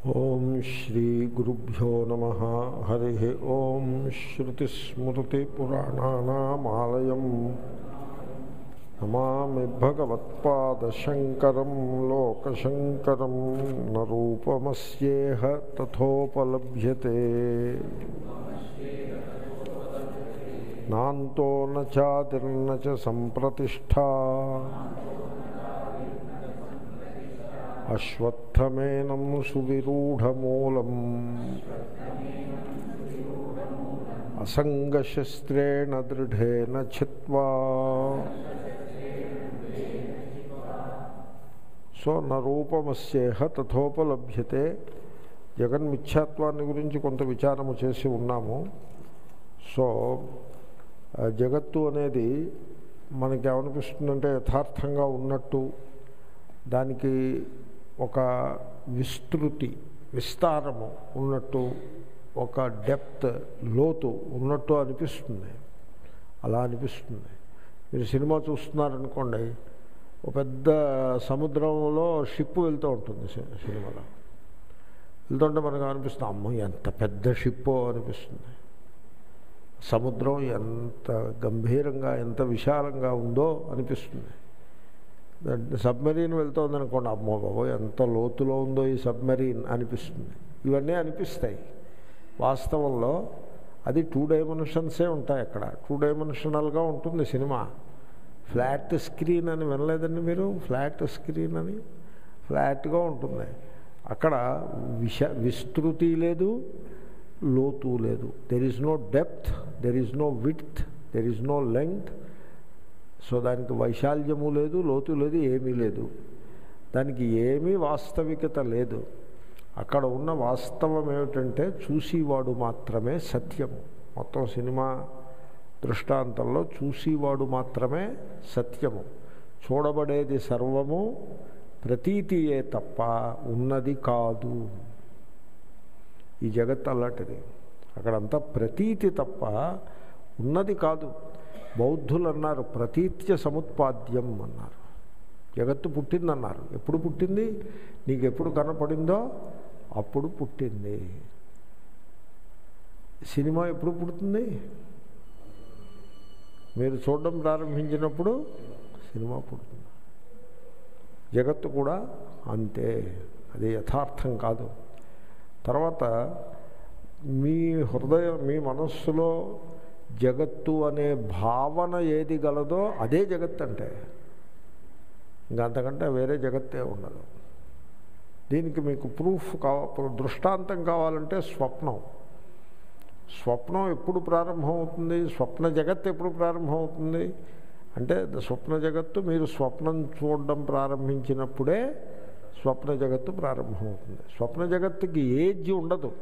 ఓం శ్రీ గురుభ్యో నమ హరి ఓం శ్రుతిస్మృతిపురాణానామాలయం నమామి భగవత్పాదశంకరం లోకశంకరం నరూపమస్యేహ తథోపలభ్యతే నాంతో నాదిర్న చ సంప్రతిష్టా అశ్వత్థమేనం సువిరూఢమూలం. అసంగశస్త్రేణ దృఢేన చిత్వా. సో నరూపమస్యేహ తథోపలభ్యతే. జగన్మిథ్యాత్వాన్ని గురించి కొంత విచారము చేసి ఉన్నాము. సో జగత్తు అనేది మనకేమనిపిస్తుందంటే యథార్థంగా ఉన్నట్టు దానికి ఒక విస్తృతి విస్తారము ఉన్నట్టు ఒక డెప్త్ లోతు ఉన్నట్టు అనిపిస్తుంది. అలా అనిపిస్తుంది. మీరు సినిమా చూస్తున్నారనుకోండి ఒక పెద్ద సముద్రంలో షిప్ వెళ్తూ ఉంటుంది సినిమాలో. వెళ్తుంటే మనకు అనిపిస్తుంది అమ్మ ఎంత పెద్ద షిప్పో అనిపిస్తుంది. సముద్రం ఎంత గంభీరంగా ఎంత విశాలంగా ఉందో అనిపిస్తుంది. సబ్మెరీన్ వెళ్తుంది అనుకోండి అమ్మో బాబో ఎంత లోతులో ఉందో ఈ సబ్మెరీన్ అనిపిస్తుంది. ఇవన్నీ అనిపిస్తాయి. వాస్తవంలో అది టూ డైమెన్షన్సే ఉంటాయి అక్కడ. టూ డైమెన్షనల్గా ఉంటుంది సినిమా. ఫ్లాట్ స్క్రీన్ అని వినలేదండి మీరు? ఫ్లాట్ స్క్రీన్ అని? ఫ్లాట్గా ఉంటుంది. అక్కడ విష విస్తృతి లేదు లోతు లేదు. There is no depth there is no width there is no length so దానికి వైశాల్యము లేదు లోతు లేదు ఏమీ లేదు. దానికి ఏమీ వాస్తవికత లేదు. అక్కడ ఉన్న వాస్తవం ఏమిటంటే చూసేవాడు మాత్రమే సత్యము. మొత్తం సినిమా దృష్టాంతంలో చూసేవాడు మాత్రమే సత్యము. చూడబడేది సర్వము ప్రతీతియే తప్ప ఉన్నది కాదు. ఈ జగత్ అలాంటిది. అక్కడంతా ప్రతీతి తప్ప ఉన్నది కాదు. బౌద్ధులు అన్నారు ప్రతీత్య సముత్పాద్యం అన్నారు. జగత్తు పుట్టిందన్నారు. ఎప్పుడు పుట్టింది? నీకు ఎప్పుడు కనపడిందో అప్పుడు పుట్టింది. సినిమా ఎప్పుడు పుడుతుంది? మీరు చూడడం ప్రారంభించినప్పుడు సినిమా పుడుతుంది. జగత్తు కూడా అంతే. అది యథార్థం కాదు. తర్వాత మీ హృదయం మీ మనస్సులో జగత్తు అనే భావన ఏది గలదో అదే జగత్ అంటే అంతకంటే వేరే జగత్తే ఉండదు. దీనికి మీకు ప్రూఫ్ కావ దృష్టాంతం కావాలంటే స్వప్నం. స్వప్నం ఎప్పుడు ప్రారంభమవుతుంది? స్వప్న జగత్ ఎప్పుడు ప్రారంభమవుతుంది? అంటే స్వప్న జగత్తు మీరు స్వప్నం చూడడం ప్రారంభించినప్పుడే స్వప్న జగత్తు ప్రారంభమవుతుంది. స్వప్న జగత్తుకి ఏజ్ ఉండదు.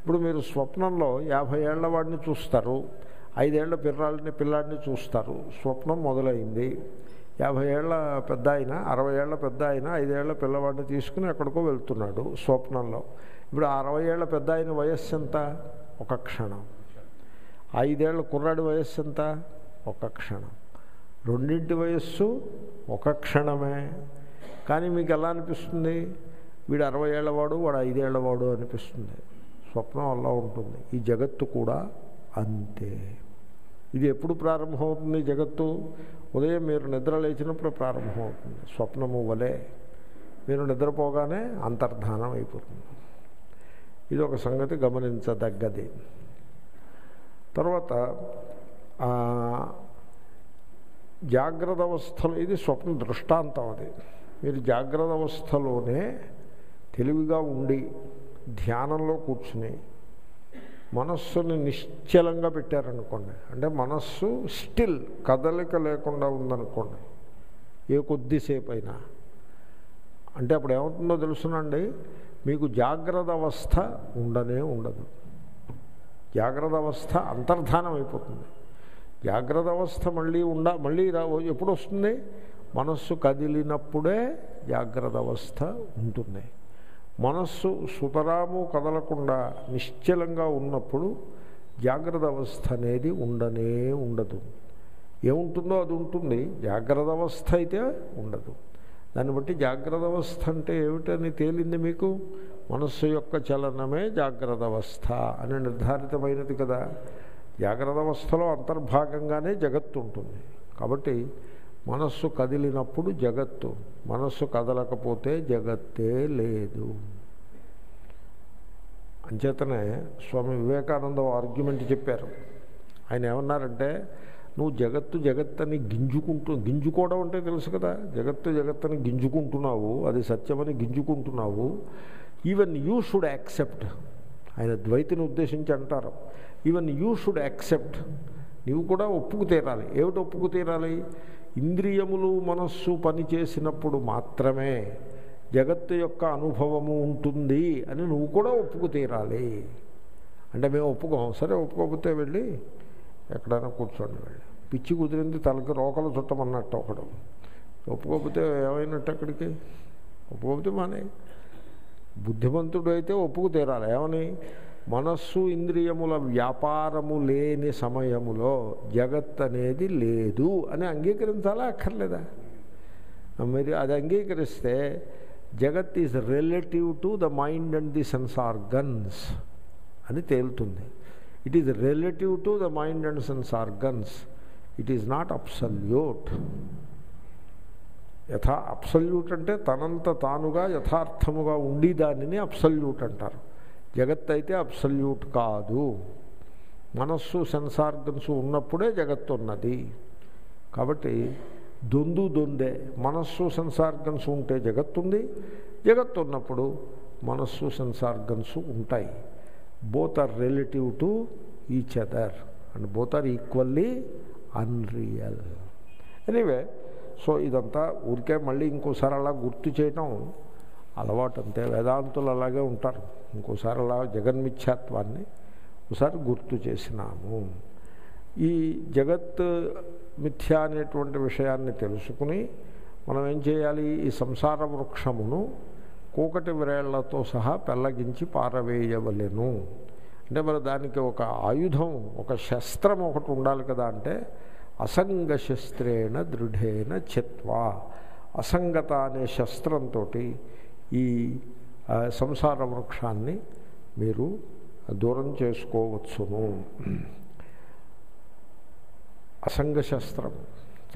ఇప్పుడు మీరు స్వప్నంలో యాభై ఏళ్ళ వాడిని చూస్తారు. ఐదేళ్ళ పిల్లాడిని పిల్లాడిని చూస్తారు. స్వప్నం మొదలైంది. యాభై ఏళ్ళ పెద్ద ఆయన అరవై ఏళ్ళ పెద్ద ఆయన ఐదేళ్ళ పిల్లవాడిని తీసుకుని ఎక్కడికో వెళ్తున్నాడు స్వప్నంలో. ఇప్పుడు అరవై ఏళ్ళ పెద్ద ఆయన వయస్సు ఎంత? ఒక క్షణం. ఐదేళ్ళ కుర్రాడి వయస్సు ఎంత? ఒక క్షణం. రెండింటి వయస్సు ఒక క్షణమే. కానీ మీకు ఎలా అనిపిస్తుంది? వీడు అరవై ఏళ్ళవాడు వాడు ఐదేళ్ళవాడు అనిపిస్తుంది. స్వప్నం అలా ఉంటుంది. ఈ జగత్తు కూడా అంతే. ఇది ఎప్పుడు ప్రారంభమవుతుంది జగత్తు? ఉదయం మీరు నిద్ర లేచినప్పుడు ప్రారంభమవుతుంది. స్వప్నము వలె. మీరు నిద్రపోగానే అంతర్ధానం అయిపోతుంది. ఇది ఒక సంగతి గమనించదగ్గది. తర్వాత జాగ్రత్త అవస్థలో ఇది స్వప్న దృష్టాంతం అది. మీరు జాగ్రత్త అవస్థలోనే తెలివిగా ఉండి ధ్యానంలో కూర్చుని మనస్సుని నిశ్చలంగా పెట్టారనుకోండి. అంటే మనస్సు స్టిల్ కదలిక లేకుండా ఉందనుకోండి. ఏ కొద్దిసేపు అయినా అంటే అప్పుడు ఏమవుతుందో తెలుసునండి? మీకు జాగ్రత్త అవస్థ ఉండనే ఉండదు. జాగ్రత్త అవస్థ అంతర్ధానం అయిపోతుంది. జాగ్రత్త అవస్థ మళ్ళీ ఉండ మళ్ళీ రా ఎప్పుడు వస్తుంది మనస్సు కదిలినప్పుడే జాగ్రత్త అవస్థ ఉంటుంది. మనస్సు సుతరాము కదలకుండా నిశ్చలంగా ఉన్నప్పుడు జాగ్రత్త అవస్థ అనేది ఉండనే ఉండదు. ఏముంటుందో అది ఉంటుంది. జాగ్రత్త అవస్థ అయితే ఉండదు. దాన్ని బట్టి జాగ్రత్త అవస్థ అంటే ఏమిటని తేలింది మీకు? మనస్సు యొక్క చలనమే జాగ్రత్త అవస్థ అని నిర్ధారితమైనది కదా. జాగ్రత్త అవస్థలో అంతర్భాగంగానే జగత్తు ఉంటుంది. కాబట్టి మనస్సు కదిలినప్పుడు జగత్తు. మనస్సు కదలకపోతే జగత్తే లేదు. అంచేతనే స్వామి వివేకానంద ఆర్గ్యుమెంట్ చెప్పారు. ఆయన ఏమన్నారంటే నువ్వు జగత్తు జగత్తని గింజుకుంటూ గింజుకోవడం అంటే తెలుసు కదా? జగత్తు జగత్తని గింజుకుంటున్నావు అది సత్యమని గింజుకుంటున్నావు. Even you should accept. ఆయన ద్వైతిని ఉద్దేశించి అంటారు. Even you should accept. నువ్వు కూడా ఒప్పుకు తీరాలి. ఏమిటి ఒప్పుకు తీరాలి? ఇంద్రియములు మనస్సు పనిచేసినప్పుడు మాత్రమే జగత్తు యొక్క అనుభవము ఉంటుంది అని నువ్వు కూడా ఒప్పుకు తీరాలి. అంటే మేము ఒప్పుకోం. సరే ఒప్పుకోకపోతే వెళ్ళి ఎక్కడైనా కూర్చోండి వెళ్ళి. పిచ్చి కుదిరింది తలకి రోకలు చుట్టమన్నట్టు ఒకడు. ఒప్పుకోకపోతే ఏమైనట్టు అక్కడికి? ఒప్పుకోకపోతే మానే. బుద్ధిమంతుడు అయితే ఒప్పుకు తీరాలి. ఏమని? మనస్సు ఇంద్రియముల వ్యాపారము లేని సమయములో జగత్ అనేది లేదు అని అంగీకరించాలా అక్కర్లేదా? మీరు అది అంగీకరిస్తే జగత్ is relative to the mind and the sense organs అని తేలుతుంది. It is relative to the mind and sense organs. It is not absolute. యథా అబ్సల్యూట్ అంటే తనంత తానుగా యథార్థముగా ఉండి దానిని అబ్సల్యూట్ అంటారు. జగత్ అయితే అబ్సల్యూట్ కాదు. మనస్సు సెన్సార్గన్స్ ఉన్నప్పుడే జగత్తు ఉన్నది కాబట్టి దొందు దొందే మనస్సు సెన్సార్గన్స్ ఉంటే జగత్తుంది జగత్తు ఉన్నప్పుడు మనస్సు సెన్సార్గన్స్ ఉంటాయి. Both are relative to each other and both are equally unreal anyway so ఇదంతా ఊరికే మళ్ళీ ఇంకోసారి అలా గుర్తు చేయటం అలవాటు అంతే. వేదాంతులు అలాగే ఉంటారు. ఇంకోసారి అలా జగన్మిథ్యాత్వాన్ని ఒకసారి గుర్తు చేసినాము. ఈ జగత్ మిథ్య అనేటువంటి విషయాన్ని తెలుసుకుని మనం ఏం చేయాలి? ఈ సంసార వృక్షమును కూకటి విరేళ్ళతో సహా పెళ్ళగించి పారవేయవలెను. అంటే మరి దానికి ఒక ఆయుధం ఒక శస్త్రం ఒకటి ఉండాలి కదా అంటే అసంగ శస్త్రేణ దృఢేన చిత్వ. అసంగత అనే శస్త్రంతో ఈ సంసార వృక్షాన్ని మీరు దూరం చేసుకోవచ్చును. అసంగశాస్త్రం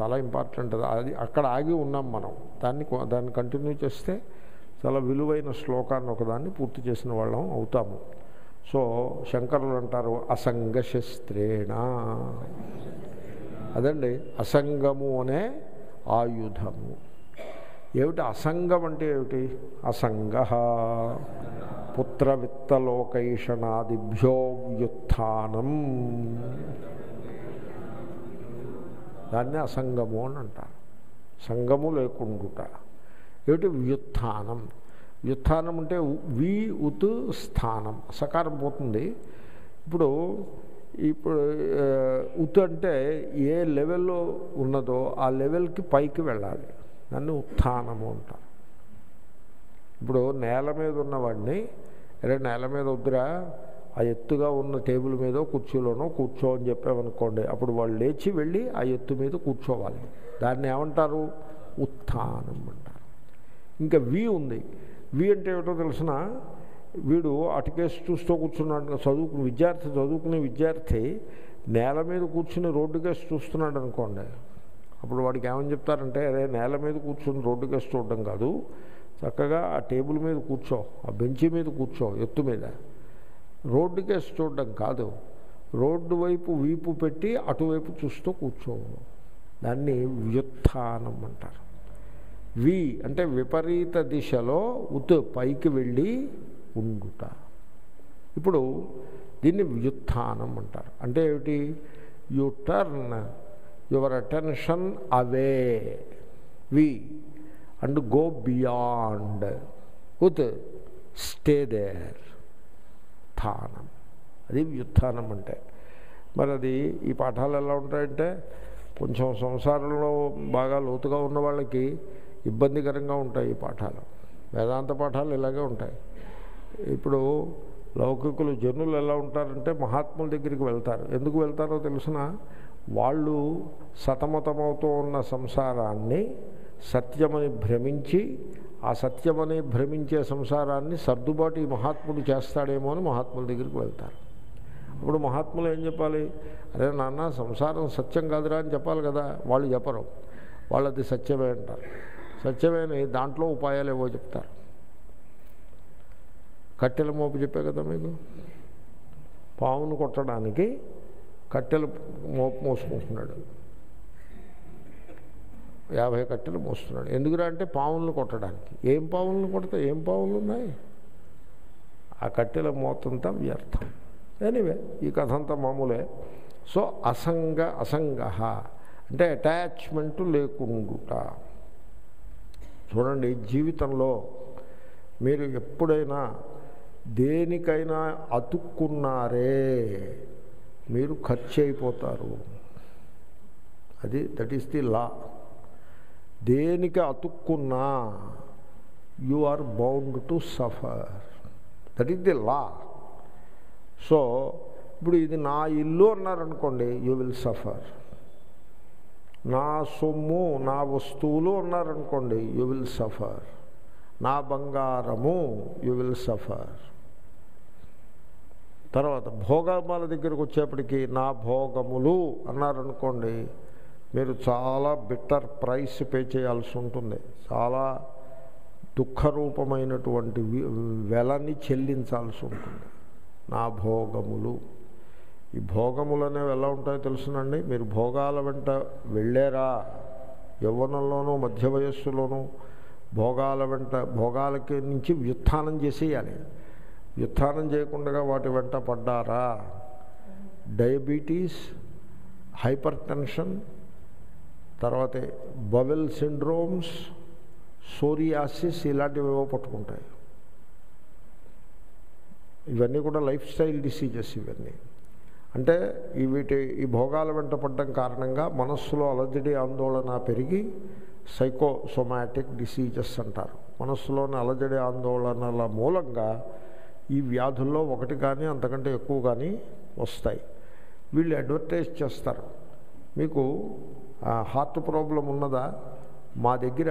చాలా ఇంపార్టెంట్. అది అక్కడ ఆగి ఉన్నాం మనం. దాన్ని దాన్ని కంటిన్యూ చేస్తే చాలా విలువైన శ్లోకాన్ని ఒకదాన్ని పూర్తి చేసిన వాళ్ళం అవుతాము. సో శంకరులు అంటారు అసంగశస్త్రేణ. అదండి అసంగము అనే ఆయుధము. ఏమిటి అసంగం అంటే ఏమిటి? అసంగ. పుత్రవిత్తలోకైషణాదిభ్యో వ్యుత్థానం. దాన్ని అసంగము అని అంటారు. సంగము లేకుండుట. ఏమిటి? వ్యుత్థానం. వ్యుత్థానం అంటే వి ఉత్ స్థానం. సకారం పోతుంది. ఇప్పుడు ఇప్పుడు ఉత్ అంటే ఏ లెవెల్లో ఉన్నదో ఆ లెవెల్కి పైకి వెళ్ళాలి. దాన్ని ఉత్థానము అంటారు. ఇప్పుడు నేల మీద ఉన్నవాడిని అరే నేల మీద వద్దురా ఆ ఎత్తుగా ఉన్న టేబుల్ మీద కుర్చీలోనో కూర్చో అని చెప్పామనుకోండి అప్పుడు వాళ్ళు లేచి వెళ్ళి ఆ ఎత్తు మీద కూర్చోవాలి. దాన్ని ఏమంటారు? ఉత్థానం అంటారు. ఇంకా వి ఉంది. వి అంటే ఏమిటో తెలిసిన? వీడు అటుకేసి చూస్తూ కూర్చున్నాడు చదువుకుని విద్యార్థి చదువుకునే విద్యార్థి నేల మీద కూర్చుని రోడ్డుకేసి చూస్తున్నాడు అనుకోండి అప్పుడు వాడికి ఏమని చెప్తారంటే అరే నేల మీద కూర్చుని రోడ్డుకేసి చూడడం కాదు. చక్కగా ఆ టేబుల్ మీద కూర్చో ఆ బెంచి మీద కూర్చో ఎత్తు మీద. రోడ్డుకేసి చూడడం కాదు. రోడ్డు వైపు వీపు పెట్టి అటువైపు చూస్తూ కూర్చో. దాన్ని వ్యుత్థానం అంటారు. వి అంటే విపరీత దిశలో ఉత్ పైకి వెళ్ళి ఉండుట. ఇప్పుడు దీన్ని వ్యుత్థానం అంటారు. అంటే ఏమిటి? You turn your attention away. We and go beyond ఉత్ స్టే దేర్. స్థానం. అది వ్యుత్థానం అంటే. మరి అది ఈ పాఠాలు ఎలా ఉంటాయంటే కొంచెం సంసారంలో బాగా లోతుగా ఉన్న వాళ్ళకి ఇబ్బందికరంగా ఉంటాయి ఈ పాఠాలు. వేదాంత పాఠాలు ఇలాగే ఉంటాయి. ఇప్పుడు లౌకికులు జనులు ఎలా ఉంటారంటే మహాత్ముల దగ్గరికి వెళ్తారు. ఎందుకు వెళ్తారో తెలిసిన వాళ్ళు సతమతమవుతూ ఉన్న సంసారాన్ని సత్యమని భ్రమించి ఆ సత్యమని భ్రమించే సంసారాన్ని సర్దుబాటు ఈ మహాత్ముడు చేస్తాడేమో అని మహాత్ముల దగ్గరికి వెళ్తారు. అప్పుడు మహాత్ములు ఏం చెప్పాలి? అరే నాన్న సంసారం సత్యం కాదురా అని చెప్పాలి కదా వాళ్ళు చెప్పరు. వాళ్ళది సత్యమే అంటారు. సత్యమేని దాంట్లో ఉపాయాలు ఏవో చెప్తారు. కట్టెల మోపు చెప్పే కదా మీకు? పావును కొట్టడానికి కట్టెలు మో మోసుకుంటున్నాడు. యాభై కట్టెలు మోస్తున్నాడు. ఎందుకురా అంటే పావులను కొట్టడానికి. ఏం పావులను కొడితే ఏం పావులు ఉన్నాయి? ఆ కట్టెల మోతంతా వ్యర్థం. ఎనీవే ఈ కథ అంతా మామూలే. సో అసంగ అసంగ అంటే అటాచ్మెంట్ లేకుండుట. చూడండి జీవితంలో మీరు ఎప్పుడైనా దేనికైనా అతుక్కున్నారే మీరు ఖర్చు అయిపోతారు. అది దట్ ఈస్ ది లా దేనికి అతుక్కున్నా you are bound to suffer that is the law so ఇప్పుడు ఇది నా ఇల్లు అన్నారనుకోండి యూ విల్ సఫర్ నా సొమ్ము నా వస్తువులు అన్నారనుకోండి యూ విల్ సఫర్ నా బంగారము యూ విల్ సఫర్ తర్వాత భోగముల దగ్గరకు వచ్చేప్పటికి నా భోగములు అన్నారనుకోండి మీరు చాలా బిట్టర్ ప్రైస్ పే చేయాల్సి ఉంటుంది. చాలా దుఃఖరూపమైనటువంటి వెలని చెల్లించాల్సి ఉంటుంది. నా భోగములు. ఈ భోగములు అనేవి ఎలా ఉంటాయో తెలుసునండి. మీరు భోగాల వెంట వెళ్ళారా? యవ్వనంలోనూ మధ్య వయస్సులోనూ భోగాల వెంట భోగాలకి నుంచి వ్యుత్థానం చేసేయాలి. వ్యుత్థానం చేయకుండా వాటి వెంట పడ్డారా? డయాబెటీస్ హైపర్ టెన్షన్ తర్వాత బవెల్ సిండ్రోమ్స్ సోరియాసిస్ ఇలాంటివి ఏవో పట్టుకుంటాయి. ఇవన్నీ కూడా లైఫ్ స్టైల్ డిసీజెస్ ఇవన్నీ. అంటే ఈ వీటి ఈ భోగాల వెంట పడ్డం కారణంగా మనస్సులో అలజడి ఆందోళన పెరిగి సైకోసొమాటిక్ డిసీజెస్ అంటారు. మనస్సులోని అలజడి ఆందోళనల మూలంగా ఈ వ్యాధుల్లో ఒకటి కానీ అంతకంటే ఎక్కువ కానీ వస్తాయి. వీళ్ళు అడ్వర్టైజ్ చేస్తారు. మీకు హార్ట్ ప్రాబ్లం ఉన్నదా? మా దగ్గర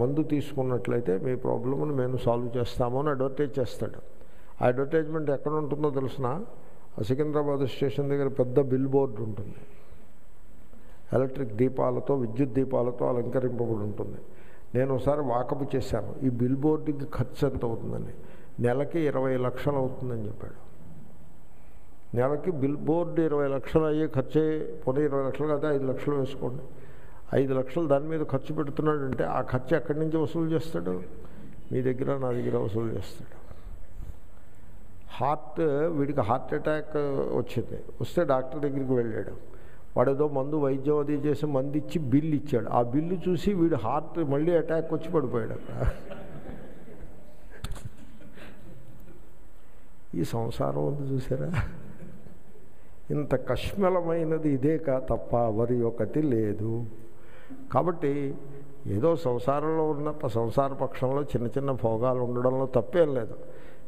మందు తీసుకున్నట్లయితే మీ ప్రాబ్లమ్ని మేము సాల్వ్ చేస్తాము అని అడ్వర్టైజ్ చేస్తాడు. ఆ అడ్వర్టైజ్మెంట్ ఎక్కడ ఉంటుందో తెలిసిన? సికింద్రాబాద్ స్టేషన్ దగ్గర పెద్ద బిల్ బోర్డు ఉంటుంది. ఎలక్ట్రిక్ దీపాలతో విద్యుత్ దీపాలతో అలంకరింపబడి ఉంటుంది. నేను ఒకసారి వాకపు చేశాను. ఈ బిల్ బోర్డుకి ఖర్చు ఎంత అవుతుందని. నెలకి ఇరవై లక్షలు అవుతుందని చెప్పాడు. నెలకి బిల్ బోర్డు ఇరవై లక్షలు అయ్యే ఖర్చే పోనీ ఇరవై లక్షలు కదా ఐదు లక్షలు వేసుకోండి. ఐదు లక్షలు దాని మీద ఖర్చు పెడుతున్నాడు అంటే ఆ ఖర్చు ఎక్కడి నుంచి వసూలు చేస్తాడు? మీ దగ్గర నా దగ్గర వసూలు చేస్తాడు. హార్ట్ వీడికి హార్ట్ అటాక్ వచ్చింది. వస్తే డాక్టర్ దగ్గరికి వెళ్ళాడు. వాడు ఏదో మందు వైద్యం అది చేసి మందు ఇచ్చి బిల్లు ఇచ్చాడు. ఆ బిల్లు చూసి వీడు హార్ట్ మళ్ళీ అటాక్ వచ్చి పడిపోయాడు అక్కడ. ఈ సంసారం ఉంది చూసారా? ఇంత కష్మలమైనది ఇదే కా తప్ప వరి ఒకటి లేదు. కాబట్టి ఏదో సంసారంలో ఉన్న సంసార పక్షంలో చిన్న చిన్న భోగాలు ఉండడంలో తప్పేం లేదు.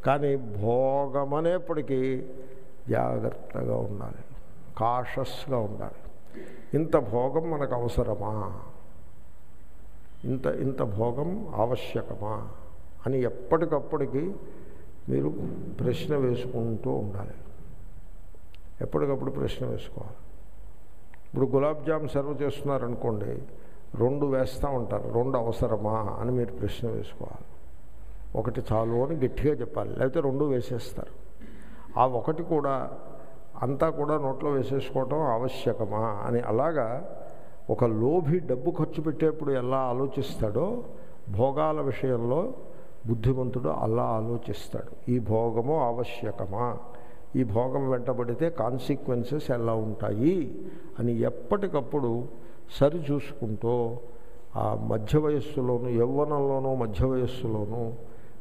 కానీ భోగం అనేప్పటికీ జాగ్రత్తగా ఉండాలి. కాషస్గా ఉండాలి. ఇంత భోగం మనకు అవసరమా? ఇంత ఇంత భోగం ఆవశ్యకమా? అని ఎప్పటికప్పటికి మీరు ప్రశ్న వేసుకుంటూ ఉండాలి. ఎప్పటికప్పుడు ప్రశ్న వేసుకోవాలి. ఇప్పుడు గులాబ్ జామ్ సర్వ్ చేస్తున్నారనుకోండి రెండు వేస్తూ ఉంటారు రెండు అవసరమా అని మీరు ప్రశ్న వేసుకోవాలి. ఒకటి చాలు అని గట్టిగా చెప్పాలి లేకపోతే రెండు వేసేస్తారు. ఆ ఒకటి కూడా అంతా కూడా నోట్లో వేసేసుకోవటం ఆవశ్యకమా అని అలాగా ఒక లోభి డబ్బు ఖర్చు పెట్టేప్పుడు ఎలా ఆలోచిస్తాడో భోగాల విషయంలో బుద్ధిమంతుడు అలా ఆలోచిస్తాడు. ఈ భోగము ఆవశ్యకమా? ఈ భోగం వెంటబడితే కాన్సిక్వెన్సెస్ ఎలా ఉంటాయి? అని ఎప్పటికప్పుడు సరి చూసుకుంటూ ఆ మధ్య వయస్సులోను యవ్వనంలోనూ మధ్య వయస్సులోనూ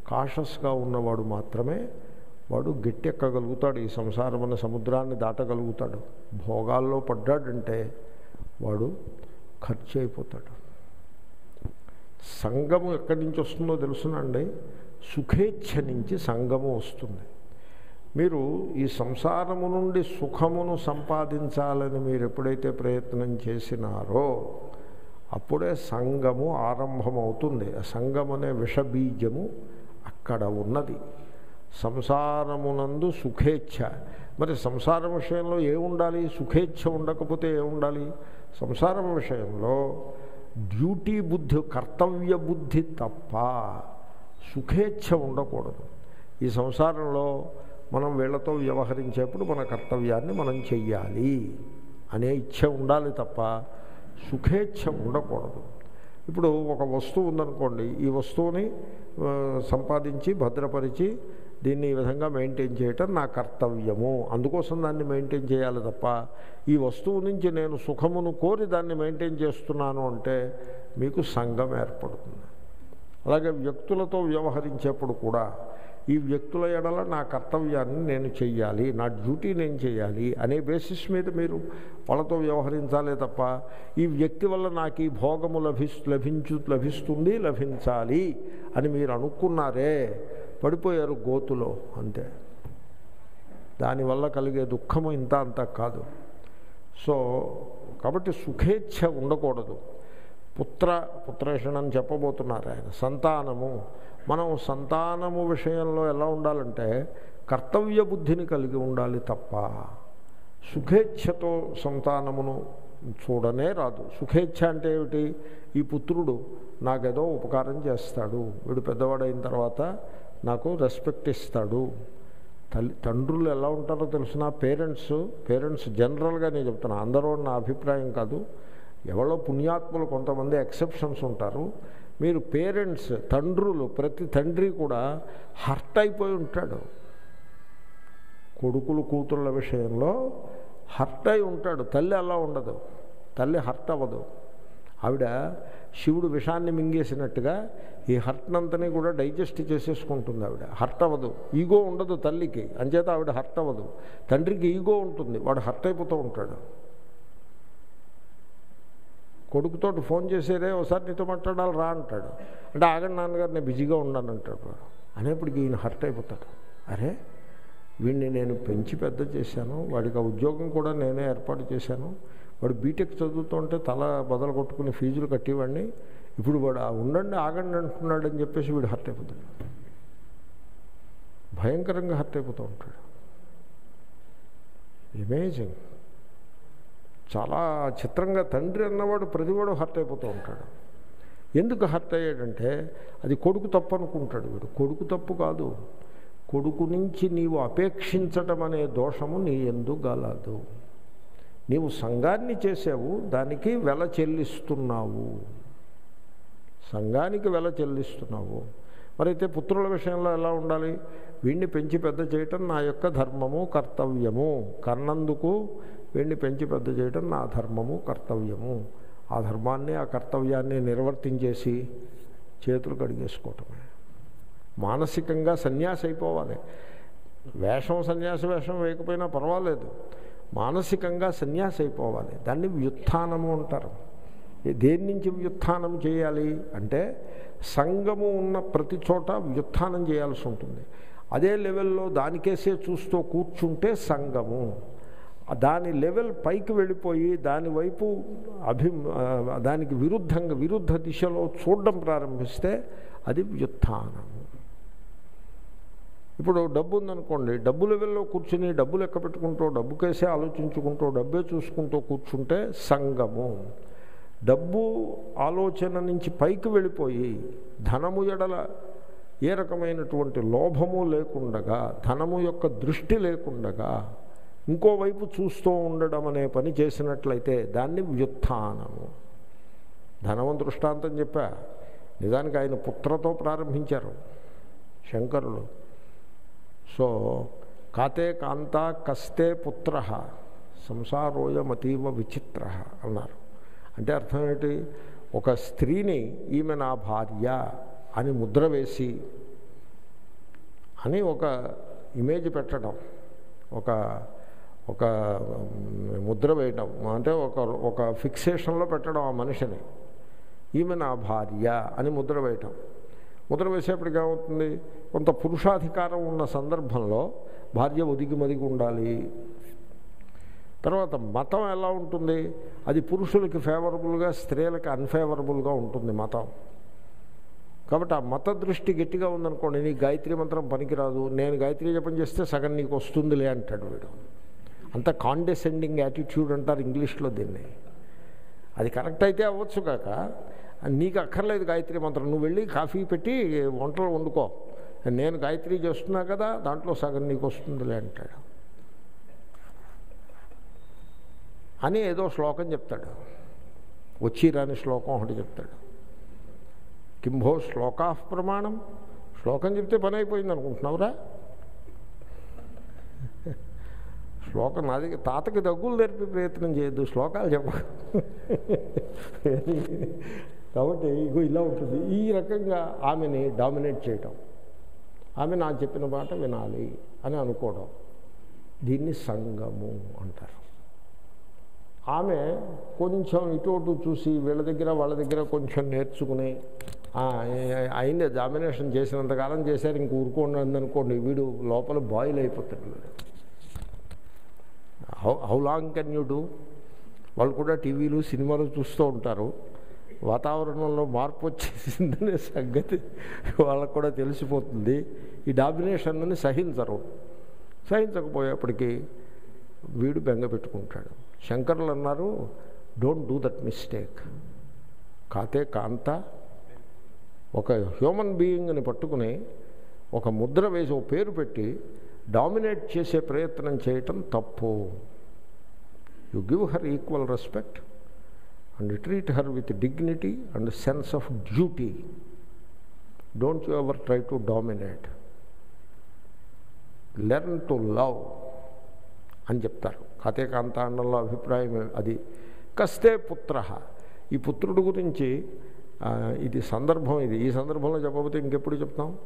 కాషస్గా ఉన్నవాడు మాత్రమే వాడు గట్టెక్కగలుగుతాడు ఈ సంసారం అనే సముద్రాన్ని దాటగలుగుతాడు. భోగాల్లో పడ్డాడంటే వాడు ఖర్చు అయిపోతాడు. సంగము ఎక్కడి నుంచి వస్తుందో తెలుసునండి. సుఖేచ్ఛ నుంచి సంగము వస్తుంది. మీరు ఈ సంసారము నుండి సుఖమును సంపాదించాలని మీరు ఎప్పుడైతే ప్రయత్నం చేసినారో అప్పుడే సంగము ఆరంభమవుతుంది. ఆ సంగం అనే విషబీజము అక్కడ ఉన్నది. సంసారమునందు సుఖేచ్ఛ. మరి సంసార విషయంలో ఏముండాలి సుఖేచ్ఛ ఉండకపోతే ఏముండాలి? సంసారం విషయంలో డ్యూటీ బుద్ధి కర్తవ్య బుద్ధి తప్ప సుఖేచ్ఛ ఉండకూడదు. ఈ సంసారంలో మనం వీళ్ళతో వ్యవహరించేప్పుడు మన కర్తవ్యాన్ని మనం చెయ్యాలి. అనే ఇచ్ఛ ఉండాలి తప్ప సుఖేచ్ఛ ఉండకూడదు. ఇప్పుడు ఒక వస్తువు ఉందనుకోండి ఈ వస్తువుని సంపాదించి భద్రపరిచి దీన్ని ఈ విధంగా మెయింటైన్ చేయటం నా కర్తవ్యము. అందుకోసం దాన్ని మెయింటైన్ చేయాలి తప్ప ఈ వస్తువు నుంచి నేను సుఖమును కోరి దాన్ని మెయింటైన్ చేస్తున్నాను అంటే మీకు సంఘం ఏర్పడుతుంది. అలాగే వ్యక్తులతో వ్యవహరించేప్పుడు కూడా ఈ వ్యక్తుల ఎడల నా కర్తవ్యాన్ని నేను చెయ్యాలి నా డ్యూటీ నేను చేయాలి అనే బేసిస్ మీద మీరు వాళ్ళతో వ్యవహరించాలే తప్ప ఈ వ్యక్తి వల్ల నాకు ఈ భోగము లభిస్ లభించు లభిస్తుంది లభించాలి అని మీరు అనుకున్నారే పడిపోయారు గోతులో అంతే. దానివల్ల కలిగే దుఃఖము ఇంత అంత కాదు. సో కాబట్టి సుఖేచ్ఛ ఉండకూడదు. పుత్ర పుత్రేషణం చెప్పబోతున్నారు ఆయన. సంతానము. మనం సంతానము విషయంలో ఎలా ఉండాలంటే కర్తవ్య బుద్ధిని కలిగి ఉండాలి తప్ప సుఖేచ్ఛతో సంతానమును చూడనే రాదు. సుఖేచ్ఛ అంటే ఏమిటి? ఈ పుత్రుడు నాకేదో ఉపకారం చేస్తాడు. వీడు పెద్దవాడైన తర్వాత నాకు రెస్పెక్ట్ ఇస్తాడు. తల్లి తండ్రులు ఎలా ఉంటారో తెలిసిన పేరెంట్స్ పేరెంట్స్ జనరల్గా నేను చెప్తున్నా అందరూ నా అభిప్రాయం కాదు. ఎవరో పుణ్యాత్ములు కొంతమంది ఎక్సెప్షన్స్ ఉంటారు. మీరు పేరెంట్స్ తండ్రులు ప్రతి తండ్రి కూడా హర్ట్ అయిపోయి ఉంటాడు. కొడుకులు కూతుళ్ళ విషయంలో హర్ట్ అయి ఉంటాడు. తల్లి అలా ఉండదు. తల్లి హర్ట్ అవ్వదు. ఆవిడ శివుడు విషాన్ని మింగేసినట్టుగా ఈ హర్ట్నంతని కూడా డైజెస్ట్ చేసేసుకుంటుంది ఆవిడ. హర్ట్ అవ్వదు ఈగో ఉండదు తల్లికి. అంచేత ఆవిడ హర్ట్ అవ్వదు తండ్రికి ఈగో ఉంటుంది. వాడు హర్ట్ అయిపోతూ ఉంటాడు. కొడుకుతోటి ఫోన్ చేసేదే ఒకసారి నీతో మాట్లాడాలి రా అంటాడు. అంటే ఆగండి నాన్నగారు నేను బిజీగా ఉన్నాను అంటాడు. వాడు అనేప్పటికీ ఈయన హర్ట్ అయిపోతాడు అరే వీడిని నేను పెంచి పెద్ద చేశాను. వాడికి ఆ ఉద్యోగం కూడా నేనే ఏర్పాటు చేశాను. వాడు బీటెక్ చదువుతుంటే తల బదలు కొట్టుకుని ఫీజులు కట్టేవాడిని. ఇప్పుడు వాడు "ఆ, ఉండండి ఆగండి అంటున్నాడు అని చెప్పేసి వీడు హర్ట్ అయిపోతాడు. భయంకరంగా హర్ట్ అయిపోతూ ఉంటాడు. ఇమేజింగ్ చాలా చిత్రంగా తండ్రి అన్నవాడు ప్రతివాడు హర్ట్ అయిపోతూ ఉంటాడు. ఎందుకు హర్ట్ అయ్యాడంటే అది కొడుకు తప్పు అనుకుంటాడు వీడు. కొడుకు తప్పు కాదు. కొడుకు నుంచి నీవు అపేక్షించటం అనే దోషము నీ ఎందు గలదు. నీవు సంఘాన్ని చేసావు దానికి వెల చెల్లిస్తున్నావు. సంఘానికి వెల చెల్లిస్తున్నావు. మరైతే పుత్రుల విషయంలో ఎలా ఉండాలి? వీడిని పెంచి పెద్ద చేయటం నా యొక్క ధర్మము కర్తవ్యము. కన్నందుకు వీడిని పెంచి పెద్ద చేయటం నా ధర్మము కర్తవ్యము. ఆ ధర్మాన్ని ఆ కర్తవ్యాన్ని నిర్వర్తించేసి చేతులు కడిగేసుకోవటమే. మానసికంగా సన్యాసి అయిపోవాలి. వేషం సన్యాసి వేషం వేయకపోయినా పర్వాలేదు. మానసికంగా సన్యాసి అయిపోవాలి దాన్ని వ్యుత్థానము అంటారు. దేని నుంచి వ్యుత్థానం చేయాలి అంటే సంఘము ఉన్న ప్రతి చోట వ్యుత్థానం చేయాల్సి ఉంటుంది. అదే లెవెల్లో దానికేసే చూస్తూ కూర్చుంటే సంఘము. దాని లెవెల్ పైకి వెళ్ళిపోయి దానివైపు అభి దానికి విరుద్ధంగా విరుద్ధ దిశలో చూడడం ప్రారంభిస్తే అది వ్యుత్థానం. ఇప్పుడు డబ్బు ఉందనుకోండి డబ్బు లెవెల్లో కూర్చుని డబ్బు లెక్క పెట్టుకుంటూ డబ్బు కేసే ఆలోచించుకుంటూ డబ్బే చూసుకుంటూ కూర్చుంటే సంగము. డబ్బు ఆలోచన నుంచి పైకి వెళ్ళిపోయి ధనము ఎడల ఏ రకమైనటువంటి లోభము లేకుండగా ధనము యొక్క దృష్టి లేకుండగా ఇంకోవైపు చూస్తూ ఉండడం అనే పని చేసినట్లయితే దాన్ని వ్యుత్థానము. ధనవం దృష్టాంతం చెప్పా. నిజానికి ఆయన పుత్రతో ప్రారంభించారు శంకరుడు సో కాతే కాంత కస్తే పుత్ర సంసారోయమతీవ విచిత్ర అన్నారు. అంటే అర్థం ఏంటి? ఒక స్త్రీని ఈమె నా భార్య అని ముద్ర వేసి అని ఒక ఇమేజ్ పెట్టడం ఒక ఒక ముద్ర వేయటం అంటే ఒక ఒక ఫిక్సేషన్లో పెట్టడం ఆ మనిషిని. ఈమె నా భార్య అని ముద్ర వేయటం. ముద్ర వేసేప్పటికి ఏమవుతుంది? కొంత పురుషాధికారం ఉన్న సందర్భంలో భార్య ఒదిగి మదిగి ఉండాలి తర్వాత మతం ఎలా ఉంటుంది? అది పురుషులకి ఫేవరబుల్గా స్త్రీలకు అన్ఫేవరబుల్గా ఉంటుంది మతం. కాబట్టి ఆ మత దృష్టి గట్టిగా ఉందనుకోండి నీ గాయత్రి మంత్రం పనికిరాదు నేను గాయత్రి జపం చేస్తే సగం నీకు వస్తుందిలే అంటాడు వీడు. అంత కాండెసెండింగ్ యాటిట్యూడ్ అంటారు ఇంగ్లీష్లో దీన్ని. అది కరెక్ట్ అయితే అవ్వచ్చు కాక నీకు అక్కర్లేదు గాయత్రి మంత్రం. నువ్వు వెళ్ళి కాఫీ పెట్టి వంటలు వండుకో. నేను గాయత్రి చేస్తున్నా కదా దాంట్లో సగం నీకు వస్తుందిలే అంటాడు. అని ఏదో శ్లోకం చెప్తాడు. వచ్చిరాని శ్లోకం ఒకటి చెప్తాడు. కింభో శ్లోకా ప్రమాణం. శ్లోకం చెప్తే పని అయిపోయింది అనుకుంటున్నావురా? శ్లోకం నాది తాతకి దగ్గులు నేర్పే ప్రయత్నం చేయొద్దు శ్లోకాలు చెప్ప కాబట్టి ఇగో ఇలా ఉంటుంది. ఈ రకంగా ఆమెని డామినేట్ చేయటం. ఆమె నా చెప్పిన మాట వినాలి అని అనుకోవడం. దీన్ని సంగము అంటారు. ఆమె కొంచెం ఇటు అటు చూసి వీళ్ళ దగ్గర వాళ్ళ దగ్గర కొంచెం నేర్చుకుని అయింది డామినేషన్ చేసినంతకాలం చేశారు. ఇంక ఊరుకోండి అనుకోండి వీడు లోపల బాయిల్ అయిపోతాడు వీడు. How how long can you do? వాళ్ళు కూడా టీవీలు సినిమాలు చూస్తూ ఉంటారు. వాతావరణంలో మార్పు వచ్చేసిందనే సంగతి వాళ్ళకు కూడా తెలిసిపోతుంది. ఈ డామినేషన్ని సహించరు. సహించకపోయేప్పటికీ వీడు బెంగ పెట్టుకుంటాడు. శంకర్లు అన్నారు డోంట్ డూ దట్ మిస్టేక్ కాతే కాంత ఒక హ్యూమన్ బీయింగ్ని పట్టుకుని ఒక ముద్ర వేసి ఒక పేరు పెట్టి డామినేట్ చేసే ప్రయత్నం చేయటం తప్పు. You give her equal respect and treat her with dignity and sense of duty don't you ever try to dominate learn to love అని చెప్తారు. కథే కాంతాండంలో అభిప్రాయం అది. కస్తే పుత్ర. ఈ పుత్రుడు గురించి ఇది సందర్భం ఇది. ఈ సందర్భంలో చెప్పకపోతే ఇంకెప్పుడు చెప్తాం?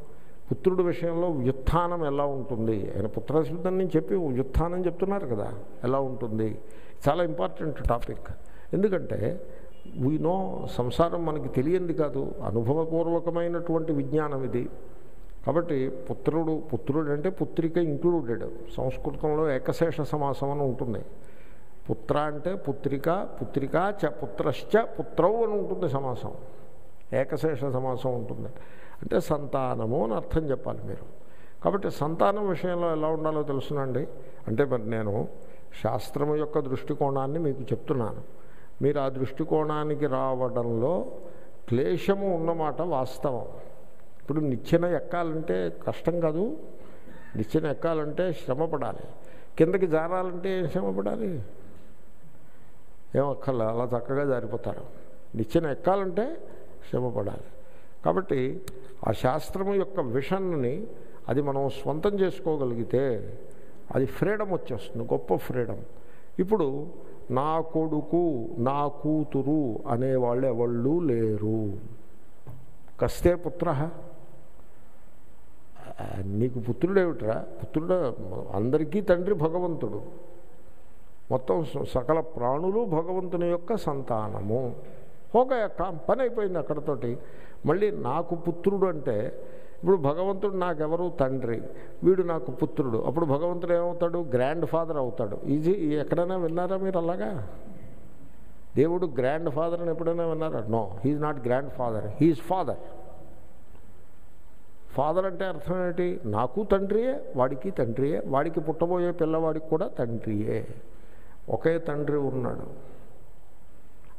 పుత్రుడి విషయంలో వ్యుత్థానం ఎలా ఉంటుంది? ఆయన పుత్రశుద్ధం నేను చెప్పి వ్యుత్థానం చెప్తున్నారు కదా. ఎలా ఉంటుంది? చాలా ఇంపార్టెంట్ టాపిక్ ఎందుకంటే నో సంసారం మనకి తెలియంది కాదు అనుభవపూర్వకమైనటువంటి విజ్ఞానం ఇది. కాబట్టి పుత్రుడు పుత్రుడు అంటే పుత్రిక ఇంక్లూడెడ్ సంస్కృతంలో ఏకశేష సమాసం అని ఉంటుంది. పుత్ర అంటే పుత్రిక పుత్రిక చ పుత్రశ్చ పుత్రవు అని ఉంటుంది సమాసం. ఏకశేష సమాసం ఉంటుంది. అంటే సంతానము అని అర్థం చెప్పాలి మీరు. కాబట్టి సంతానం విషయంలో ఎలా ఉండాలో తెలుసునండి. అంటే మరి నేను శాస్త్రం యొక్క దృష్టికోణాన్ని మీకు చెప్తున్నాను. మీరు ఆ దృష్టికోణానికి రావడంలో క్లేశము ఉన్నమాట వాస్తవం. ఇప్పుడు నిచ్చెన ఎక్కాలంటే కష్టం కాదు. నిచ్చెన ఎక్కాలంటే శ్రమపడాలి. కిందకి జారాలంటే ఏం శ్రమపడాలి? అలా చక్కగా జారిపోతారు. నిచ్చెన ఎక్కాలంటే శ్రమపడాలి. కాబట్టి ఆ శాస్త్రము యొక్క విషన్ని అది మనం స్వంతం చేసుకోగలిగితే అది ఫ్రీడమ్ వచ్చేస్తుంది గొప్ప ఫ్రీడమ్. ఇప్పుడు నా కొడుకు నా కూతురు అనేవాళ్ళు ఎవళ్ళు లేరు. కస్తే పుత్ర. నీకు పుత్రుడేమిట్రా పుత్రుడు అందరికీ తండ్రి భగవంతుడు. మొత్తం సకల ప్రాణులు భగవంతుని యొక్క సంతానము. ఓకే పని అయిపోయింది అక్కడతోటి. మళ్ళీ నాకు పుత్రుడు అంటే ఇప్పుడు భగవంతుడు నాకెవరు తండ్రి? వీడు నాకు పుత్రుడు. అప్పుడు భగవంతుడు ఏమవుతాడు? గ్రాండ్ ఫాదర్ అవుతాడు. ఈజీ ఎక్కడైనా విన్నారా మీరు అలాగా? దేవుడు గ్రాండ్ ఫాదర్ అని ఎప్పుడైనా విన్నారా? No he's not grandfather he's father father అంటే అర్థం ఏంటి? నాకు తండ్రియే వాడికి తండ్రియే వాడికి పుట్టబోయే పిల్లవాడికి కూడా తండ్రియే. ఒకే తండ్రి ఉన్నాడు.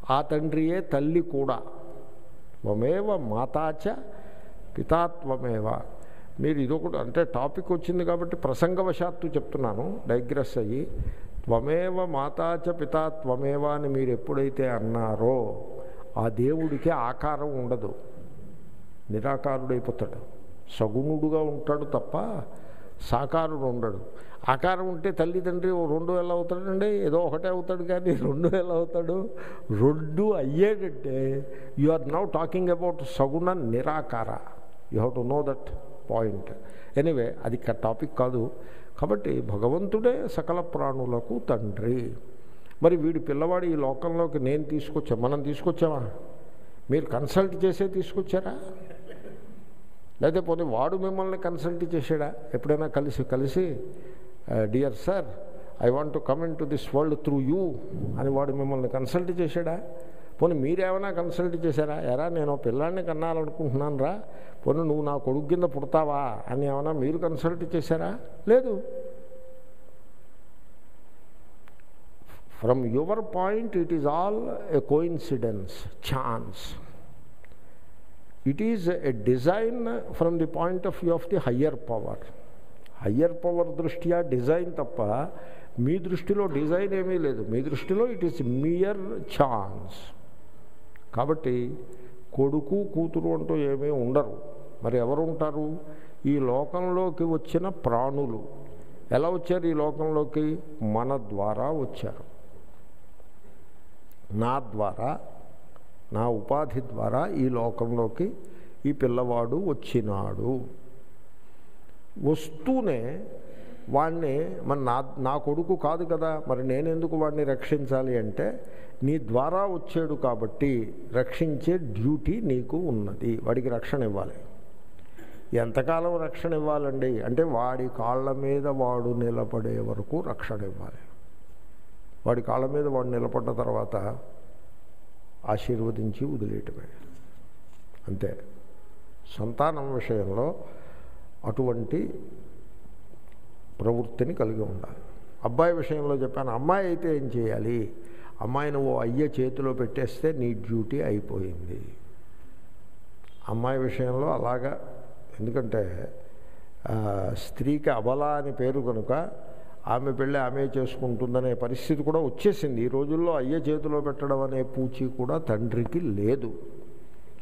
ఆ తండ్రియే తల్లి కూడా. మమేవ మాతాచ పితాత్వమేవ. మీరు ఇదొకటి అంటే టాపిక్ వచ్చింది కాబట్టి ప్రసంగవశాత్తు చెప్తున్నాను డైగ్రెస్ అయ్యి. త్వమేవ మాతాచ పితాత్వమేవ అని మీరు ఎప్పుడైతే అన్నారో ఆ దేవుడికి ఆకారం ఉండదు. నిరాకారుడైపోతాడు. సగుణుడుగా ఉంటాడు తప్ప సాకారుడు ఉండడు. ఆకారం ఉంటే తల్లిదండ్రి రెండు వేల అవుతాడండి ఏదో ఒకటే అవుతాడు కానీ రెండు వేల అవుతాడు. రెండు అయ్యేటంటే you are now talking about సగుణ నిరాకార. You have to know that point anyway అది టాపిక్ కాదు. కాబట్టి భగవంతుడే సకల ప్రాణులకు తండ్రి. మరి వీడి పిల్లవాడు ఈ లోకంలోకి నేను తీసుకొచ్చా? మనం తీసుకొచ్చామా? మీరు కన్సల్ట్ చేసే తీసుకొచ్చారా? లేకపోతే పోతే వాడు మిమ్మల్ని కన్సల్ట్ చేసాడా ఎప్పుడైనా కలిసి కలిసి dear sir I want to come into this world through you అని వాడు మిమ్మల్ని కన్సల్ట్ చేశాడా? పోనీ మీరేమైనా కన్సల్ట్ చేశారా? ఎరా నేను ఓ పిల్లాడిని కన్నాలనుకుంటున్నాను రా పోనీ నువ్వు నా కొడుకు కింద పుడతావా అని ఏమైనా మీరు కన్సల్ట్ చేశారా? లేదు. From your point it is all a coincidence chance it is a design from the point of view of the higher power higher power దృష్ట్యా డిజైన్ తప్ప మీ దృష్టిలో డిజైన్ ఏమీ లేదు. మీ దృష్టిలో ఇట్ ఈస్ మియర్ ఛాన్స్ కాబట్టి కొడుకు కూతురు అంటూ ఏమీ ఉండరు. మరి ఎవరు ఉంటారు ఈ లోకంలోకి వచ్చిన ప్రాణులు. ఎలా వచ్చారు ఈ లోకంలోకి? మన ద్వారా వచ్చారు. నా ద్వారా నా ఉపాధి ద్వారా ఈ లోకంలోకి ఈ పిల్లవాడు వచ్చినాడు. వస్తూనే వాణ్ణి మరి నా నా కొడుకు కాదు కదా మరి నేనెందుకు వాడిని రక్షించాలి అంటే నీ ద్వారా వచ్చాడు కాబట్టి రక్షించే డ్యూటీ నీకు ఉన్నది. వాడికి రక్షణ ఇవ్వాలి. ఎంతకాలం రక్షణ ఇవ్వాలండి? అంటే వాడి కాళ్ళ మీద వాడు నిలబడే వరకు రక్షణ ఇవ్వాలి. వాడి కాళ్ళ మీద వాడు నిలబడ్డ తర్వాత ఆశీర్వదించి వదిలేయటమే. అంతే. సంతానం విషయంలో అటువంటి ప్రవృత్తిని కలిగి ఉండాలి. అబ్బాయి విషయంలో చెప్పాను అమ్మాయి అయితే ఏం చేయాలి? అమ్మాయిని ఓ అయ్య చేతిలో పెట్టేస్తే నీ డ్యూటీ అయిపోయింది. అమ్మాయి విషయంలో అలాగా ఎందుకంటే స్త్రీకి అబల అని పేరు కనుక ఆమె పెళ్ళి ఆమె చేసుకుంటుందనే పరిస్థితి కూడా వచ్చేసింది. ఈ రోజుల్లో అయ్య చేతిలో పెట్టడం అనే పూచి కూడా తండ్రికి లేదు.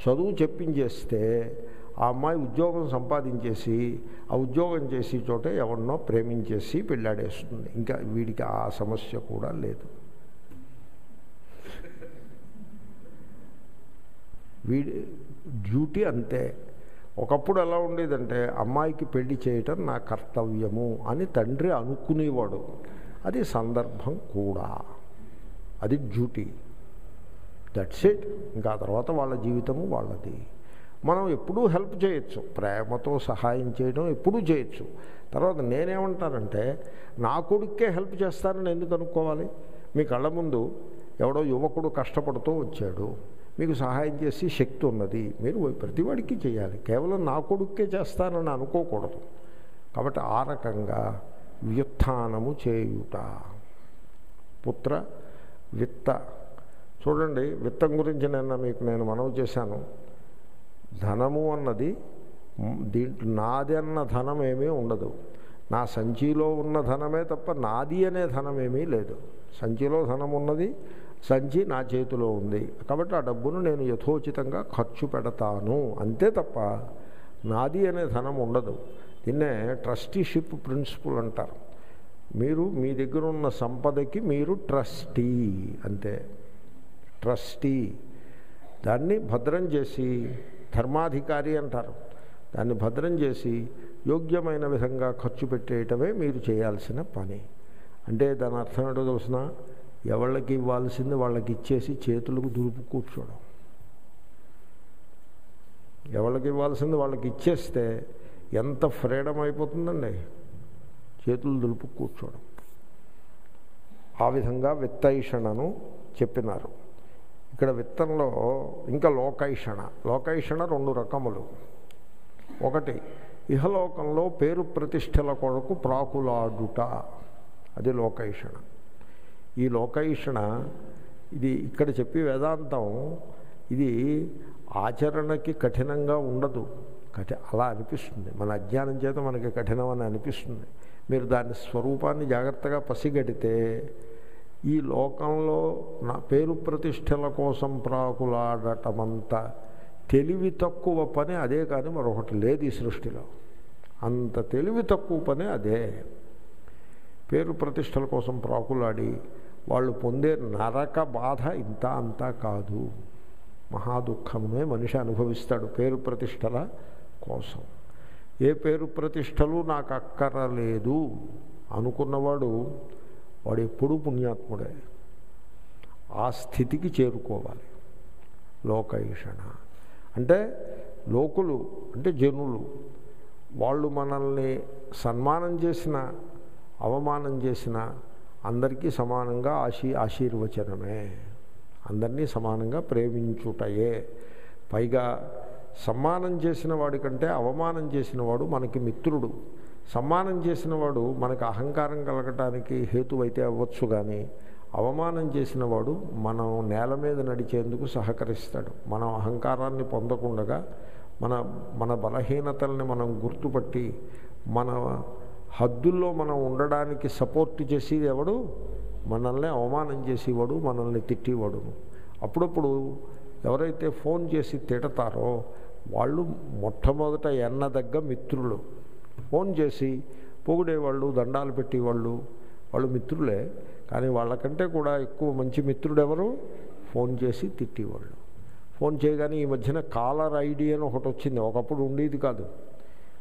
చదువు చెప్పించేస్తే ఆ అమ్మాయి ఉద్యోగం సంపాదించేసి ఆ ఉద్యోగం చేసే చోట ఎవరినో ప్రేమించేసి పెళ్ళాడేస్తుంది. ఇంకా వీడికి ఆ సమస్య కూడా లేదు. వీడి డ్యూటీ అంతే. ఒకప్పుడు ఎలా ఉండేదంటే అమ్మాయికి పెళ్ళి చేయటం నా కర్తవ్యము అని తండ్రి అనుకునేవాడు. అది సందర్భం కూడా. అది డ్యూటీ. దట్స్ ఇట్ ఇంకా తర్వాత వాళ్ళ జీవితము వాళ్ళది. మనం ఎప్పుడూ హెల్ప్ చేయొచ్చు. ప్రేమతో సహాయం చేయడం ఎప్పుడూ చేయొచ్చు. తర్వాత నేనేమంటానంటే నా కొడుక్కే హెల్ప్ చేస్తానని ఎందుకు అనుకోవాలి? మీ కళ్ళ ముందు ఎవడో యువకుడు కష్టపడుతూ వచ్చాడు. మీకు సహాయం చేసి శక్తి ఉన్నది. మీరు ప్రతివాడికి చేయాలి. కేవలం నా కొడుక్కే చేస్తానని అనుకోకూడదు. కాబట్టి ఆ రకంగా వ్యుత్థానము చేయుట. పుత్ర విత్త. చూడండి విత్తం గురించి నిన్న మీకు నేను మనవి చేశాను. ధనము అన్నది దీంట్లో నాది అన్న ధనం ఏమీ ఉండదు. నా సంచిలో ఉన్న ధనమే తప్ప నాది అనే ధనమేమీ లేదు. సంచిలో ధనం ఉన్నది సంచి నా చేతిలో ఉంది. కాబట్టి ఆ డబ్బును నేను యథోచితంగా ఖర్చు పెడతాను. అంతే తప్ప నాది అనే ధనం ఉండదు. దీన్నే ట్రస్టీషిప్ ప్రిన్సిపల్ అంటారు. మీరు మీ దగ్గర ఉన్న సంపదకి మీరు ట్రస్టీ అంతే. ట్రస్టీ. దాన్ని భద్రం చేసి ధర్మాధికారి అంటారు. దాన్ని భద్రం చేసి యోగ్యమైన విధంగా ఖర్చు పెట్టేయటమే మీరు చేయాల్సిన పని. అంటే దాని అర్థం ఏంటో తెలిసిన? ఎవళ్ళకి ఇవ్వాల్సింది వాళ్ళకి ఇచ్చేసి చేతులకు దులుపు కూర్చోవడం ఎవరికి ఇవ్వాల్సింది వాళ్ళకి ఇచ్చేస్తే ఎంత ఫ్రీడమ్ అయిపోతుందండి? చేతులు దులుపు కూర్చోవడం ఆ విధంగా విత్తైషణను చెప్పినారు. ఇక్కడ విత్తంలో ఇంకా లోకైషణ. లోకైషణ రెండు రకములు. ఒకటి ఇహలోకంలో పేరు ప్రతిష్టల కొరకు ప్రాకులాడుట. అది లోకైషణ. ఈ లోకైషణ ఇది ఇక్కడ చెప్పి వేదాంతం ఇది ఆచరణకి కఠినంగా ఉండదు. కఠి అలా అనిపిస్తుంది. మన అజ్ఞానం చేత మనకి కఠినమని అనిపిస్తుంది. మీరు దాని స్వరూపాన్ని జాగ్రత్తగా పసిగడితే ఈ లోకంలో నా పేరు ప్రతిష్టల కోసం ప్రాకులాడటమంత తెలివి తక్కువ పని అదే కానీ మరొకటి లేదు ఈ సృష్టిలో. అంత తెలివి తక్కువ పని అదే. పేరు ప్రతిష్టల కోసం ప్రాకులాడి వాళ్ళు పొందే నరక బాధ ఇంత అంతా కాదు. మహాదుఖమునే మనిషి అనుభవిస్తాడు. పేరు ప్రతిష్టల కోసం. ఏ పేరు ప్రతిష్టలు నాకు అక్కరలేదు అనుకున్నవాడు వాడు ఎప్పుడూ పుణ్యాత్ముడే. ఆ స్థితికి చేరుకోవాలి. లోకైషణ. అంటే లోకులు అంటే జనులు వాళ్ళు మనల్ని సన్మానం చేసిన అవమానం చేసిన అందరికీ సమానంగా ఆశీ ఆశీర్వచనమే. అందరినీ సమానంగా ప్రేమించుటయే. పైగా సమ్మానం చేసిన వాడి కంటే అవమానం చేసిన వాడు మనకి మిత్రుడు. సమ్మానం చేసిన వాడు మనకు అహంకారం కలగటానికి హేతువైతే అవ్వచ్చు కానీ అవమానం చేసిన వాడు మనం నేల మీద నడిచేందుకు సహకరిస్తాడు. మనం అహంకారాన్ని పొందకుండగా మన మన బలహీనతల్ని మనం గుర్తుపట్టి మన హద్దుల్లో మనం ఉండడానికి సపోర్ట్ చేసేది ఎవడు? మనల్ని అవమానం చేసేవాడు మనల్ని తిట్టేవాడు. అప్పుడప్పుడు ఎవరైతే ఫోన్ చేసి తిడతారో వాళ్ళు మొట్టమొదట ఎన్నదగ్గ మిత్రులు. ఫోన్ చేసి పొగిడేవాళ్ళు దండాలు పెట్టేవాళ్ళు వాళ్ళు మిత్రులే. కానీ వాళ్ళకంటే కూడా ఎక్కువ మంచి మిత్రుడు ఎవరు ఫోన్ చేసి తిట్టేవాళ్ళు. ఫోన్ చేయగానే ఈ మధ్యన కాలర్ ఐడి అని ఒకటి వచ్చింది. ఒకప్పుడు ఉండేది కాదు.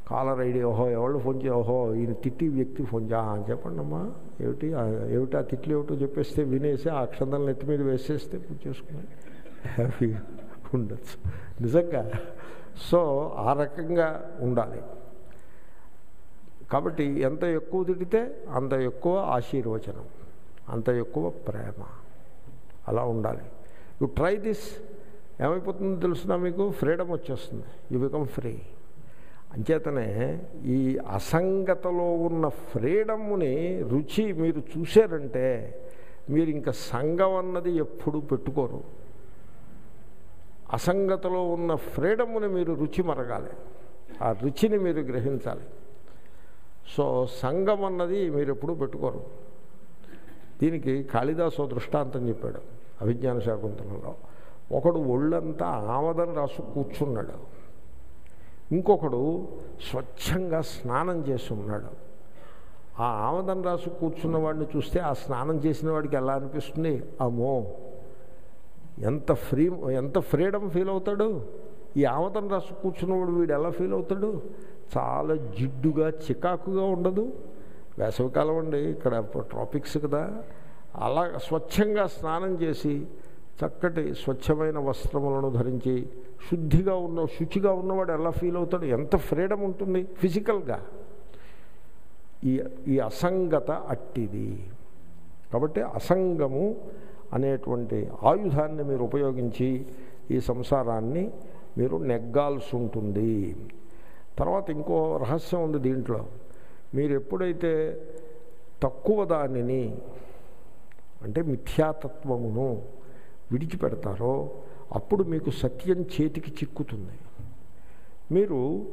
కాలర్ ఐడి ఓహో ఎవరు ఫోన్ చే ఓహో ఈయన తిట్టి వ్యక్తి ఫోన్ చే చెప్పండి అమ్మా ఏమిటి ఏమిటి ఆ తిట్లు ఏమిటో చెప్పేస్తే వినేసి ఆ అక్షంతలను ఎత్తి మీద వేసేస్తే పూజ చేసుకుని హ్యాపీగా ఉండొచ్చు. నిజంగా. సో ఆ రకంగా ఉండాలి. కాబట్టి ఎంత ఎక్కువ తిడితే అంత ఎక్కువ ఆశీర్వచనం అంత ఎక్కువ ప్రేమ. అలా ఉండాలి. యు ట్రై దిస్ ఏమైపోతుందో తెలుసునా మీకు? ఫ్రీడమ్ వచ్చేస్తుంది. యు బికమ్ ఫ్రీ అంచేతనే ఈ అసంగతలో ఉన్న ఫ్రీడమ్ని రుచి మీరు చూశారంటే మీరు ఇంకా సంఘం అన్నది ఎప్పుడు పెట్టుకోరు. అసంగతలో ఉన్న ఫ్రీడమ్ని మీరు రుచి మరగాలి. ఆ రుచిని మీరు గ్రహించాలి. సో సంఘం అన్నది మీరు ఎప్పుడూ పెట్టుకోరు. దీనికి కాళిదాసు దృష్టాంతం చెప్పాడు అభిజ్ఞాన శాకుంతలంలో. ఒకడు ఒళ్ళంతా ఆమదం రాసు కూర్చున్నాడు. ఇంకొకడు స్వచ్ఛంగా స్నానం చేసి ఉన్నాడు. ఆ ఆమదం రాసు కూర్చున్న వాడిని చూస్తే ఆ స్నానం చేసిన వాడికి ఎలా అనిపిస్తుంది? అమ్మో! ఎంత ఫ్రీ ఎంత ఫ్రీడమ్ ఫీల్ అవుతాడు? ఈ ఆమదం రాసు కూర్చున్నవాడు వీడు ఎలా ఫీల్ అవుతాడు? చాలా జిడ్డుగా చికాకుగా ఉండదు. వేసవికాలం అండి ఇక్కడ ట్రాపిక్స్ కదా. అలా స్వచ్ఛంగా స్నానం చేసి చక్కటి స్వచ్ఛమైన వస్త్రములను ధరించి శుద్ధిగా ఉన్న శుచిగా ఉన్నవాడు ఎలా ఫీల్ అవుతాడు? ఎంత ఫ్రీడమ్ ఉంటుంది ఫిజికల్గా ఈ ఈ అసంగత అట్టిది. కాబట్టి అసంగము అనేటువంటి ఆయుధాన్ని మీరు ఉపయోగించి ఈ సంసారాన్ని మీరు నెగ్గాల్సి ఉంటుంది. తర్వాత ఇంకో రహస్యం ఉంది దీంట్లో. మీరు ఎప్పుడైతే తక్కువ దానిని అంటే మిథ్యాతత్వమును విడిచిపెడతారో అప్పుడు మీకు సత్యం చేతికి చిక్కుతుంది. మీరు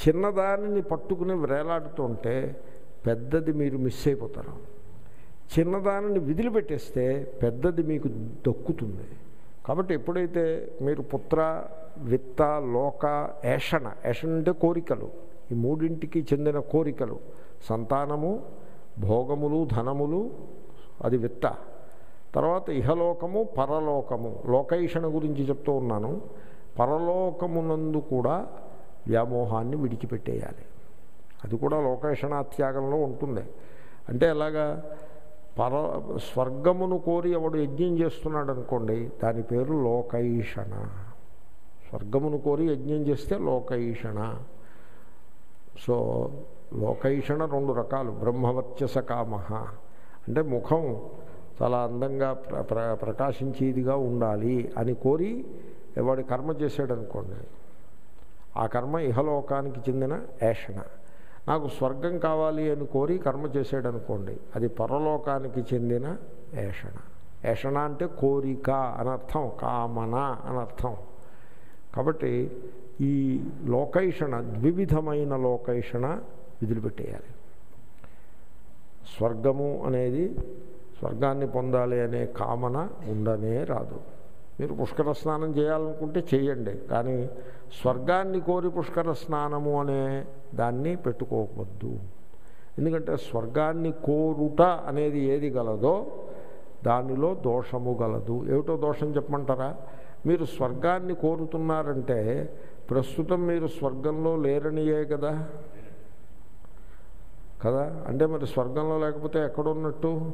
చిన్నదానిని పట్టుకుని వ్రేలాడుతుంటే పెద్దది మీరు మిస్ అయిపోతారు. చిన్నదానిని విదిలిపెట్టేస్తే పెద్దది మీకు దక్కుతుంది. కాబట్టి ఎప్పుడైతే మీరు పుత్ర విత్త లోక ఏషణ ఏషణ అంటే కోరికలు ఈ మూడింటికి చెందిన కోరికలు సంతానము భోగములు ధనములు అది విత్త. తర్వాత ఇహలోకము పరలోకము లోకైషణ గురించి చెప్తూ ఉన్నాను. పరలోకమునందు కూడా వ్యామోహాన్ని విడిచిపెట్టేయాలి. అది కూడా లోకేషణాత్యాగంలో ఉంటుంది. అంటే ఎలాగా? పర స్వర్గమును కోరి ఎవడు యజ్ఞం చేస్తున్నాడు అనుకోండి దాని పేరు లోకైషణ. స్వర్గమును కోరి యజ్ఞం చేస్తే లోకైషణ. సో లోకైషణ రెండు రకాలు బ్రహ్మవర్చస కామహ అంటే ముఖం చాలా అందంగా ప్ర ప్ర ప్రకాశించేదిగా ఉండాలి అని కోరి వాడు కర్మ చేశాడు అనుకోండి ఆ కర్మ ఇహలోకానికి చెందిన ఏషణ. నాకు స్వర్గం కావాలి అని కోరి కర్మ చేశాడు అనుకోండి అది పరలోకానికి చెందిన ఏషణ. ఏషణ అంటే కోరిక అనర్థం కామన అనర్థం కాబట్టి ఈ లోకైషణ ద్వివిధమైన లోకైషణ విదిలిపెట్టేయాలి స్వర్గము అనేది స్వర్గాన్ని పొందాలి అనే కామన ఉండనే రాదు. మీరు పుష్కర స్నానం చేయాలనుకుంటే చేయండి కానీ స్వర్గాన్ని కోరి పుష్కర స్నానము అనే దాన్ని పెట్టుకోవద్దు. ఎందుకంటే స్వర్గాన్ని కోరుట అనేది ఏది గలదో దానిలో దోషము గలదు. ఏమిటో దోషం చెప్పమంటారా? మీరు స్వర్గాన్ని కోరుతున్నారంటే ప్రస్తుతం మీరు స్వర్గంలో లేరనియే కదా? కదా? అంటే మరి స్వర్గంలో లేకపోతే ఎక్కడున్నట్టు?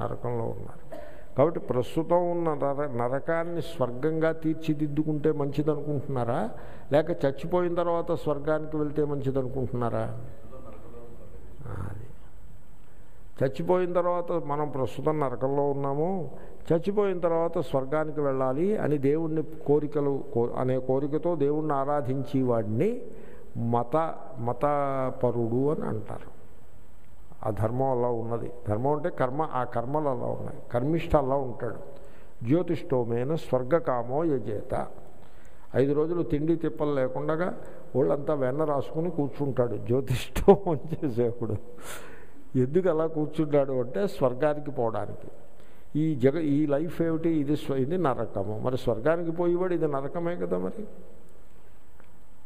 నరకంలో ఉన్నారు. కాబట్టి ప్రస్తుతం ఉన్న నర నరకాన్ని స్వర్గంగా తీర్చిదిద్దుకుంటే మంచిదనుకుంటున్నారా? లేక చచ్చిపోయిన తర్వాత స్వర్గానికి వెళ్తే మంచిదనుకుంటున్నారా? అది. చచ్చిపోయిన తర్వాత మనం ప్రస్తుతం నరకంలో ఉన్నాము. చచ్చిపోయిన తర్వాత స్వర్గానికి వెళ్ళాలి అని దేవుణ్ణి కోరికలు అనే కోరికతో దేవుణ్ణి ఆరాధించి వాడిని మత మతపరుడు అని అంటారు. ఆ ధర్మం అలా ఉన్నది. ధర్మం అంటే కర్మ ఆ కర్మలు అలా ఉన్నాయి. కర్మిష్ట అలా ఉంటాడు. జ్యోతిష్టోమైన స్వర్గకామో యజేత. ఐదు రోజులు తిండి తిప్పలు లేకుండా ఒళ్ళంతా వెన్న రాసుకుని కూర్చుంటాడు. జ్యోతిష్టోమం చేసేప్పుడు ఎందుకు అలా కూర్చుంటాడు అంటే స్వర్గానికి పోవడానికి. ఈ జగ ఈ లైఫ్ ఏమిటి? ఇది స్వ ఇది నరకము. మరి స్వర్గానికి పోయేవాడు ఇది నరకమే కదా మరి?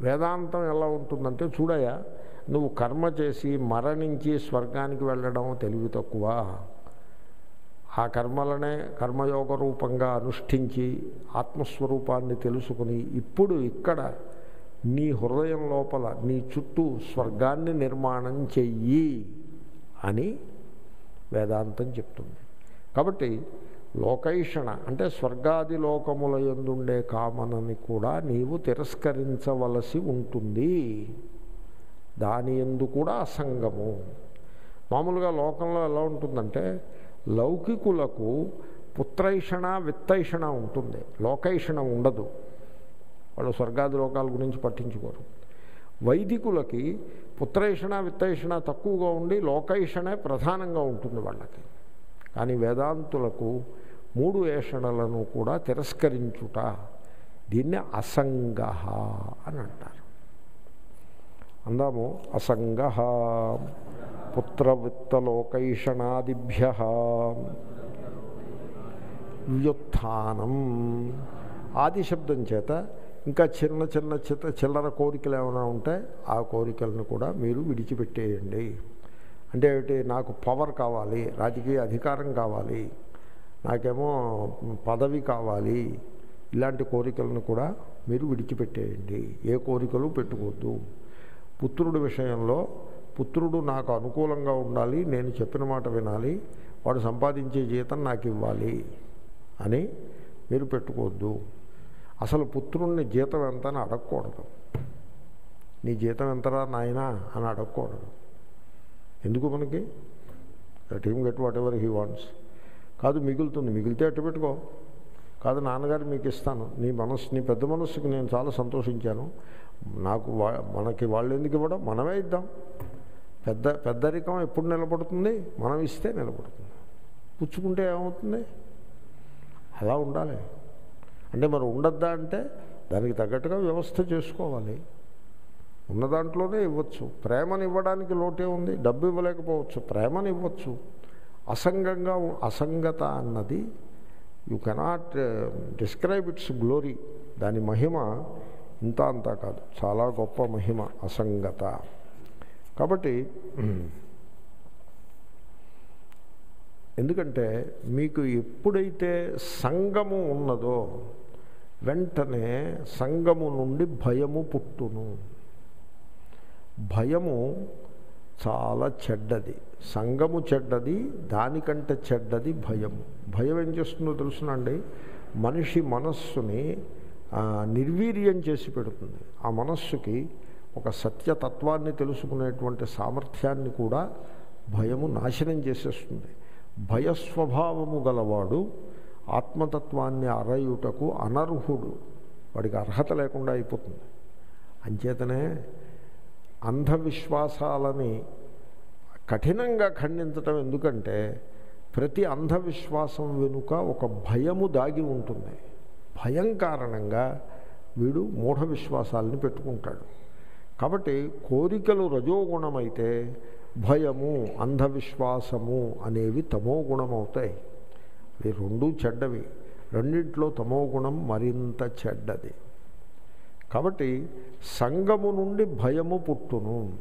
వేదాంతం ఎలా ఉంటుందంటే చూడయా నువ్వు కర్మ చేసి మరణించి స్వర్గానికి వెళ్ళడం తెలివి తక్కువ. ఆ కర్మలనే కర్మయోగ రూపంగా అనుష్ఠించి ఆత్మస్వరూపాన్ని తెలుసుకుని ఇప్పుడు ఇక్కడ నీ హృదయం లోపల నీ చుట్టూ స్వర్గాన్ని నిర్మాణం చెయ్యి అని వేదాంతం చెప్తుంది. కాబట్టి లోకైషణ అంటే స్వర్గాది లోకముల ఎందుండే కామనని కూడా నీవు తిరస్కరించవలసి ఉంటుంది. దాని ఎందు కూడా అసంగము. మామూలుగా లోకంలో ఎలా ఉంటుందంటే లౌకికులకు పుత్రైషణ విత్తైషణ ఉంటుంది. లోకైషణ ఉండదు. వాళ్ళు స్వర్గాది లోకాల గురించి పట్టించుకోరు. వైదికులకి పుత్రైషణ విత్తైషణ తక్కువగా ఉండి లోకైషణే ప్రధానంగా ఉంటుంది వాళ్ళకి. కానీ వేదాంతులకు మూడు ఏషణలను కూడా తిరస్కరించుట దీన్ని అసంగ అని అంటారు. అందాము. అసంగ పుత్రవిత్తలోకైషణాదిభ్య వ్యుత్థానం. ఆదిశబ్దం చేత ఇంకా చిన్న చిన్న చిత చిల్లర కోరికలు ఏమైనా ఉంటే ఆ కోరికలను కూడా మీరు విడిచిపెట్టేయండి. అంటే ఏమిటి? నాకు పవర్ కావాలి రాజకీయ అధికారం కావాలి నాకేమో పదవి కావాలి ఇలాంటి కోరికలను కూడా మీరు విడిచిపెట్టేయండి. ఏ కోరికలు పెట్టుకోవద్దు. పుత్రుడి విషయంలో పుత్రుడు నాకు అనుకూలంగా ఉండాలి నేను చెప్పిన మాట వినాలి వాడు సంపాదించే జీతం నాకు ఇవ్వాలి అని మీరు పెట్టుకోవద్దు. అసలు పుత్రుణ్ణి జీతం ఎంత అని అడగకూడదు. నీ జీతం ఎంతరా నాయనా అని అడగకూడదు. ఎందుకు మనకి? Team get whatever he wants కాదు మిగులుతుంది. మిగిలితే అట్టు పెట్టుకో. కాదు నాన్నగారు మీకు ఇస్తాను. నీ మనస్సు నీ పెద్ద మనస్సుకి నేను చాలా సంతోషించాను. నాకు వా మనకి వాళ్ళు ఎందుకు ఇవ్వడం? మనమే ఇద్దాం. పెద్ద పెద్దరికం ఎప్పుడు నిలబడుతుంది? మనం ఇస్తే నిలబడుతుంది. పుచ్చుకుంటే ఏమవుతుంది? అలా ఉండాలి. అంటే మరి ఉండద్దా అంటే దానికి తగ్గట్టుగా వ్యవస్థ చేసుకోవాలి. ఉన్న దాంట్లోనే ఇవ్వచ్చు. ప్రేమను ఇవ్వడానికి లోటే ఉంది. డబ్బు ఇవ్వలేకపోవచ్చు. ప్రేమను ఇవ్వచ్చు. అసంగంగా అసంగత అన్నది you cannot describe its glory దాని మహిమ ఇంత అంతా కాదు. చాలా గొప్ప మహిమ అసంగత. కాబట్టి ఎందుకంటే మీకు ఎప్పుడైతే సంగము ఉన్నదో వెంటనే సంగము నుండి భయము పుట్టును. భయము చాలా చెడ్డది. సంగము చెడ్డది దానికంటే చెడ్డది భయము. భయం ఏం చేస్తుందో తెలుసునండి? మనిషి మనస్సుని నిర్వీర్యం చేసి పెడుతుంది. ఆ మనస్సుకి ఒక సత్యతత్వాన్ని తెలుసుకునేటువంటి సామర్థ్యాన్ని కూడా భయము నాశనం చేసేస్తుంది. భయస్వభావము గలవాడు ఆత్మతత్వాన్ని అరయుటకు అనర్హుడు. వాడికి అర్హత లేకుండా అయిపోతుంది. అంచేతనే అంధవిశ్వాసాలని కఠినంగా ఖండించటం ఎందుకంటే ప్రతి అంధవిశ్వాసం వెనుక ఒక భయము దాగి ఉంటుంది. భయం కారణంగా వీడు మూఢ విశ్వాసాలని పెట్టుకుంటాడు. కాబట్టి కోరికలు రజోగుణమైతే భయము అంధవిశ్వాసము అనేవి తమో గుణమవుతాయి. అవి రెండూ చెడ్డవి. రెండింటిలో తమో గుణం మరింత చెడ్డది. కాబట్టి సంగము నుండి భయము పుట్టును.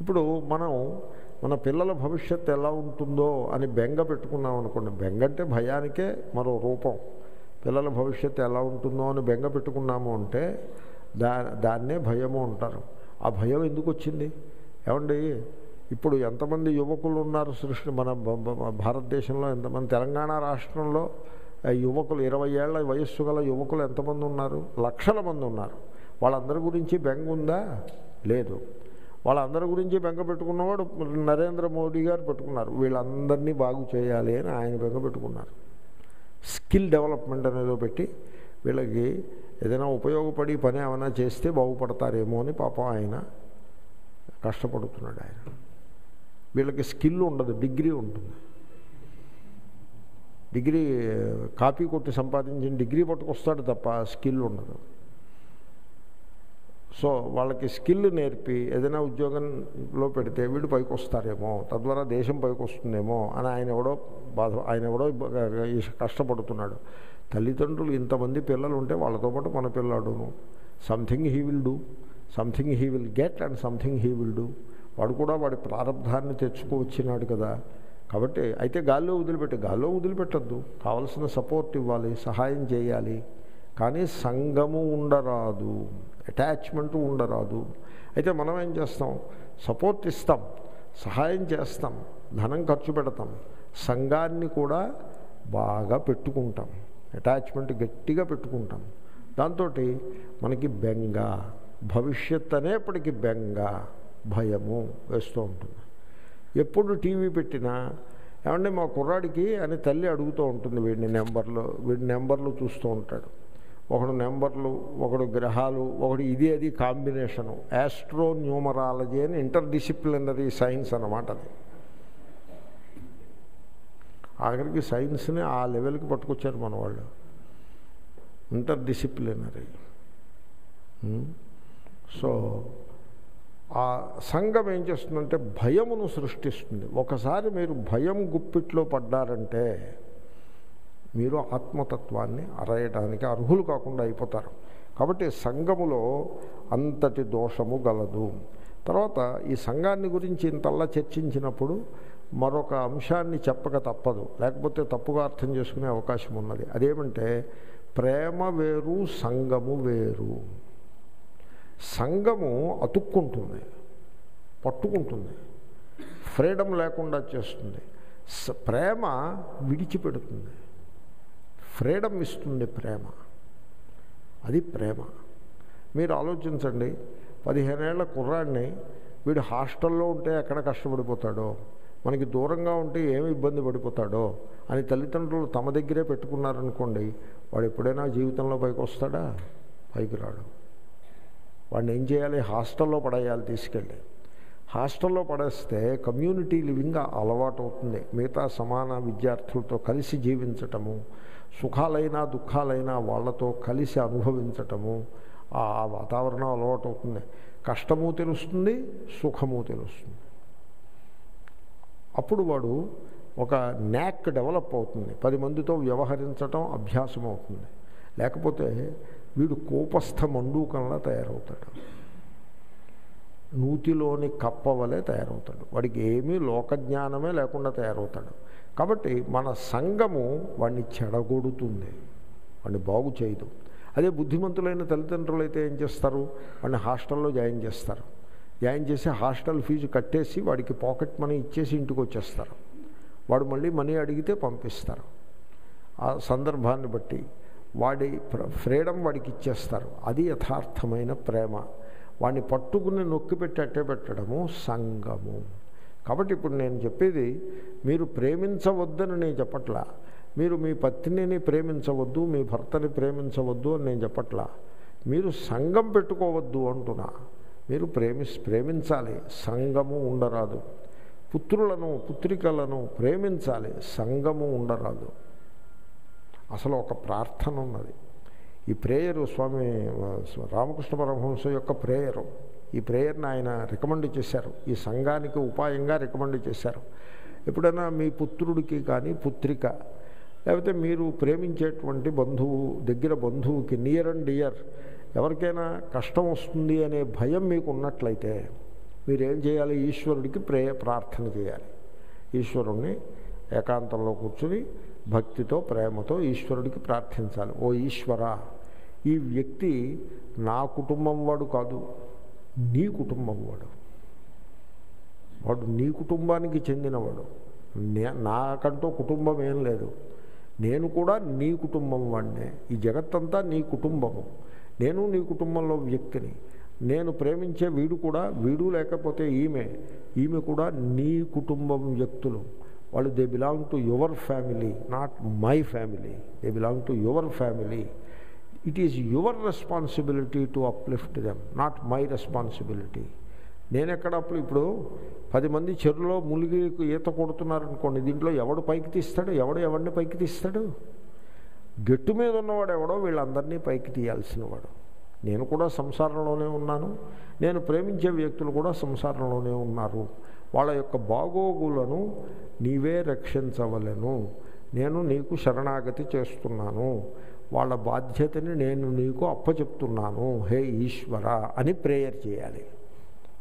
ఇప్పుడు మనం మన పిల్లల భవిష్యత్తు ఎలా ఉంటుందో అని బెంగ పెట్టుకున్నాం అనుకోండి బెంగ అంటే భయానికే మరో రూపం. పిల్లల భవిష్యత్తు ఎలా ఉంటుందో అని బెంగ పెట్టుకున్నాము అంటే దా దాన్నే భయము అంటారు. ఆ భయం ఎందుకు వచ్చింది? ఏమండి ఇప్పుడు ఎంతమంది యువకులు ఉన్నారు సృష్టి మన భారతదేశంలో ఎంతమంది తెలంగాణ రాష్ట్రంలో యువకులు ఇరవై ఏళ్ళ వయస్సు గల యువకులు ఎంతమంది ఉన్నారు? లక్షల మంది ఉన్నారు. వాళ్ళందరి గురించి బెంగ ఉందా? లేదు. వాళ్ళందరి గురించి బెంగ పెట్టుకున్నవాడు నరేంద్ర మోడీ గారు పెట్టుకున్నారు. వీళ్ళందరినీ బాగు చేయాలి అని ఆయన బెంగ పెట్టుకున్నారు. స్కిల్ డెవలప్మెంట్ అనేదో పెట్టి వీళ్ళకి ఏదైనా ఉపయోగపడి పని ఏమైనా చేస్తే బాగుపడతారేమో అని పాపం ఆయన కష్టపడుతున్నాడు ఆయన. వీళ్ళకి స్కిల్ ఉండదు డిగ్రీ ఉంటుంది. డిగ్రీ కాపీ కొట్టి సంపాదించిన డిగ్రీ పట్టుకొస్తాడు తప్ప స్కిల్ ఉండదు. సో వాళ్ళకి స్కిల్ నేర్పి ఏదైనా ఉద్యోగంలో పెడితే వీడు పైకి వస్తారేమో తద్వారా దేశం పైకి వస్తుందేమో అని ఆయన ఎవడో బాధ ఆయన ఎవడో కష్టపడుతున్నాడు. తల్లిదండ్రులు ఇంతమంది పిల్లలు ఉంటే వాళ్ళతో పాటు మన పిల్లాడును. Something he will do something he will get and something he will do వాడు కూడా వాడి ప్రారంధాన్ని తెచ్చుకోవచ్చినాడు కదా. కాబట్టి అయితే గాల్లో వదిలిపెట్టి గాల్లో వదిలిపెట్టద్దు. కావలసిన సపోర్ట్ ఇవ్వాలి సహాయం చేయాలి. కానీ సంఘము ఉండరాదు. అటాచ్మెంట్ ఉండరాదు. అయితే మనం ఏం చేస్తాం? సపోర్ట్ ఇస్తాం. సహాయం చేస్తాం. ధనం ఖర్చు పెడతాం. సంఘాన్ని కూడా బాగా పెట్టుకుంటాం. అటాచ్మెంట్ గట్టిగా పెట్టుకుంటాం. దాంతో మనకి బెంగ భవిష్యత్ అనేప్పటికీ బెంగ భయము వేస్తూ ఉంటుంది. ఎప్పుడు టీవీ పెట్టినా ఏమంటే మా కుర్రాడికి అని తల్లి అడుగుతూ ఉంటుంది వీడిని నెంబర్లు వీడి నెంబర్లు చూస్తూ ఉంటాడు. ఒకడు నెంబర్లు ఒకడు గ్రహాలు ఒకడు ఇది అది కాంబినేషను. యాస్ట్రో న్యూమరాలజీ అని ఇంటర్ డిసిప్లినరీ సైన్స్ అన్నమాట అది. ఆఖరికి సైన్స్ని ఆ లెవెల్కి పట్టుకొచ్చారు మన వాళ్ళు ఇంటర్ డిసిప్లినరీ సో ఆ సంఘం ఏం చేస్తుందంటే భయమును సృష్టిస్తుంది. ఒకసారి మీరు భయం గుప్పిట్లో పడ్డారంటే మీరు ఆత్మతత్వాన్ని అరయడానికి అర్హులు కాకుండా అయిపోతారు. కాబట్టి సంఘములో అంతటి దోషము గలదు. తర్వాత ఈ సంఘాన్ని గురించి ఇంతల్లా చర్చించినప్పుడు మరొక అంశాన్ని చెప్పక తప్పదు. లేకపోతే తప్పుగా అర్థం చేసుకునే అవకాశం ఉన్నది. అదేమంటే ప్రేమ వేరు సంఘము వేరు. సంఘము అతుక్కుంటుంది పట్టుకుంటుంది ఫ్రీడమ్ లేకుండా చేస్తుంది. ప్రేమ విడిచిపెడుతుంది. ఫ్రీడమ్ ఇస్తుంది ప్రేమ. అది ప్రేమ. మీరు ఆలోచించండి పదిహేనేళ్ళ కుర్రాడిని వీడు హాస్టల్లో ఉంటే ఎక్కడ కష్టపడిపోతాడో మనకి దూరంగా ఉంటే ఏమి ఇబ్బంది పడిపోతాడో అని తల్లిదండ్రులు తమ దగ్గరే పెట్టుకున్నారనుకోండి వాడు ఎప్పుడైనా జీవితంలో పైకి వస్తాడా? పైకి రాడు. వాడిని ఏం చేయాలి? హాస్టల్లో పడేయాలి తీసుకెళ్ళి. హాస్టల్లో పడేస్తే కమ్యూనిటీ లివింగ్ అలవాటు అవుతుంది మిగతా సమాన విద్యార్థులతో కలిసి జీవించటము సుఖాలైనా దుఃఖాలైనా వాళ్ళతో కలిసి అనుభవించటము ఆ వాతావరణం అలవాటు అవుతుంది కష్టము తెలుస్తుంది సుఖము తెలుస్తుంది. అప్పుడు వాడు ఒక న్యాక్ డెవలప్ అవుతుంది. పది మందితో వ్యవహరించటం అభ్యాసం అవుతుంది లేకపోతే వీడు కోపస్థ మండూకంలా తయారవుతాడు. నూతిలోని కప్పవలే తయారవుతాడు. వాడికి ఏమీ లోకజ్ఞానమే లేకుండా తయారవుతాడు. కాబట్టి మన సంఘము వాడిని చెడగొడుతుంది. వాడిని బాగు చేయదు. అదే బుద్ధిమంతులైన తల్లిదండ్రులు అయితే ఏం చేస్తారు? వాడిని హాస్టల్లో జాయిన్ చేస్తారు. జాయిన్ చేసి హాస్టల్ ఫీజు కట్టేసి వాడికి పాకెట్ మనీ ఇచ్చేసి ఇంటికి వచ్చేస్తారు. వాడు మళ్ళీ మనీ అడిగితే పంపిస్తారు. ఆ సందర్భాన్ని బట్టి వాడి ఫ్రీడమ్ వాడికి ఇచ్చేస్తారు. అది యథార్థమైన ప్రేమ. వాడిని పట్టుకుని నొక్కి పెట్టి అట్టే పెట్టడము సంగము కాబట్టి ఇప్పుడు నేను చెప్పేది మీరు ప్రేమించవద్దని నేను చెప్పట్లా. మీరు మీ పత్నిని ప్రేమించవద్దు మీ భర్తని ప్రేమించవద్దు అని నేను చెప్పట్లా. మీరు సంఘం పెట్టుకోవద్దు అంటున్నా. మీరు ప్రేమి ప్రేమించాలి. సంఘము ఉండరాదు. పుత్రులను పుత్రికలను ప్రేమించాలి. సంఘము ఉండరాదు. అసలు ఒక ప్రార్థన ఉన్నది. ఈ ప్రేయరు స్వామి రామకృష్ణ పరమహంస యొక్క ప్రేయరు. ఈ ప్రేయర్ని ఆయన రికమెండ్ చేశారు. ఈ సంఘానికి ఉపాయంగా రికమెండ్ చేశారు. ఎప్పుడైనా మీ పుత్రుడికి కానీ పుత్రిక లేకపోతే మీరు ప్రేమించేటువంటి బంధువు దగ్గర బంధువుకి నియర్ అండ్ డియర్ ఎవరికైనా కష్టం వస్తుంది అనే భయం మీకు ఉన్నట్లయితే మీరేం చేయాలి? ఈశ్వరుడికి ప్రే ప్రార్థన చేయాలి. ఈశ్వరుణ్ణి ఏకాంతంలో కూర్చుని భక్తితో ప్రేమతో ఈశ్వరుడికి ప్రార్థించాలి. ఓ ఈశ్వర ఈ వ్యక్తి నా కుటుంబం వాడు కాదు. నీ కుటుంబం వాడు. వాడు నీ కుటుంబానికి చెందినవాడు. నే నాకంటూ కుటుంబం ఏం లేదు. నేను కూడా నీ కుటుంబం వాడినే. ఈ జగత్తంతా నీ కుటుంబము. నేను నీ కుటుంబంలో వ్యక్తిని. నేను ప్రేమించే వీడు కూడా వీడు లేకపోతే ఈమె. ఈమె కూడా నీ కుటుంబం వ్యక్తులు. వాళ్ళు they belong to your family not my family. They belong to your family. It is your responsibility to uplift them not my responsibility నేను ఎక్కడ అప్పుడు ఇప్పుడు పది మంది చెరువులో మునిగి ఈత కొడుతున్నారనుకోండి దీంట్లో ఎవడు పైకి తీస్తాడు? ఎవడు ఎవడిని పైకి తీస్తాడు? గట్టు మీద ఉన్నవాడు ఎవడో వీళ్ళందరినీ పైకి తీయాల్సిన వాడు నేను కూడా సంసారంలోనే ఉన్నాను. నేను ప్రేమించే వ్యక్తులు కూడా సంసారంలోనే ఉన్నారు. వాళ్ళ యొక్క బాగోగులను నీవే రక్షించవలను. నేను నీకు శరణాగతి చేస్తున్నాను. వాళ్ళ బాధ్యతని నేను నీకు అప్పచెప్తున్నాను హే ఈశ్వర అని ప్రేయర్ చేయాలి.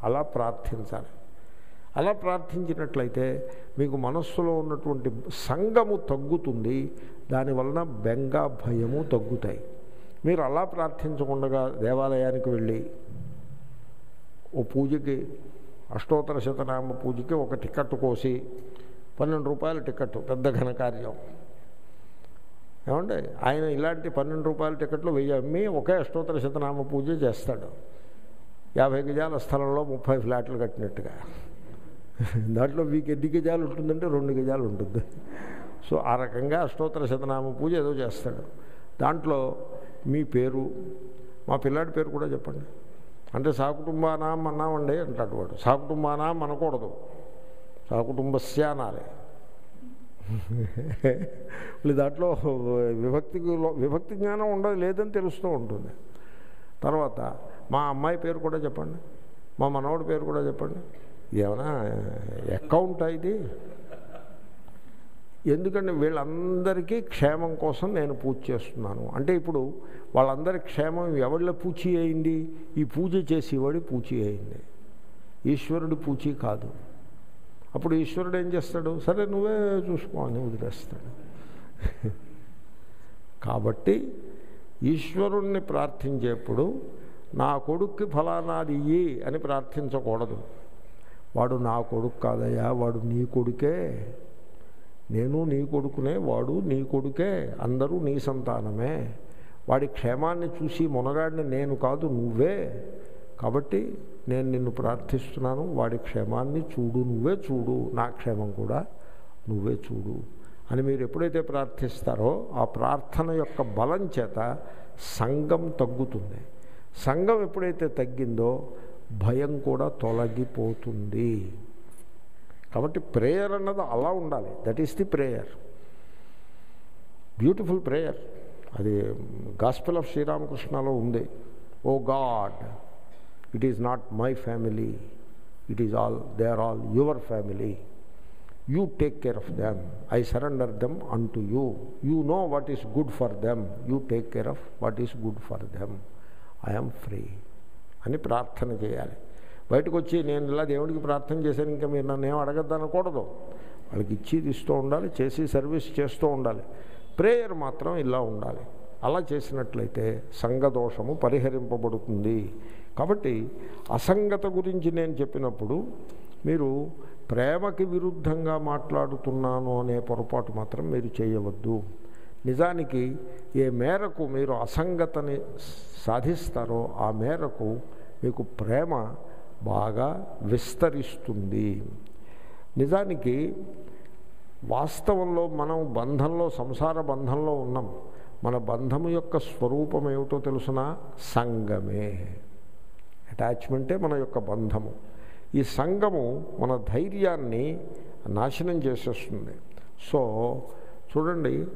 అలా ప్రార్థించాలి. అలా ప్రార్థించినట్లయితే మీకు మనస్సులో ఉన్నటువంటి సంగము తగ్గుతుంది దానివలన బెంగ భయము తగ్గుతాయి. మీరు అలా ప్రార్థించకుండా దేవాలయానికి వెళ్ళి ఓ పూజకి అష్టోత్తర శతనామ పూజకి ఒక టికెట్ కోసి పన్నెండు రూపాయల టికెట్ పెద్ద ఘనకార్యం. ఏమండి? ఆయన ఇలాంటి పన్నెండు రూపాయల టికెట్లు వెయ్యి అమ్మి ఒకే అష్టోత్తర శతనామ పూజ చేస్తాడు. యాభై గజాల స్థలంలో ముప్పై ఫ్లాట్లు కట్టినట్టుగా. దాంట్లో మీకు ఎన్ని గజాలు ఉంటుందంటే రెండు గజాలు ఉంటుంది. సో ఆ రకంగా అష్టోత్తర శతనామ పూజ ఏదో చేస్తాడు. దాంట్లో మీ పేరు మా పిల్లాడి పేరు కూడా చెప్పండి. అంటే సాకుటుంబానాం అన్నామండి అంటాడు వాడు. సాకుటుంబానాం అనకూడదు. సాకుటుంబస్య అనాలి. వీళ్ళు దాంట్లో విభక్తికి విభక్తి జ్ఞానం ఉండదు లేదని తెలుస్తూ ఉంటుంది. తర్వాత మా అమ్మాయి పేరు కూడా చెప్పండి. మా మనవడి పేరు కూడా చెప్పండి. ఏమైనా అకౌంటా ఇది? ఎందుకంటే వీళ్ళందరికీ క్షేమం కోసం నేను పూజ చేస్తున్నాను. అంటే ఇప్పుడు వాళ్ళందరి క్షేమం ఎవళ్ళ పూచి అయింది? ఈ పూజ చేసేవాడి పూచి అయింది. ఈశ్వరుడి పూచి కాదు. అప్పుడు ఈశ్వరుడు ఏం చేస్తాడు? సరే నువ్వే చూసుకో అని వదిలేస్తాడు. కాబట్టి ఈశ్వరుణ్ణి ప్రార్థించేప్పుడు నా కొడుక్కి ఫలానాది ఇయ్యి అని ప్రార్థించకూడదు. వాడు నా కొడుకు కాదయ్యా వాడు నీ కొడుకే. నేను నీ కొడుకునే వాడు నీ కొడుకే అందరూ నీ సంతానమే. వాడి క్షేమాన్ని చూసి మునగాడిని నేను కాదు నువ్వే. కాబట్టి నేను నిన్ను ప్రార్థిస్తున్నాను వాడి క్షేమాన్ని చూడు నువ్వే చూడు నా క్షేమం కూడా నువ్వే చూడు అని మీరు ఎప్పుడైతే ప్రార్థిస్తారో ఆ ప్రార్థన యొక్క బలం చేత సంఘం తగ్గుతుంది. సంఘం ఎప్పుడైతే తగ్గిందో భయం కూడా తొలగిపోతుంది. కాబట్టి ప్రేయర్ అన్నది అలా ఉండాలి. That is the prayer. Beautiful prayer. అది గాస్పెల్ ఆఫ్ శ్రీరామకృష్ణలో ఉంది. O God it is not my family it is all they are all your family you take care of them I surrender them unto you you know what is good for them you take care of what is good for them I'm free అని ప్రార్థన చేయాలి. బయటకు వచ్చి నేను ఇలా దేవుడికి ప్రార్థన చేశాను ఇంకా మీరు నన్ను ఏం అడగద్దు అనకూడదు. వాళ్ళకి ఇచ్చేది ఇస్తూ ఉండాలి చేసి సర్వీస్ చేస్తూ ఉండాలి. ప్రేయర్ మాత్రం ఇలా ఉండాలి. అలా చేసినట్లయితే సంఘదోషము పరిహరింపబడుతుంది. కాబట్టి అసంగత గురించి నేను చెప్పినప్పుడు మీరు ప్రేమకి విరుద్ధంగా మాట్లాడుతున్నాను అనే పొరపాటు మాత్రం మీరు చేయవద్దు. నిజానికి ఏ మేరకు మీరు అసంగతని సాధిస్తారో ఆ మేరకు మీకు ప్రేమ బాగా విస్తరిస్తుంది. నిజానికి వాస్తవంలో మనం బంధంలో సంసార బంధంలో ఉన్నాం. మన బంధము యొక్క స్వరూపం ఏమిటో తెలుసిన? సంగమే. అటాచ్మెంటే మన యొక్క బంధము. ఈ సంఘము మన ధైర్యాన్ని నాశనం చేసేస్తుంది. సో చూడండి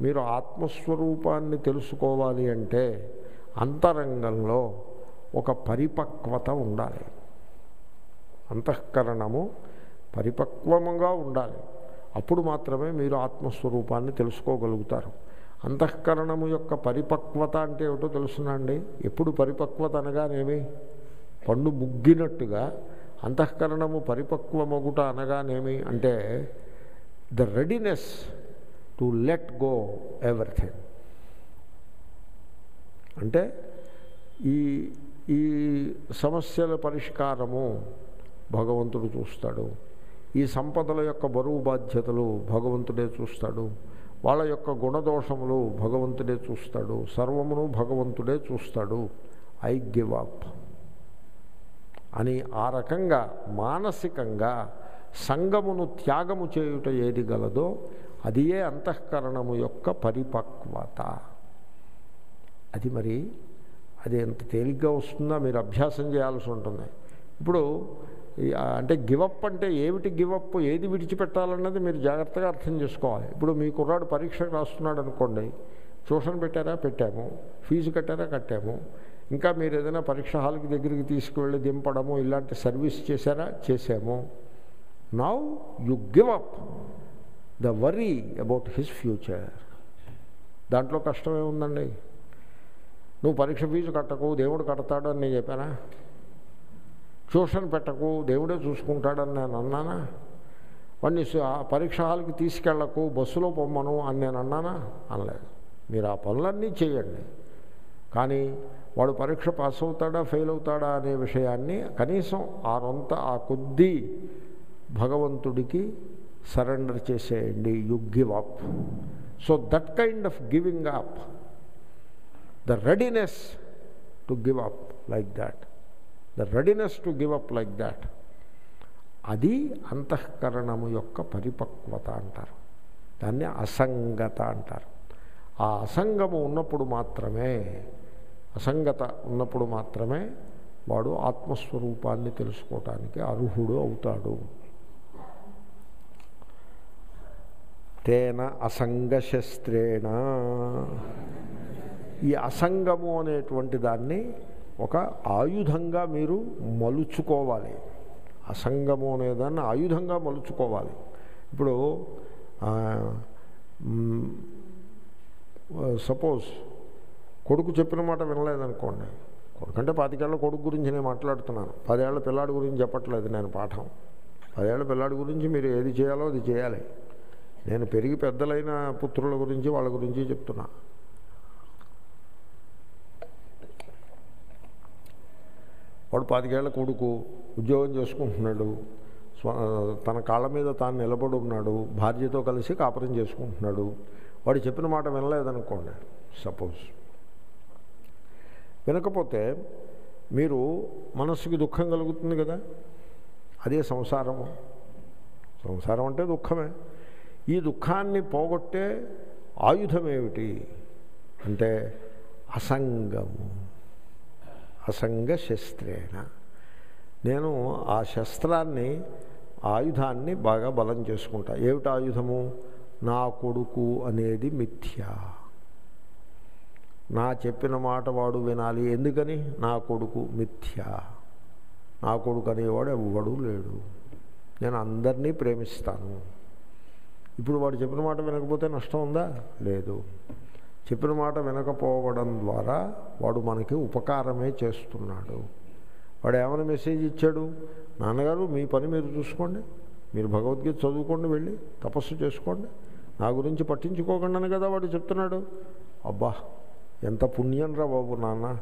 మీరు ఆత్మస్వరూపాన్ని తెలుసుకోవాలి అంటే అంతరంగంలో ఒక పరిపక్వత ఉండాలి. అంతఃకరణము పరిపక్వముగా ఉండాలి. అప్పుడు మాత్రమే మీరు ఆత్మస్వరూపాన్ని తెలుసుకోగలుగుతారు. అంతఃకరణము యొక్క పరిపక్వత అంటే ఏమిటో తెలుసునండి ఎప్పుడు పరిపక్వత అనగానేమి? పండు ముగ్గినట్టుగా అంతఃకరణము పరిపక్వమగుట అనగానేమి అంటే the readiness to let go everything. అంటే ఈ ఈ సమస్యల పరిష్కారము భగవంతుడు చూస్తాడు. ఈ సంపదల యొక్క బరువు బాధ్యతలు భగవంతుడే చూస్తాడు. వాళ్ళ యొక్క గుణదోషములు భగవంతుడే చూస్తాడు. సర్వమును భగవంతుడే చూస్తాడు. I give up. అని ఆ రకంగా మానసికంగా సంగమును త్యాగము చేయుట ఏది గలదో అదియే అంతఃకరణము యొక్క పరిపక్వత. అది మరి అది ఎంత తేలిగ్గా వస్తుందో మీరు అభ్యాసం చేయాల్సి ఉంటుంది. ఇప్పుడు అంటే గివప్ అంటే ఏమిటి గివప్ ఏది విడిచిపెట్టాలన్నది మీరు జాగ్రత్తగా అర్థం చేసుకోవాలి. ఇప్పుడు మీ కుర్రాడు పరీక్ష రాస్తున్నాడు అనుకోండి ట్యూషన్ పెట్టారా? పెట్టాము. ఫీజు కట్టారా? కట్టాము. ఇంకా మీరు ఏదైనా పరీక్ష హాల్కి దగ్గరికి తీసుకువెళ్ళి దింపడము ఇలాంటి సర్వీస్ చేశారా? చేశాము. Now you give up the worry about his future దాంట్లో కష్టమే ఉందండి. నువ్వు పరీక్ష ఫీజు కట్టకు దేవుడు కడతాడు అని నేను చెప్పానా? ట్యూషన్ పెట్టకు దేవుడే చూసుకుంటాడని నేను అన్నానా? వాడిని పరీక్ష హాల్కి తీసుకెళ్ళకు బస్సులో పొమ్మను అని నేను అన్నానా? అనలేదు. మీరు ఆ పనులన్నీ చేయండి. కానీ వాడు పరీక్ష పాస్ అవుతాడా ఫెయిల్ అవుతాడా అనే విషయాన్ని కనీసం ఆ రొంత ఆ కొద్దీ భగవంతుడికి సరెండర్ చేసేయండి you give up. So that kind of giving up the readiness to give up like that the readiness to give up like that. అది అంతఃకరణము యొక్క పరిపక్వత అంటారు. దాన్ని అసంగత అంటారు. ఆ అసంగము ఉన్నప్పుడు మాత్రమే అసంగత ఉన్నప్పుడు మాత్రమే వాడు ఆత్మస్వరూపాన్ని తెలుసుకోవటానికి అర్హుడు అవుతాడు. తేన అసంగశస్త్రేణ. ఈ అసంగము అనేటువంటి దాన్ని ఒక ఆయుధంగా మీరు మలుచుకోవాలి. అసంగము అనేదాన్ని ఆయుధంగా మలుచుకోవాలి. ఇప్పుడు సపోజ్ కొడుకు చెప్పిన మాట వినలేదనుకోండి. కొడుకంటే పాతికేళ్ళ కొడుకు గురించి నేను మాట్లాడుతున్నాను. పదేళ్ళ పిల్లాడి గురించి చెప్పట్లేదు నేను పాఠం. పదేళ్ళ పిల్లాడి గురించి మీరు ఏది చేయాలో అది చేయాలి. నేను పెరిగి పెద్దలైన పుత్రుల గురించి వాళ్ళ గురించి చెప్తున్నా. వాడు పాతికేళ్ళ కొడుకు ఉద్యోగం చేసుకుంటున్నాడు. తన కాళ్ళ మీద తాను నిలబడి ఉన్నాడు. భార్యతో కలిసి కాపురం చేసుకుంటున్నాడు. వాడు చెప్పిన మాట వినలేదనుకోండి. సపోజ్ వినకపోతే మీరు మనస్సుకి దుఃఖం కలుగుతుంది కదా? అదే సంసారము. సంసారం అంటే దుఃఖమే. ఈ దుఃఖాన్ని పోగొట్టే ఆయుధం ఏమిటి? అంటే అసంగము. అసంగ శస్త్రేణ. నేను ఆ శస్త్రాన్ని ఆయుధాన్ని బాగా బలం చేసుకుంటా. ఏమిటి ఆయుధము? నా కొడుకు అనేది మిథ్య. నా చెప్పిన మాట వాడు వినాలి. ఎందుకని? నా కొడుకు మిథ్య. నా కొడుకు అనేవాడు ఎవ్వడు లేడు. నేను అందరినీ ప్రేమిస్తాను. ఇప్పుడు వాడు చెప్పిన మాట వినకపోతే నష్టం ఉందా? లేదు. చెప్పిన మాట వినకపోవడం ద్వారా వాడు మనకి ఉపకారమే చేస్తున్నాడు. వాడు ఏమైనా మెసేజ్ ఇచ్చాడు? నాన్నగారు మీ పని మీరు చూసుకోండి. మీరు భగవద్గీత చదువుకోండి వెళ్ళి తపస్సు చేసుకోండి. నా గురించి పట్టించుకోకుండా కదా వాడు చెప్తున్నాడు. అబ్బా ఎంత పుణ్యం రా బాబు నాన్న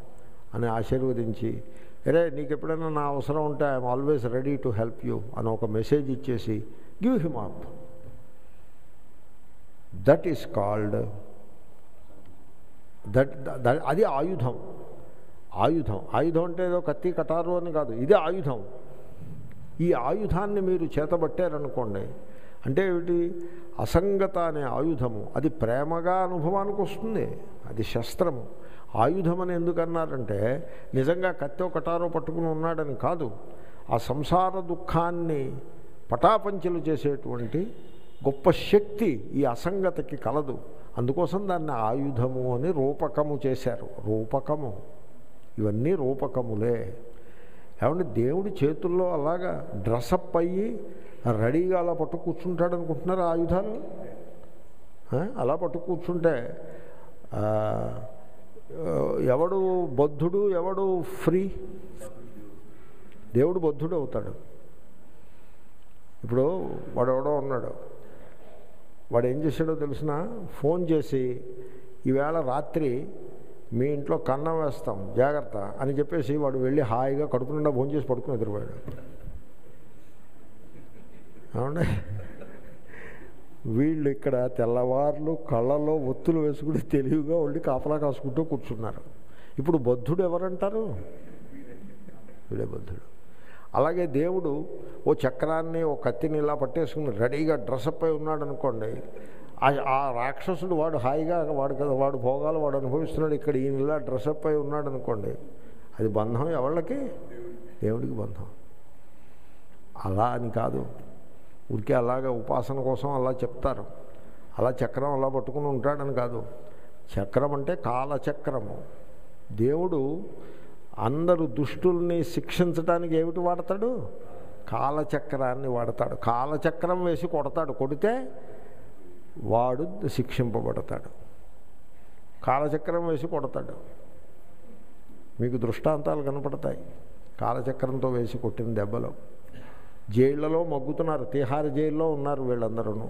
అని ఆశీర్వదించి అరే నీకు ఎప్పుడైనా నా అవసరం ఉంటే I'm always ready to help you అని ఒక మెసేజ్ ఇచ్చేసి give him up. That is called that అది ఆయుధం. ఆయుధం. ఆయుధం అంటే ఏదో కత్తి కటారు అని కాదు. ఇది ఆయుధం. ఈ ఆయుధాన్ని మీరు చేతబట్టారనుకోండి అంటే ఏమిటి? అసంగత అనే ఆయుధము అది ప్రేమగా అనుభవానికి వస్తుంది అది శస్త్రము. ఆయుధం అని ఎందుకన్నారంటే నిజంగా కత్తో కటారో పట్టుకుని ఉన్నాడని కాదు ఆ సంసార దుఃఖాన్ని పటాపంచలు చేసేటువంటి గొప్ప శక్తి ఈ అసంగతకి కలదు. అందుకోసం దాన్ని ఆయుధము అని రూపకము చేశారు. రూపకము. ఇవన్నీ రూపకములే. ఏమంటే దేవుడి చేతుల్లో అలాగా డ్రెస్అప్ అయ్యి రెడీగా అలా పట్టు కూర్చుంటాడు అనుకుంటున్నారు ఆయుధాలు అలా పట్టు కూర్చుంటే ఎవడు బద్ధుడు ఎవడు ఫ్రీ? దేవుడు బద్ధుడు అవుతాడు. ఇప్పుడు వాడెవడో ఉన్నాడు. వాడు ఏం చేశాడో తెలిసిన ఫోన్ చేసి ఈవేళ రాత్రి మీ ఇంట్లో కన్నం వేస్తాం జాగ్రత్త అని చెప్పేసి వాడు వెళ్ళి హాయిగా కడుపు నిండా భోజనం చేసి పడుకుని ఎదురుపోయాడు. అవునా? వీళ్ళు ఇక్కడ తెల్లవార్లు కళ్ళలో ఒత్తులు వేసుకుని తెలివిగా ఉండి కాపలా కాసుకుంటూ కూర్చున్నారు. ఇప్పుడు బద్ధుడు ఎవరంటారు? వీడే బద్ధుడు. అలాగే దేవుడు ఓ చక్రాన్ని ఓ కత్తిని ఇలా పట్టేసుకుని రెడీగా డ్రెస్అప్ అయి ఉన్నాడు అనుకోండి. ఆ- ఆ రాక్షసుడు వాడు హాయిగా వాడు కదా వాడు భోగాలు వాడు అనుభవిస్తున్నాడు. ఇక్కడ ఈయన ఇలా డ్రెస్అప్ అయి ఉన్నాడు అనుకోండి. అది బంధం ఎవళ్ళకి? దేవుడికి బంధం. అలా అని కాదు. ఊరికే అలాగా ఉపాసన కోసం అలా చెప్తారు. అలా చక్రం అలా పట్టుకుని ఉంటాడని కాదు. చక్రం అంటే కాలచక్రము. దేవుడు అందరు దుష్టుల్ని శిక్షించడానికి ఏమిటి వాడతాడు? కాలచక్రాన్ని వాడతాడు. కాలచక్రం వేసి కొడతాడు. కొడితే వాడు శిక్షింపబడతాడు. కాలచక్రం వేసి కొడతాడు. మీకు దృష్టాంతాలు కనపడతాయి. కాలచక్రంతో వేసి కొట్టిన దెబ్బలు. జైళ్ళలో మగ్గుతున్నారు. తిహార్ జైల్లో ఉన్నారు వీళ్ళందరూ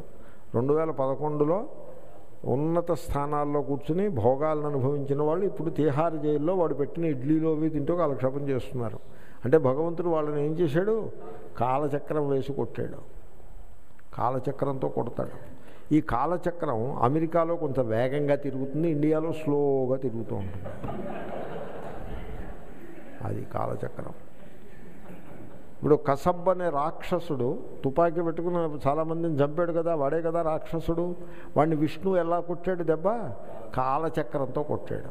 రెండు వేల పదకొండులో ఉన్నత స్థానాల్లో కూర్చుని భోగాలను అనుభవించిన వాళ్ళు ఇప్పుడు తిహార్ జైల్లో వాడు పెట్టిన ఇడ్లీలో అవి తింటూ కాలక్షేపం చేస్తున్నారు. అంటే భగవంతుడు వాళ్ళని ఏం చేశాడు? కాలచక్రం వేసి కొట్టాడు. కాలచక్రంతో కొడతాడు. ఈ కాలచక్రం అమెరికాలో కొంత వేగంగా తిరుగుతుంది ఇండియాలో స్లోగా తిరుగుతూ ఉంటుంది. అది కాలచక్రం. ఇప్పుడు కసబ్ అనే రాక్షసుడు తుపాకీ పెట్టుకుని చాలామందిని చంపాడు కదా వాడే కదా రాక్షసుడు. వాడిని విష్ణు ఎలా కొట్టాడు దెబ్బ? కాలచక్రంతో కొట్టాడు.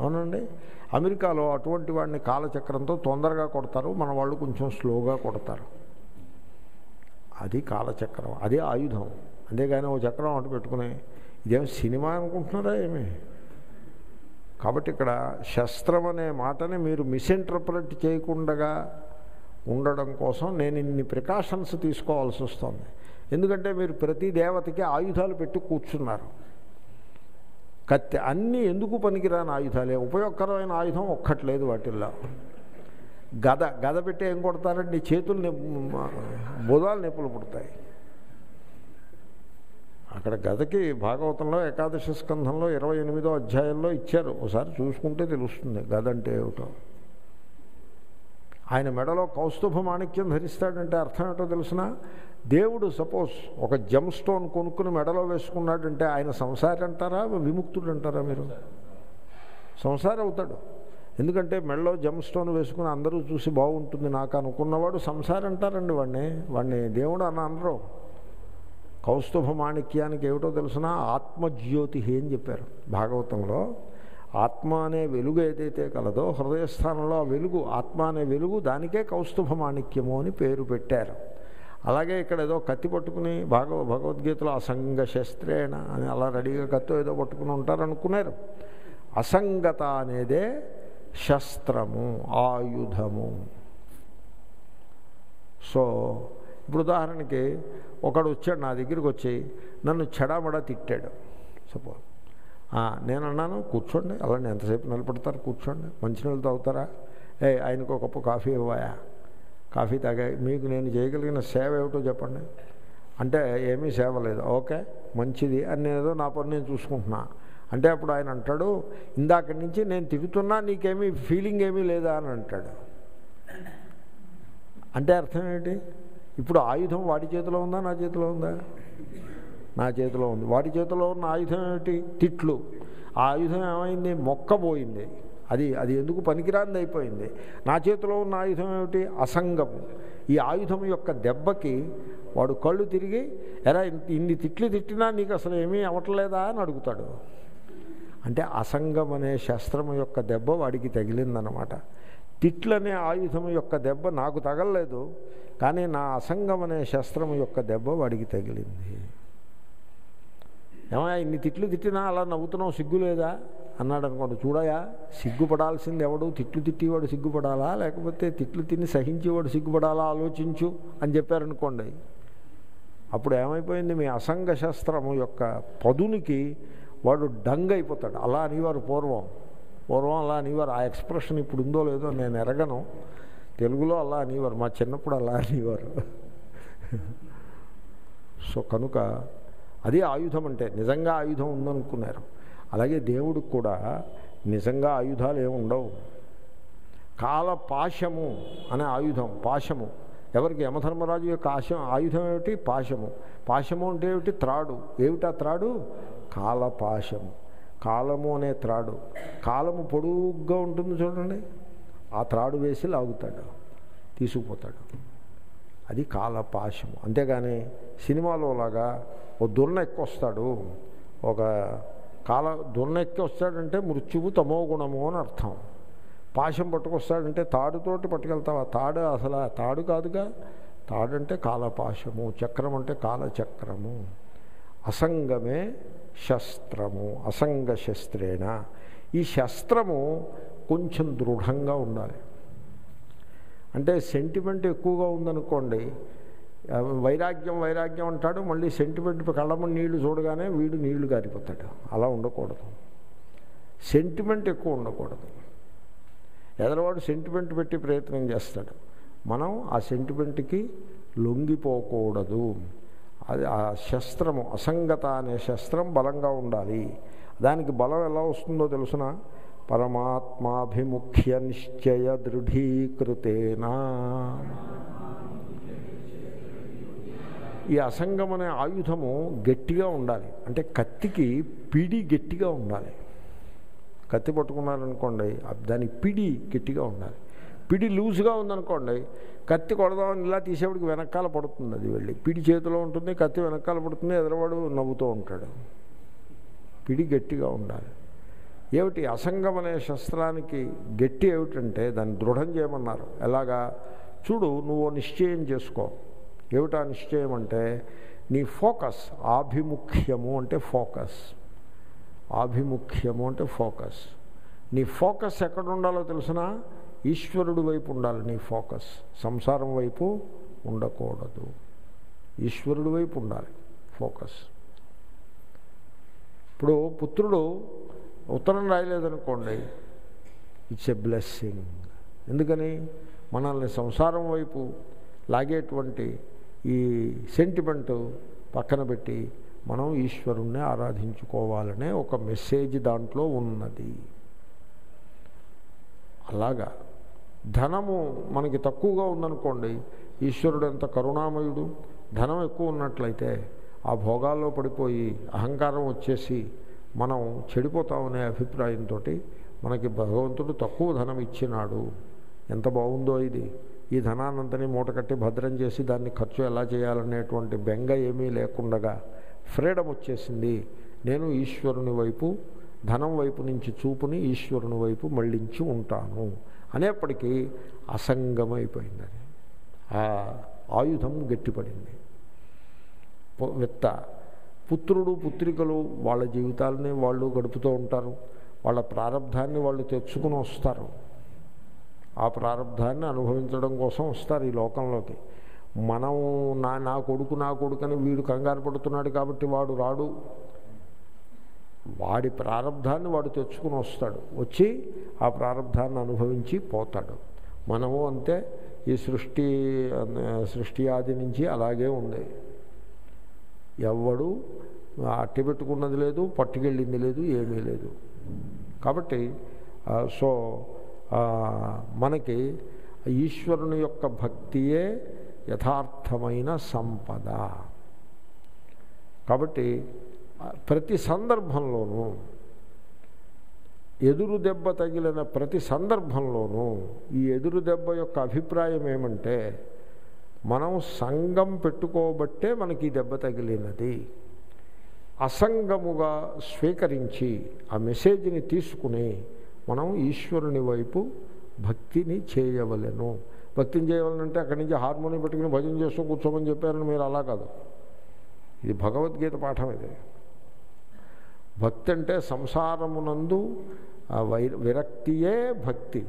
అవునండి? అమెరికాలో అటువంటి వాడిని కాలచక్రంతో తొందరగా కొడతారు మన వాళ్ళు కొంచెం స్లోగా కొడతారు. అది కాలచక్రం అదే ఆయుధం. అంతేగాని ఓ చక్రం అటు పెట్టుకుని ఇదేం సినిమా అనుకుంటున్నారా ఏమి? కాబట్టి ఇక్కడ శస్త్రం అనే మాటని మీరు మిస్ఇంటర్ప్రెట్ చేయకుండా ఉండడం కోసం నేను ఇన్ని ప్రికాషన్స్ తీసుకోవాల్సి వస్తుంది. ఎందుకంటే మీరు ప్రతి దేవతకి ఆయుధాలు పెట్టి కూర్చున్నారు. కత్తి అన్నీ ఎందుకు పనికిరాని ఆయుధాలే? ఉపయోగకరమైన ఆయుధం ఒక్కట్లేదు వాటిల్లో. గద గద పెట్టి ఏం కొడతారండి? చేతులు నొప్పి బుధాలు నొప్పులు పుడతాయి. అక్కడ గదకి భాగవతంలో ఏకాదశి స్కంధంలో ఇరవై ఎనిమిదో అధ్యాయంలో ఇచ్చారు. ఒకసారి చూసుకుంటే తెలుస్తుంది గద అంటే ఏమిటో. ఆయన మెడలో కౌస్తుభ మాణిక్యం ధరిస్తాడంటే అర్థం ఏంటో తెలిసిన? దేవుడు సపోజ్ ఒక జమ్ స్టోన్ కొనుక్కుని మెడలో వేసుకున్నాడంటే ఆయన సంసారి అంటారా విముక్తుడు అంటారా మీరు? సంసారి అవుతాడు. ఎందుకంటే మెడలో జమ్ స్టోన్ వేసుకుని అందరూ చూసి బాగుంటుంది. నాకు అనుకున్నవాడు సంసారి అంటారండి వాడిని వాడిని దేవుడు అని అనరు. కౌస్తుభ మాణిక్యానికి ఏమిటో తెలిసిన? ఆత్మజ్యోతి అని చెప్పారు. భాగవతంలో ఆత్మ అనే వెలుగు ఏదైతే కలదో హృదయస్థానంలో ఆ వెలుగు ఆత్మ అనే వెలుగు దానికే కౌస్తుభ మాణిక్యము అని పేరు పెట్టారు. అలాగే ఇక్కడ ఏదో కత్తి పట్టుకుని భాగవ భగవద్గీతలో అసంగ శస్త్రేణ అని అలా రెడీగా కత్తి ఏదో పట్టుకుని ఉంటారనుకున్నారు. అసంగత అనేదే శస్త్రము ఆయుధము. సో ఇప్పుడు ఉదాహరణకి ఒకడు వచ్చాడు నా దగ్గరికి వచ్చి నన్ను చెడామడా తిట్టాడు. సపోజ్. నేను అన్నాను కూర్చోండి అలానే ఎంతసేపు నిలబడతారు కూర్చోండి మంచినీళ్ళు తాగుతారా? ఏ ఆయనకు ఒక కప్పు కాఫీ ఇవ్వాయా కాఫీ తాగా మీకు నేను చేయగలిగిన సేవ ఏమిటో చెప్పండి. అంటే ఏమీ సేవ లేదు. ఓకే మంచిది. అని నేను ఏదో నా పని నేను చూసుకుంటున్నా. అంటే అప్పుడు ఆయన అంటాడు ఇందాక నుంచి నేను తిరుగుతున్నా నీకేమీ ఫీలింగ్ ఏమీ లేదా? అని అంటాడు. అంటే అర్థం ఏంటి? ఇప్పుడు ఆయుధం వాడి చేతిలో ఉందా నా చేతిలో ఉందా? నా చేతిలో ఉంది. వాడి చేతిలో ఉన్న ఆయుధం ఏమిటి? తిట్లు. ఆ ఆయుధం ఏమైంది? మొక్కబోయింది అది అది ఎందుకు పనికిరాంది అయిపోయింది? నా చేతిలో ఉన్న ఆయుధం ఏమిటి? అసంగము. ఈ ఆయుధం యొక్క దెబ్బకి వాడు కళ్ళు తిరిగి ఎరా ఇన్ని తిట్లు తిట్టినా నీకు అసలు ఏమీ అవ్వట్లేదా? అని అడుగుతాడు. అంటే అసంగం అనే శస్త్రం యొక్క దెబ్బ వాడికి తగిలిందనమాట. తిట్లనే ఆయుధం యొక్క దెబ్బ నాకు తగలలేదు కానీ నా అసంగం అనే శస్త్రం యొక్క దెబ్బ వాడికి తగిలింది. ఏమయ్యా ఇన్ని తిట్లు తిట్టినా అలా నవ్వుతున్నావు సిగ్గు లేదా? అన్నాడు అనుకోండి చూడయా సిగ్గుపడాల్సింది ఎవడు? తిట్లు తిట్టేవాడు సిగ్గుపడాలా? లేకపోతే తిట్లు తిని సహించేవాడు సిగ్గుపడాలా? ఆలోచించు అని చెప్పారనుకోండి. అప్పుడు ఏమైపోయింది? మీ అసంగ శస్త్రము యొక్క పదునికి వాడు డంగ్ అయిపోతాడు. అలా అనేవారు పూర్వం. పూర్వం అలా అనేవారు. ఆ ఎక్స్ప్రెషన్ ఇప్పుడు ఉందో లేదో నేను ఎరగను. తెలుగులో అలా అనేవారు. మా చిన్నప్పుడు అలా అనేవారు. సో కనుక అది ఆయుధం అంటే నిజంగా ఆయుధం ఉందనుకున్నారు. అలాగే దేవుడికి కూడా నిజంగా ఆయుధాలు ఏమి ఉండవు. కాల పాశము అనే ఆయుధం పాశము. ఎవరికి? యమధర్మరాజు యొక్క ఆశం ఆయుధం ఏమిటి? పాశము. పాశము అంటే ఏమిటి? త్రాడు. ఏమిటా త్రాడు? కాలపాశము. కాలము అనే త్రాడు. కాలము పొడుగ్గా ఉంటుంది చూడండి. ఆ త్రాడు వేసి లాగుతాడు. తీసుకుపోతాడు. అది కాలపాశము. అంతేగాని సినిమాలో లాగా ఓ దుర్నెక్కి వస్తాడు ఒక కాల దుర్నెక్కి వస్తాడంటే మృత్యువు తమో గుణము అని అర్థం. పాశం పట్టుకొస్తాడంటే తాడుతోటి పట్టుకెళ్తావా? తాడు అసలు ఆ తాడు కాదుగా? తాడంటే కాలపాశము చక్రం అంటే కాలచక్రము. అసంగమే శస్త్రము అసంగ శస్త్రేణ ఈ శస్త్రము కొంచెం దృఢంగా ఉండాలి. అంటే సెంటిమెంట్ ఎక్కువగా ఉందనుకోండి వైరాగ్యం వైరాగ్యం అంటాడు మళ్ళీ సెంటిమెంట్ కళ్ళము నీళ్ళు చూడగానే వీడు నీళ్ళు గారిపోతాడు అలా ఉండకూడదు. సెంటిమెంట్ ఎక్కువ ఉండకూడదు. ఎదరవాడు సెంటిమెంట్ పెట్టి ప్రయత్నం చేస్తాడు. మనం ఆ సెంటిమెంట్కి లొంగిపోకూడదు. అది ఆ శస్త్రము అసంగత అనే శస్త్రం బలంగా ఉండాలి. దానికి బలం ఎలా వస్తుందో తెలుసిన? పరమాత్మాభిముఖ్య నిశ్చయ దృఢీకృతేనా? ఈ అసంగం అనే ఆయుధము గట్టిగా ఉండాలి. అంటే కత్తికి పిడి గట్టిగా ఉండాలి. కత్తి పట్టుకున్నారనుకోండి దాని పిడి గట్టిగా ఉండాలి. పిడి లూజ్గా ఉందనుకోండి కత్తి కొడదామని ఇలా తీసేవాడికి వెనకాల పడుతుంది అది వెళ్ళి. పిడి చేతిలో ఉంటుంది కత్తి వెనకాల పడుతుంది ఎదరవాడు నవ్వుతూ ఉంటాడు. పిడి గట్టిగా ఉండాలి. ఏమిటి? అసంగం అనే శస్త్రానికి గట్టి ఏమిటంటే దాన్ని దృఢం చేయమన్నారు. ఎలాగా? చూడు నువ్వు నిశ్చయం చేసుకో. ఏమిటా నిశ్చయం అంటే నీ ఫోకస్ ఆభిముఖ్యము అంటే ఫోకస్. ఆభిముఖ్యము అంటే ఫోకస్. నీ ఫోకస్ ఎక్కడ ఉండాలో తెలిసిన? ఈశ్వరుడి వైపు ఉండాలి నీ ఫోకస్. సంసారం వైపు ఉండకూడదు. ఈశ్వరుడి వైపు ఉండాలి ఫోకస్. ఇప్పుడు పుత్రుడు ఉత్తరం రాయలేదనుకోండి ఇట్స్ ఎ బ్లెస్సింగ్. ఎందుకని? మనల్ని సంసారం వైపు లాగేటువంటి ఈ సెంటిమెంట్ పక్కన పెట్టి మనం ఈశ్వరుణ్ణి ఆరాధించుకోవాలనే ఒక మెసేజ్ దాంట్లో ఉన్నది. అలాగా. ధనము మనకి తక్కువగా ఉందనుకోండి ఈశ్వరుడు ఎంత కరుణామయుడు. ధనం ఎక్కువ ఉన్నట్లయితే ఆ భోగాల్లో పడిపోయి అహంకారం వచ్చేసి మనం చెడిపోతామనే అభిప్రాయంతో మనకి భగవంతుడు తక్కువ ధనం ఇచ్చినాడు. ఎంత బాగుందో ఇది. ఈ ధనాన్నంతని మూటకట్టి భద్రం చేసి దాన్ని ఖర్చు ఎలా చేయాలనేటువంటి బెంగ ఏమీ లేకుండగా ఫ్రీడమ్ వచ్చేసింది. నేను ఈశ్వరుని వైపు ధనం వైపు నుంచి చూపుని ఈశ్వరుని వైపు మళ్ళించి ఉంటాను. అనేప్పటికీ అసంగమైపోయింది అది ఆ ఆయుధం గట్టిపడింది. విత్త పుత్రుడు పుత్రికలు వాళ్ళ జీవితాలని వాళ్ళు గడుపుతూ ఉంటారు. వాళ్ళ ప్రారంధాన్ని వాళ్ళు తెచ్చుకుని వస్తారు. ఆ ప్రారంధాన్ని అనుభవించడం కోసం వస్తారు ఈ లోకంలోకి. మనం నా నా కొడుకు నా కొడుకని వీడు కంగారు పడుతున్నాడు కాబట్టి వాడు రాడు. వాడి ప్రారంధాన్ని వాడు తెచ్చుకుని వస్తాడు. వచ్చి ఆ ప్రారంధాన్ని అనుభవించి పోతాడు. మనము అంతే ఈ సృష్టి సృష్టి ఆది నుంచి అలాగే ఉంది. ఎవడు అట్టి పెట్టుకున్నది లేదు పట్టుకెళ్ళింది లేదు ఏమీ లేదు. కాబట్టి సో మనకి ఈశ్వరుని యొక్క భక్తియే యథార్థమైన సంపద. కాబట్టి ప్రతి సందర్భంలోనూ ఎదురు దెబ్బ తగిలిన ప్రతి సందర్భంలోనూ ఈ ఎదురు దెబ్బ యొక్క అభిప్రాయం ఏమంటే మనం సంఘం పెట్టుకోబట్టే మనకి దెబ్బ తగిలినది. అసంగముగా స్వీకరించి ఆ మెసేజ్ని తీసుకుని మనం ఈశ్వరుని వైపు భక్తిని చేయవలెను. భక్తిని చేయవలనంటే అక్కడి నుంచి హార్మోనియం పెట్టుకుని భజన చేస్తూ కూర్చోమని చెప్పారని మీరు అలా కాదు. ఇది భగవద్గీత పాఠం ఇది. భక్తి అంటే సంసారమునందు వై విరక్తియే భక్తి.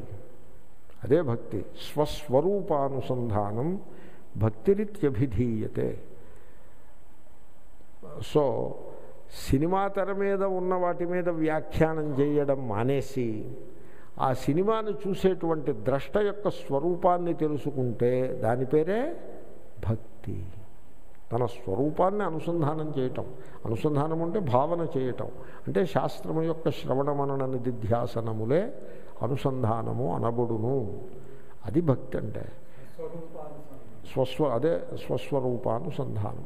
అదే భక్తి. స్వస్వరూపానుసంధానం భక్తిరిత్యభిధీయతే. సో సినిమా తెర మీద ఉన్న వాటి మీద వ్యాఖ్యానం చేయడం మానేసి ఆ సినిమాను చూసేటువంటి ద్రష్ట యొక్క స్వరూపాన్ని తెలుసుకుంటే దాని పేరే భక్తి. తన స్వరూపాన్ని అనుసంధానం చేయటం. అనుసంధానం అంటే భావన చేయటం. అంటే శాస్త్రము యొక్క శ్రవణమనన నిధిధ్యాసనములే అనుసంధానము అనబడును. అది భక్తి అంటే. స్వస్వ అదే స్వస్వరూపానుసంధానం.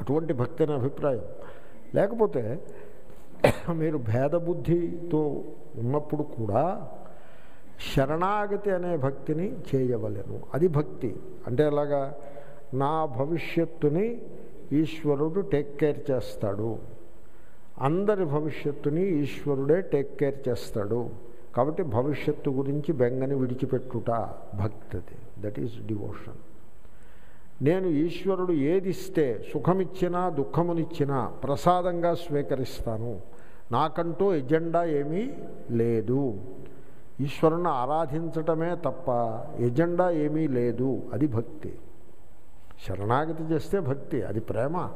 అటువంటి భక్తి అనే అభిప్రాయం. లేకపోతే మీరు భేదబుద్ధితో ఉన్నప్పుడు కూడా శరణాగతి అనే భక్తిని చేయవలెను. అది భక్తి. అంటే ఎలాగా? నా భవిష్యత్తుని ఈశ్వరుడు టేక్ కేర్ చేస్తాడు. అందరి భవిష్యత్తుని ఈశ్వరుడే టేక్ కేర్ చేస్తాడు. కాబట్టి భవిష్యత్తు గురించి బెంగని విడిచిపెట్టుట భక్తి దట్ ఈస్ డివోషన్ నేను ఈశ్వరుడు ఏదిస్తే సుఖమిచ్చినా దుఃఖమునిచ్చినా ప్రసాదంగా స్వీకరిస్తాను. నాకంటూ ఎజెండా ఏమీ లేదు. ఈశ్వరుని ఆరాధించటమే తప్ప ఎజెండా ఏమీ లేదు. అది భక్తి. శరణాగతి చేస్తే భక్తి అది ప్రేమ.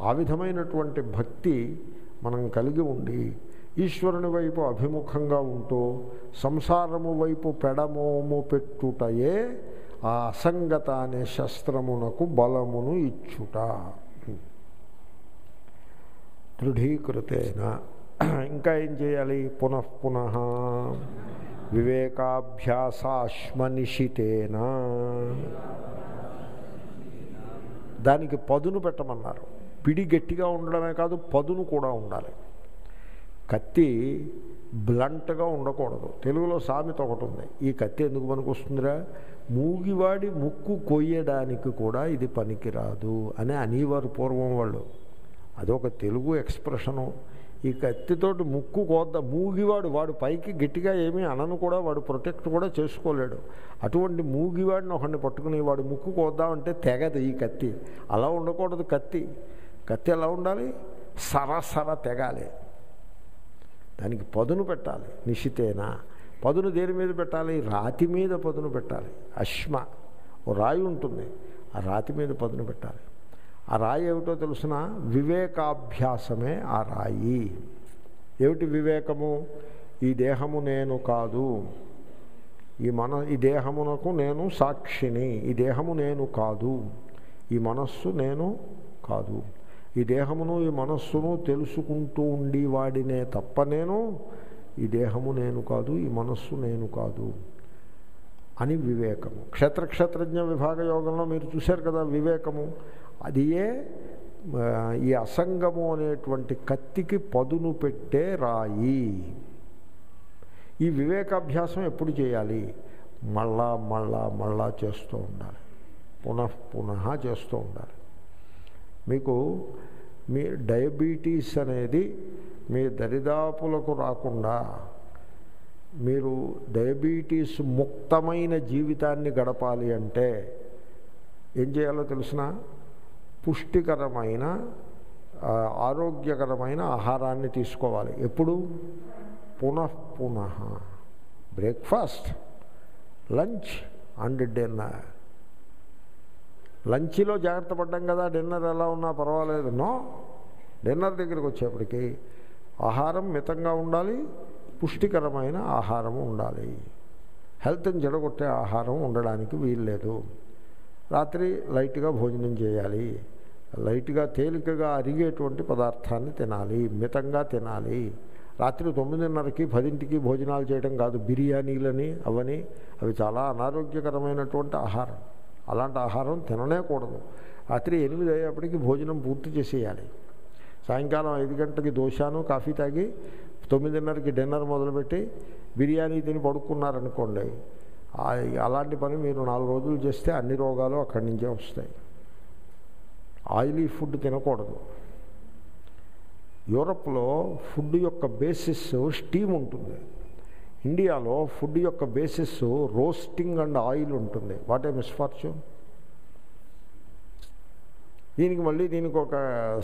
ఆ విధమైనటువంటి భక్తి మనం కలిగి ఉండి ఈశ్వరుని వైపు అభిముఖంగా ఉంటూ సంసారము వైపు పెడమోము పెట్టుటయే ఆ అసంగత అనే శస్త్రమునకు బలమును ఇచ్చుట. దృఢీకృతేన. ఇంకా ఏం చేయాలి? పునఃపున వివేకాభ్యాసాశ్మనిషితేన. దానికి పదును పెట్టమన్నారు. పిడి గట్టిగా ఉండడమే కాదు పదును కూడా ఉండాలి. కత్తి బ్లంట్గా ఉండకూడదు. తెలుగులో సామెత ఒకటి ఉంది. ఈ కత్తి ఎందుకు మనకు వస్తుందిరా మూగివాడి ముక్కు కొయ్యడానికి కూడా ఇది పనికిరాదు అని అనేవారు పూర్వం వాళ్ళు. అదొక తెలుగు ఎక్స్ప్రెషను. ఈ కత్తితోటి ముక్కు కోద్ద మూగివాడు వాడు పైకి గట్టిగా ఏమీ అనను కూడా వాడు ప్రొటెక్ట్ కూడా చేసుకోలేడు. అటువంటి మూగివాడిని ఒకడిని పట్టుకుని వాడు ముక్కు కోద్దామంటే తెగదు ఈ కత్తి. అలా ఉండకూడదు కత్తి. కత్తి ఎలా ఉండాలి? సరసర తెగాలి. దానికి పదును పెట్టాలి. నిశితేనా? పదును దేని మీద పెట్టాలి? రాతి మీద పదును పెట్టాలి. అశ్మ ఓ రాయి ఉంటుంది. ఆ రాతి మీద పదును పెట్టాలి. ఆ రాయి ఏమిటో తెలుసిన? వివేకాభ్యాసమే ఆ రాయి. ఏమిటి వివేకము? ఈ దేహము నేను కాదు. ఈ మన ఈ దేహమునకు నేను సాక్షిని. ఈ దేహము నేను కాదు. ఈ మనస్సు నేను కాదు. ఈ దేహమును ఈ మనస్సును తెలుసుకుంటూ ఉండి వాడినే తప్ప నేను ఈ దేహము నేను కాదు ఈ మనస్సు నేను కాదు అని వివేకము. క్షేత్రక్షేత్రజ్ఞ విభాగ యోగంలో మీరు చూశారు కదా వివేకము. అది ఏ ఈ అసంగము అనేటువంటి కత్తికి పదును పెట్టే రాయి. ఈ వివేకాభ్యాసం ఎప్పుడు చేయాలి? మళ్ళా మళ్ళా మళ్ళా చేస్తూ ఉండాలి. పునః పునః చేస్తూ ఉండాలి. మీకు మీ డయాబెటీస్ అనేది మీ దరిదాపులకు రాకుండా మీరు డయాబెటీస్ ముక్తమైన జీవితాన్ని గడపాలి అంటే ఏం చేయాలో తెలిసిన? పుష్టికరమైన ఆరోగ్యకరమైన ఆహారాన్ని తీసుకోవాలి. ఎప్పుడు? పునః పునః. Breakfast lunch and dinner. లంచ్లో జాగ్రత్త పడ్డాం కదా డిన్నర్ ఎలా ఉన్నా పర్వాలేదు. నో డిన్నర్ దగ్గరికి వచ్చేప్పటికి ఆహారం మితంగా ఉండాలి పుష్టికరమైన ఆహారం ఉండాలి. హెల్త్ని జడగొట్టే ఆహారం ఉండడానికి వీల్లేదు. రాత్రి లైట్గా భోజనం చేయాలి. లైట్గా తేలికగా అరిగేటువంటి పదార్థాన్ని తినాలి మితంగా తినాలి. రాత్రి తొమ్మిదిన్నరకి పదింటికి భోజనాలు చేయడం కాదు బిర్యానీలని అవని అవి చాలా అనారోగ్యకరమైనటువంటి ఆహారం. అలాంటి ఆహారం తిననేకూడదు. రాత్రి ఎనిమిది అయ్యేప్పటికి భోజనం పూర్తి చేసేయాలి. సాయంకాలం ఐదు గంటలకి దోశాను కాఫీ తాగి తొమ్మిదిన్నరకి డిన్నర్ మొదలుపెట్టి బిర్యానీ తిని పడుకున్నారనుకోండి అలాంటి పని మీరు నాలుగు రోజులు చేస్తే అన్ని రోగాలు అక్కడి నుంచే వస్తాయి. ఆయిలీ ఫుడ్ తినకూడదు. యూరప్లో ఫుడ్ యొక్క బేసిస్ స్టీమ్ ఉంటుంది. ఇండియాలో ఫుడ్ యొక్క బేసిస్ రోస్టింగ్ అండ్ ఆయిల్ ఉంటుంది. What a misfortune? దీనికి మళ్ళీ దీనికి ఒక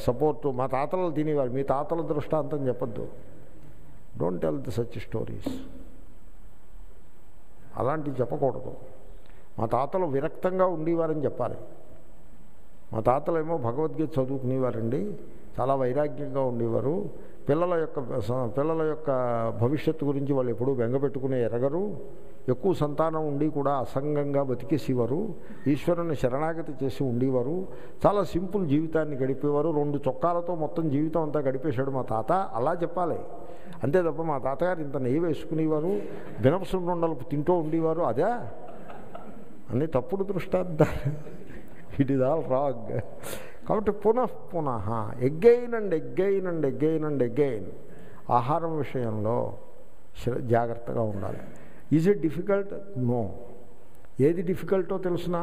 సపోర్టు మా తాతలు తినేవారు మీ తాతల దృష్టాంతం చెప్పద్దు. Don't tell the such stories అలాంటివి చెప్పకూడదు. మా తాతలు విరక్తంగా ఉండేవారని చెప్పాలి. మా తాతలేమో భగవద్గీత చదువుకునేవారండి చాలా వైరాగ్యంగా ఉండేవారు. పిల్లల యొక్క పిల్లల యొక్క భవిష్యత్తు గురించి వాళ్ళు ఎప్పుడూ బెంగపెట్టుకునే ఎరగరు. ఎక్కువ సంతానం ఉండి కూడా అసంగంగా బతికేసేవారు. ఈశ్వరుని శరణాగతి చేసి ఉండేవారు. చాలా సింపుల్ జీవితాన్ని గడిపేవారు. రెండు చొక్కాలతో మొత్తం జీవితం అంతా గడిపేశాడు మా తాత. అలా చెప్పాలి. అంతే తప్ప మా తాతగారు ఇంత నెయ్యి వేసుకునేవారు. బినపసుండలు తింటూ ఉండేవారు. అదే? అన్ని తప్పుడు దృష్టాంత ఇట్ ఇస్ ఆల్ రాంగ్. కాబట్టి పునః పునః again and again and again. And again ఆహారం విషయంలో జాగ్రత్తగా ఉండాలి. ఈజ్ ఇట్ డిఫికల్ట్ నో ఏది డిఫికల్టో తెలిసిన?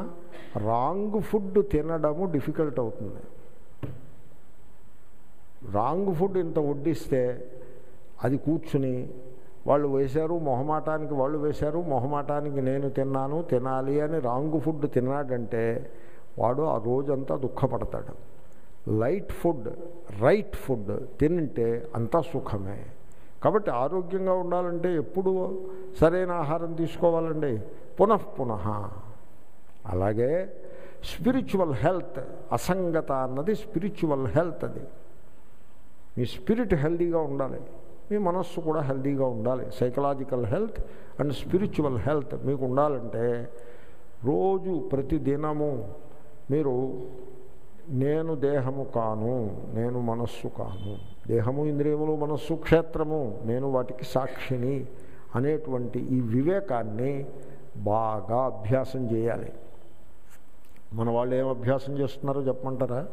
రాంగ్ ఫుడ్ తినడము డిఫికల్ట్ అవుతుంది. రాంగ్ ఫుడ్ ఇంత వడ్డిస్తే అది కూర్చుని వాళ్ళు వేశారు మొహమాటానికి వాళ్ళు వేశారు మొహమాటానికి నేను తిన్నాను తినాలి అని రాంగ్ ఫుడ్ తిన్నాడంటే వాడు ఆ రోజంతా దుఃఖపడతాడు. లైట్ ఫుడ్ రైట్ ఫుడ్ తింటే అంతా సుఖమే. కాబట్టి ఆరోగ్యంగా ఉండాలంటే ఎప్పుడు సరైన ఆహారం తీసుకోవాలండి? పునఃపునః అలాగే స్పిరిచువల్ హెల్త్ అసంగత అన్నది స్పిరిచువల్ హెల్త్ అది. మీ స్పిరిట్ హెల్దీగా ఉండాలి. మీ మనస్సు కూడా హెల్దీగా ఉండాలి. Psychological health and spiritual health మీకు ఉండాలంటే రోజు ప్రతి దినము మీరు నేను దేహము కాను నేను మనస్సు కాను. దేహము ఇంద్రియములు మనస్సు క్షేత్రము నేను వాటికి సాక్షిని అనేటువంటి ఈ వివేకాన్ని బాగా అభ్యాసం చేయాలి. మన వాళ్ళు ఏం అభ్యాసం చేస్తున్నారో చెప్పమంటారా?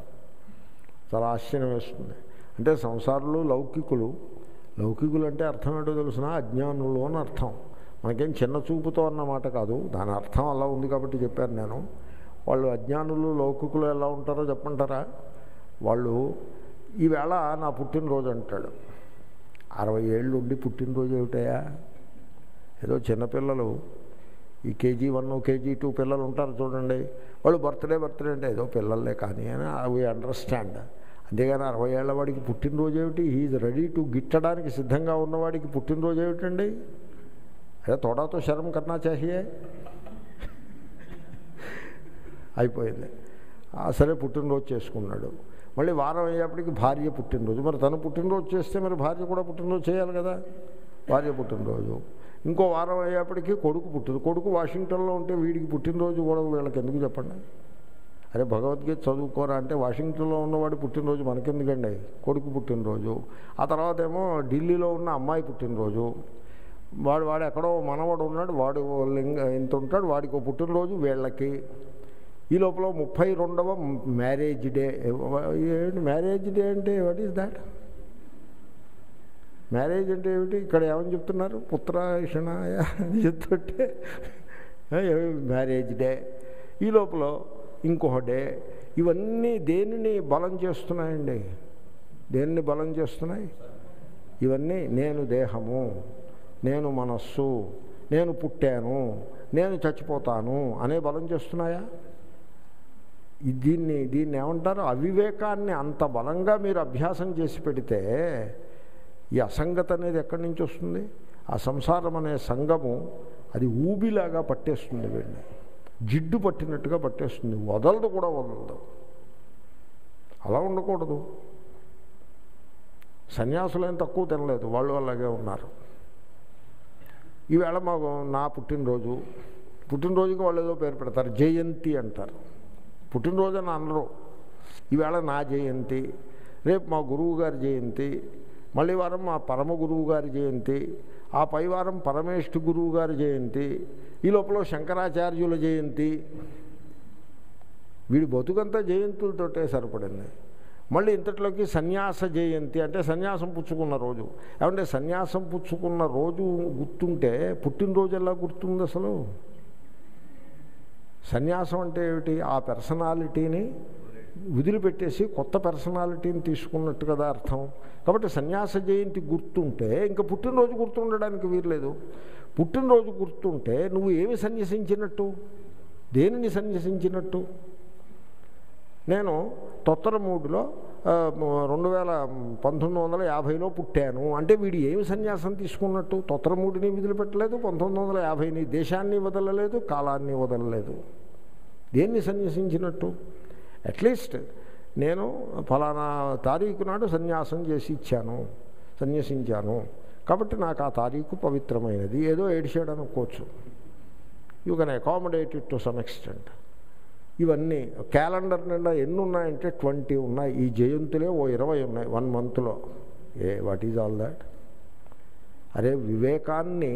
చాలా ఆశ్చర్యం వేస్తుంది. అంటే సంసారులు లౌకికులు. లౌకికులు అంటే అర్థం ఏంటో తెలిసిన? అజ్ఞానులు అని అర్థం. మనకేం చిన్న చూపుతో అన్నమాట కాదు. దాని అర్థం అలా ఉంది కాబట్టి చెప్పాను నేను. వాళ్ళు అజ్ఞానులు లౌకికులు ఎలా ఉంటారో చెప్పంటారా? వాళ్ళు ఈవేళ నా పుట్టినరోజు అంటాడు. అరవై ఏళ్ళు ఉండి పుట్టినరోజు ఏమిటయా ఏదో చిన్నపిల్లలు ఈ కేజీ వన్ కేజీ టూ పిల్లలు ఉంటారు చూడండి. వాళ్ళు బర్త్డే బర్త్డే అంటే ఏదో పిల్లలే కానీ అని అవి అండర్స్టాండ్ అంతేగాని అరవై ఏళ్ళ వాడికి పుట్టినరోజు ఏమిటి? హీఈ్ రెడీ టు గిట్టడానికి సిద్ధంగా ఉన్నవాడికి పుట్టినరోజు ఏమిటండి? అదే తోడాతో శరం కన్నా చాహియే. అయిపోయింది. సరే పుట్టినరోజు చేసుకున్నాడు. మళ్ళీ వారం అయ్యేప్పటికి భార్య పుట్టినరోజు. మరి తను పుట్టినరోజు చేస్తే మరి భార్య కూడా పుట్టినరోజు చేయాలి కదా? భార్య పుట్టినరోజు. ఇంకో వారం అయ్యేప్పటికీ కొడుకు పుట్టింది. కొడుకు వాషింగ్టన్లో ఉంటే వీడికి పుట్టినరోజు కూడా వీళ్ళకి ఎందుకు చెప్పండి? అరే భగవద్గీత చదువుకోరా అంటే వాషింగ్టన్లో ఉన్నవాడు పుట్టినరోజు మనకెందుకండి? కొడుకు పుట్టినరోజు. ఆ తర్వాత ఏమో ఢిల్లీలో ఉన్న అమ్మాయి పుట్టినరోజు. వాడు వాడు ఎక్కడో మనవాడు ఉన్నాడు. వాడు లింగ ఇంత ఉంటాడు. వాడికి పుట్టినరోజు వీళ్ళకి. ఈ లోపల ముప్పై రెండవ మ్యారేజ్ డే ఏంటి మ్యారేజ్ డే అంటే వాట్ ఈస్ దాట్ మ్యారేజ్ అంటే ఏమిటి? ఇక్కడ ఏమని చెప్తున్నారు? పుత్రాషణాయ అని చెప్తుంటే మ్యారేజ్ డే ఈ లోపల ఇంకొక డే ఇవన్నీ దేనిని బలం చేస్తున్నాయండి? దేనిని బలం చేస్తున్నాయి? ఇవన్నీ నేను దేహము నేను మనస్సు నేను పుట్టాను నేను చచ్చిపోతాను అనే బలం చేస్తున్నాయా? దీన్ని దీన్ని ఏమంటారు? అవివేకాన్ని అంత బలంగా మీరు అభ్యాసం చేసి పెడితే ఈ అసంగత అనేది ఎక్కడి నుంచి వస్తుంది? ఆ సంసారం అనే సంగము అది ఊబిలాగా పట్టేస్తుంది వీడిని జిడ్డు పట్టినట్టుగా పట్టేస్తుంది. వదలదు కూడా వదలదు. అలా ఉండకూడదు. సన్యాసులు ఏం తక్కువ తినలేదు. వాళ్ళు అలాగే ఉన్నారు. ఈవేళ మాకు నా పుట్టినరోజు. పుట్టినరోజుకి వాళ్ళు ఏదో పేరు పెడతారు. జయంతి అంటారు. పుట్టినరోజు అని అనరు. ఈవేళ నా జయంతి రేపు మా గురువు గారి జయంతి మళ్ళీ వారం మా పరమ గురువు గారి జయంతి ఆ పై వారం పరమేష్ఠ గురువు గారి జయంతి ఈ లోపల శంకరాచార్యుల జయంతి. వీడి బతుకంతా జయంతులతోటే సరిపడింది. మళ్ళీ ఇంతట్లోకి సన్యాస జయంతి అంటే సన్యాసం పుచ్చుకున్న రోజు. ఏమంటే సన్యాసం పుచ్చుకున్న రోజు గుర్తుంటే పుట్టినరోజు ఎలా గుర్తుంది అసలు? సన్యాసం అంటే ఏమిటి? ఆ పర్సనాలిటీని వదిలిపెట్టేసి కొత్త పర్సనాలిటీని తీసుకున్నట్టు కదా అర్థం. కాబట్టి సన్యాస జయంతి గుర్తుంటే ఇంకా పుట్టినరోజు గుర్తుండడానికి వీర్లేదు పుట్టినరోజు గుర్తుంటే నువ్వు ఏమి సన్యసించినట్టు? దేనిని సన్యసించినట్టు? నేను తొత్తరమూడిలో రెండు వేల పంతొమ్మిది వందల యాభైలో పుట్టాను. అంటే వీడు ఏమి సన్యాసం తీసుకున్నట్టు తొత్తరమూడిని వదిలిపెట్టలేదు పంతొమ్మిది వందల యాభైని దేశాన్ని వదలలేదు కాలాన్ని వదలలేదు. దేన్ని సన్యసించినట్టు? అట్లీస్ట్ నేను ఫలానా తారీఖు నాడు సన్యాసం చేసి ఇచ్చాను సన్యసించాను. కాబట్టి నాకు ఆ తారీఖు పవిత్రమైనది. ఏదో ఏడిచాడు అనుకోవచ్చు. You can accommodate it to some extent ఇవన్నీ క్యాలెండర్ నిండా ఎన్ని ఉన్నాయంటే ట్వంటీ ఉన్నాయి. ఈ జయంతులే ఓ ఇరవై ఉన్నాయి వన్ మంత్లో. ఏ వాట్ ఈజ్ ఆల్ దాట్? అరే వివేకాన్ని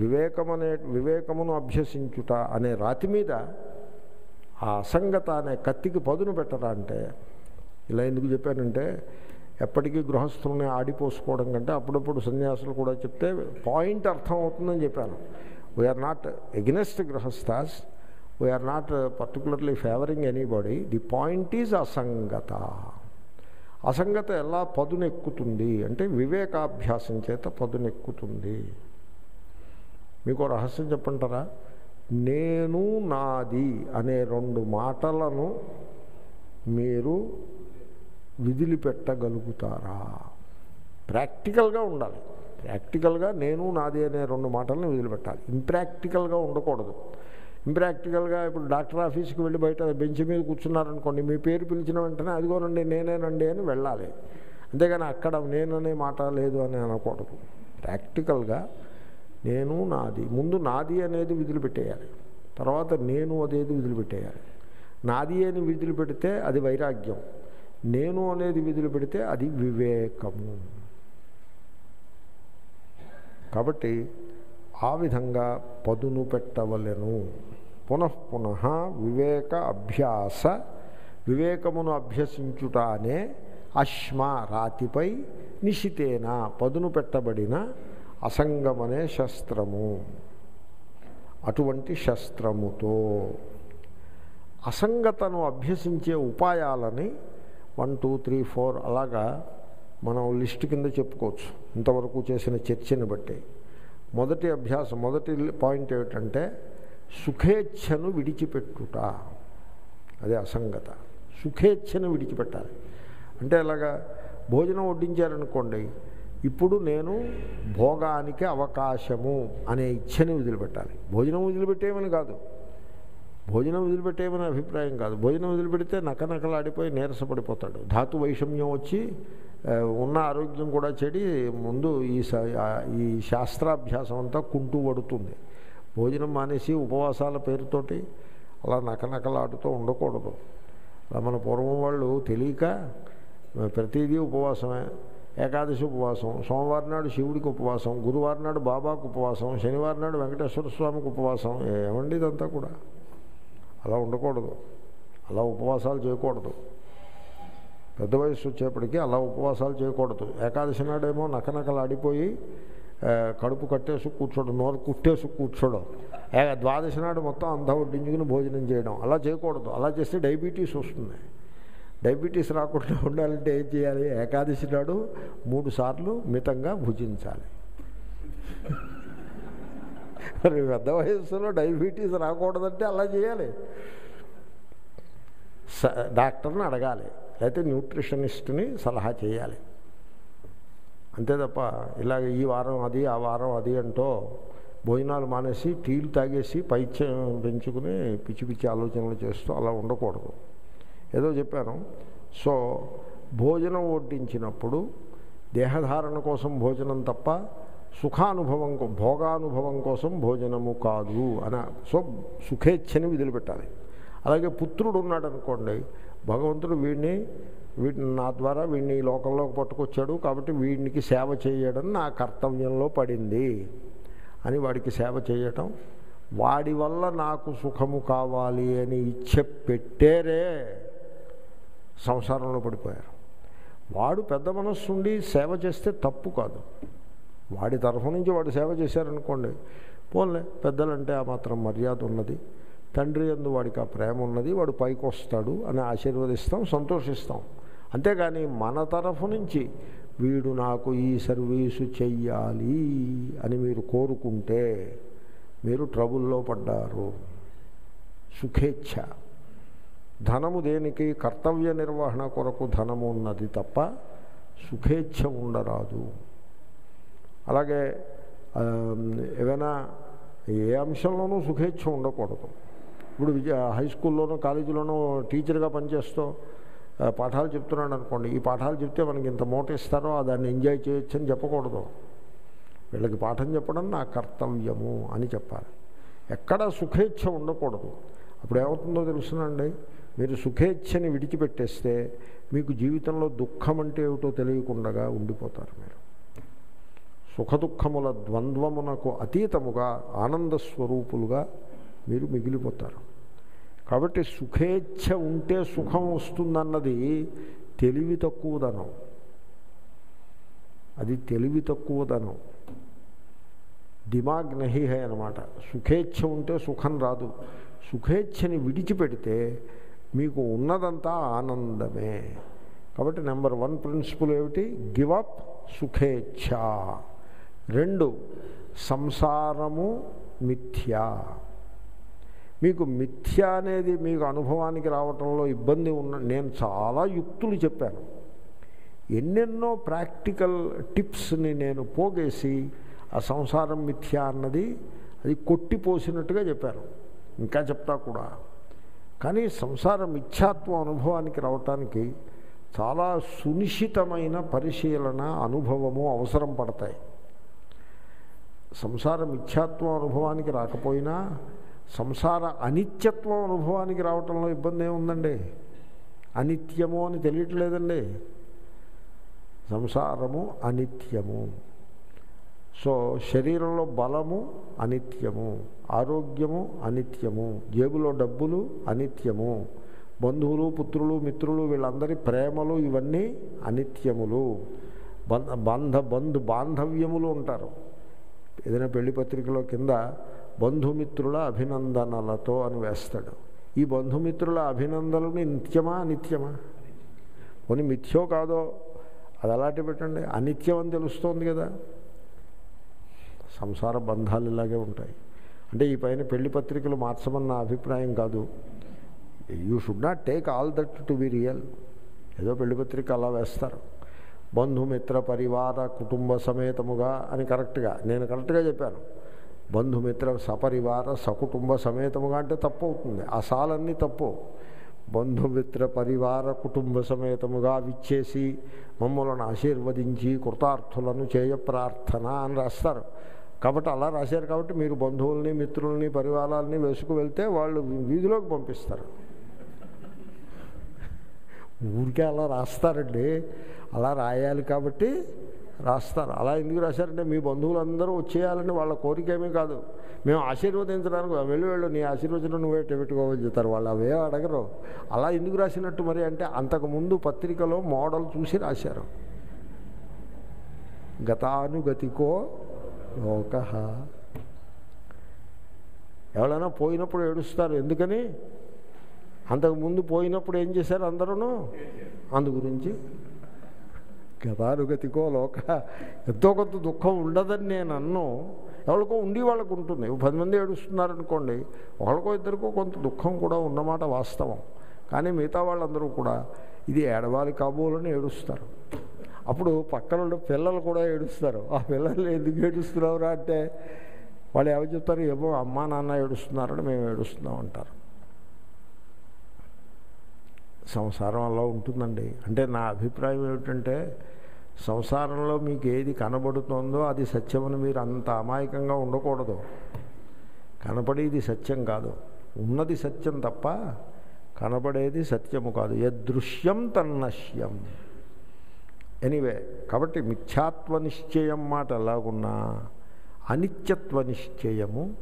వివేకమనే వివేకమును అభ్యసించుట అనే రాతి మీద ఆ అసంగత అనే కత్తికి పదును పెట్టరా అంటే ఇలా ఎందుకు చెప్పానంటే ఎప్పటికీ గృహస్థుల్ని ఆడిపోసుకోవడం కంటే అప్పుడప్పుడు సన్యాసులు కూడా చెప్తే పాయింట్ అర్థం అవుతుందని చెప్పాను we are not against గృహస్థాస్. We're not particularly favouring anybody the point is అసంగత అసంగత ఎలా పదునెక్కుతుంది? అంటే వివేకాభ్యాసం చేత పదునెక్కుతుంది. మీకు రహస్యం చెప్పంటారా? నేను నాది అనే రెండు మాటలను మీరు విదిలిపెట్టగలుగుతారా? ప్రాక్టికల్గా ఉండాలి. ప్రాక్టికల్గా నేను నాది అనే రెండు మాటలను వదిలిపెట్టాలి. ఇంప్రాక్టికల్గా ఉండకూడదు. ఇంప్రాక్టికల్గా ఇప్పుడు డాక్టర్ ఆఫీస్కి వెళ్ళి బయట బెంచ్ మీద కూర్చున్నారనుకోండి మీ పేరు పిలిచిన వెంటనే అదిగోనండి నేనేనండి అని వెళ్ళాలి. అంతేగాని అక్కడ నేననే మాట లేదు అని అనకూడదు. ప్రాక్టికల్గా నేను నాది ముందు నాది అనేది విధులు పెట్టేయాలి తర్వాత నేను అనేది విధులు పెట్టేయాలి నాది అని విధులు పెడితే అది వైరాగ్యం. నేను అనేది విధులు పెడితే అది వివేకము. కాబట్టి ఆ విధంగా పదును పెట్టవలెను. పునఃపునః వివేక అభ్యాస వివేకమును అభ్యసించుటానే అశ్మ రాతిపై నిశితేన పదును పెట్టబడిన అసంగమనే శస్త్రము. అటువంటి శస్త్రముతో అసంగతను అభ్యసించే ఉపాయాలని వన్ టూ త్రీ ఫోర్ అలాగా మనం లిస్ట్ కింద చెప్పుకోవచ్చు. ఇంతవరకు చేసిన చర్చని బట్టి. మొదటి అభ్యాసం మొదటి పాయింట్ ఏమిటంటే సుఖేచ్ఛను విడిచిపెట్టుట. అదే అసంగత. సుఖేచ్ఛను విడిచిపెట్టాలి. అంటే ఇలాగా భోజనం వడ్డించారనుకోండి ఇప్పుడు నేను భోగానికి అవకాశము అనే ఇచ్ఛని వదిలిపెట్టాలి. భోజనం వదిలిపెట్టేయమని కాదు. భోజనం వదిలిపెట్టేయమని అభిప్రాయం కాదు. భోజనం వదిలిపెడితే నకనకలాడిపోయి నీరసపడిపోతాడు. ధాతు వైషమ్యం వచ్చి ఉన్న ఆరోగ్యం కూడా చెడి ముందు ఈ ఈ శాస్త్రాభ్యాసం అంతా కుంటూ పడుతుంది. భోజనం మానేసి ఉపవాసాల పేరుతోటి అలా నకనకలాడుతూ ఉండకూడదు. అలా మన పూర్వం వాళ్ళు తెలియక ప్రతిదీ ఉపవాసమే. ఏకాదశి ఉపవాసం సోమవారం నాడు శివుడికి ఉపవాసం గురువారం నాడు బాబాకు ఉపవాసం శనివారం నాడు వెంకటేశ్వర స్వామికి ఉపవాసం ఏమండి ఇదంతా కూడా? అలా ఉండకూడదు. అలా ఉపవాసాలు చేయకూడదు. పెద్ద వయసు వచ్చేప్పటికీ అలా ఉపవాసాలు చేయకూడదు. ఏకాదశి నాడేమో నకనకలాడిపోయి ఆడిపోయి కడుపు కట్టేసి కూర్చోడం నోరు కుట్టేసి కూర్చోడం ద్వాదశి నాడు మొత్తం అంతా వడ్డించుకుని భోజనం చేయడం అలా చేయకూడదు. అలా చేస్తే డయాబెటీస్ వస్తుంది. డయాబెటీస్ రాకుండా ఉండాలంటే ఏం చేయాలి? ఏకాదశి నాడు మూడు సార్లు మితంగా భుజించాలి. మరి పెద్ద వయస్సులో డయాబెటీస్ రాకూడదంటే అలా చేయాలి. స డాక్టర్ని అడగాలి. లేకపోతే న్యూట్రిషనిస్ట్ని సలహా చేయాలి. అంతే తప్ప ఇలాగ ఈ వారం అది ఆ వారం అది అంటూ భోజనాలు మానేసి టీలు తాగేసి పైత్యం పెంచుకుని పిచ్చి పిచ్చి ఆలోచనలు చేస్తూ అలా ఉండకూడదు. ఏదో చెప్పాను. సో భోజనం వడ్డించినప్పుడు దేహధారణ కోసం భోజనం తప్ప సుఖానుభవం భోగానుభవం కోసం భోజనము కాదు అని సో సుఖేచ్ఛని వదిలిపెట్టాలి అలాగే పుత్రుడు ఉన్నాడు అనుకోండి భగవంతుడు వీడిని వీటిని నా ద్వారా వీడిని ఈ లోకంలోకి పట్టుకొచ్చాడు కాబట్టి వీడికి సేవ చేయడం నా కర్తవ్యంలో పడింది అని వాడికి సేవ చేయటం. వాడి వల్ల నాకు సుఖము కావాలి అని ఇచ్చ పెట్టేరే సంసారంలో పడిపోయారు. వాడు పెద్ద మనస్సుండి సేవ చేస్తే తప్పు కాదు. వాడి తరఫు నుంచి వాడు సేవ చేశారనుకోండి పోన్లే పెద్దలంటే ఆ మాత్రం మర్యాద ఉన్నది. తండ్రి అందు వాడికి ఆ ప్రేమ ఉన్నది వాడు పైకి వస్తాడు అని ఆశీర్వదిస్తాం సంతోషిస్తాం. అంతేగాని మన తరఫు నుంచి వీడు నాకు ఈ సర్వీసు చెయ్యాలి అని మీరు కోరుకుంటే మీరు ట్రబుల్లో పడ్డారు. సుఖేచ్ఛ. ధనము దేనికి? కర్తవ్య నిర్వహణ కొరకు ధనము ఉన్నది తప్ప సుఖేచ్ఛ ఉండరాదు. అలాగే ఏదైనా ఏ అంశంలోనూ సుఖేచ్ఛ ఉండకూడదు. ఇప్పుడు హై స్కూల్లోనూ కాలేజీలోనూ టీచర్గా పనిచేస్తూ పాఠాలు చెప్తున్నాడు అనుకోండి. ఈ పాఠాలు చెప్తే మనకి ఇంత మూట ఇస్తారో దాన్ని ఎంజాయ్ చేయొచ్చు అని చెప్పకూడదు. వీళ్ళకి పాఠం చెప్పడం నా కర్తవ్యము అని చెప్పాలి. ఎక్కడ సుఖేచ్ఛ ఉండకూడదు. అప్పుడు ఏమవుతుందో తెలుసునండి. మీరు సుఖేచ్ఛని విడిచిపెట్టేస్తే మీకు జీవితంలో దుఃఖం అంటే ఏమిటో తెలియకుండా ఉండిపోతారు మీరు. సుఖదుఖముల ద్వంద్వమునకు అతీతముగా ఆనంద స్వరూపులుగా మీరు మిగిలిపోతారు. కాబట్టి సుఖేచ్ఛ ఉంటే సుఖం వస్తుందన్నది తెలివి తక్కువదనం. అది తెలివి తక్కువదనం. దిమాగ్ నహిహే అనమాట సుఖేచ్ఛ ఉంటే సుఖం రాదు. సుఖేచ్ఛని విడిచిపెడితే మీకు ఉన్నదంతా ఆనందమే. కాబట్టి నెంబర్ వన్ ప్రిన్సిపల్ ఏమిటి? గివ్ అప్ సుఖేచ్ఛ. రెండు సంసారము మిథ్యా. మీకు మిథ్య అనేది మీకు అనుభవానికి రావటంలో ఇబ్బంది ఉన్న నేను చాలా యుక్తులు చెప్పాను. ఎన్నెన్నో ప్రాక్టికల్ టిప్స్ని నేను పోగేసి ఆ సంసారం మిథ్య అన్నది అది కొట్టిపోసినట్టుగా చెప్పాను ఇంకా చెప్తా కూడా. కానీ సంసార మిథ్యాత్వ అనుభవానికి రావటానికి చాలా సునిశ్చితమైన పరిశీలన అనుభవము అవసరం పడతాయి. సంసార మిథ్యాత్వ అనుభవానికి రాకపోయినా సంసార అనిత్యత్వం అనుభవానికి రావటంలో ఇబ్బంది ఏముందండి? అనిత్యము అని తెలియట్లేదండి. సంసారము అనిత్యము. సో శరీరంలో బలము అనిత్యము ఆరోగ్యము అనిత్యము జేబులో డబ్బులు అనిత్యము బంధువులు పుత్రులు మిత్రులు వీళ్ళందరి ప్రేమలు ఇవన్నీ అనిత్యములు. బంధ బంధ బంధు బాంధవ్యములు ఉంటారు. ఏదైనా పెళ్ళి పత్రికలో కింద బంధుమిత్రుల అభినందనలతో అని వేస్తాడు. ఈ బంధుమిత్రుల అభినందనలు నిత్యమా అనిత్యమా? కొన్ని మిథ్యో కాదో అది అలాంటి పెట్టండి. అనిత్యం అని తెలుస్తోంది కదా. సంసార బంధాలు ఇలాగే ఉంటాయి. అంటే ఈ పైన పెళ్ళి పత్రికలు మార్చమని నా అభిప్రాయం కాదు. You should not take all that to be real ఏదో పెళ్ళి పత్రిక అలా వేస్తారు. బంధుమిత్ర పరివార కుటుంబ సమేతముగా అని కరెక్ట్గా నేను కరెక్ట్గా చెప్పాను. బంధుమిత్ర సపరివార సకుటుంబ సమేతముగా అంటే తప్పు అవుతుంది ఆ సాలన్నీ తప్పు. బంధుమిత్ర పరివార కుటుంబ సమేతముగా విచ్చేసి మమ్మలను ఆశీర్వదించి కృతార్థులను చేయ ప్రార్థన అని రాస్తారు. కాబట్టి అలా రాశారు కాబట్టి మీరు బంధువుల్ని మిత్రుల్ని పరివారాలని వేసుకు వెళ్తే వాళ్ళు వీధిలోకి పంపిస్తారు. ఊరికే అలా రాస్తారండి. అలా రాయాలి కాబట్టి రాస్తారు. అలా ఎందుకు రాశారంటే మీ బంధువులందరూ వచ్చేయాలని వాళ్ళ కోరిక ఏమీ కాదు. మేము ఆశీర్వదించడానికి వెళ్ళి వెళ్ళు నీ ఆశీర్వచనం నువ్వే పెట్టుకోవాలి చెప్తారు. వాళ్ళు అవే అడగరు. అలా ఎందుకు రాసినట్టు మరి అంటే అంతకుముందు పత్రికలో మోడల్ చూసి రాశారు. గతానుగతికో లోక. ఎవరైనా పోయినప్పుడు ఏడుస్తారు. ఎందుకని? అంతకుముందు పోయినప్పుడు ఏం చేశారు అందరూ అందు గురించి గతానుగతికో లోక ఎంతో కొంత దుఃఖం ఉండదని నేను అన్ను. ఎవరికో ఉండి వాళ్ళకు ఉంటుంది. పది మంది ఏడుస్తున్నారనుకోండి ఒకరికో ఇద్దరికో కొంత దుఃఖం కూడా ఉన్నమాట వాస్తవం. కానీ మిగతా వాళ్ళందరూ కూడా ఇది ఏడవాలి కాబోలని ఏడుస్తారు. అప్పుడు పక్కన పిల్లలు కూడా ఏడుస్తారు. ఆ పిల్లలు ఎందుకు ఏడుస్తున్నావురా? అంటే వాళ్ళు ఏమో చెప్తారు? ఏమో అమ్మా నాన్న ఏడుస్తున్నారని మేము ఏడుస్తున్నాం అంటారు. సంసారం అలా ఉంటుందండి. అంటే నా అభిప్రాయం ఏమిటంటే సంసారంలో మీకు ఏది కనబడుతోందో అది సత్యమని మీరు అంత అమాయకంగా ఉండకూడదు. కనపడేది సత్యం కాదు. ఉన్నది సత్యం తప్ప కనబడేది సత్యము కాదు. యదృశ్యం తన్నశ్యం. ఎనీవే కాబట్టి మిథ్యాత్వ నిశ్చయం మాట ఎలాగున్నా అనిత్యత్వ నిశ్చయము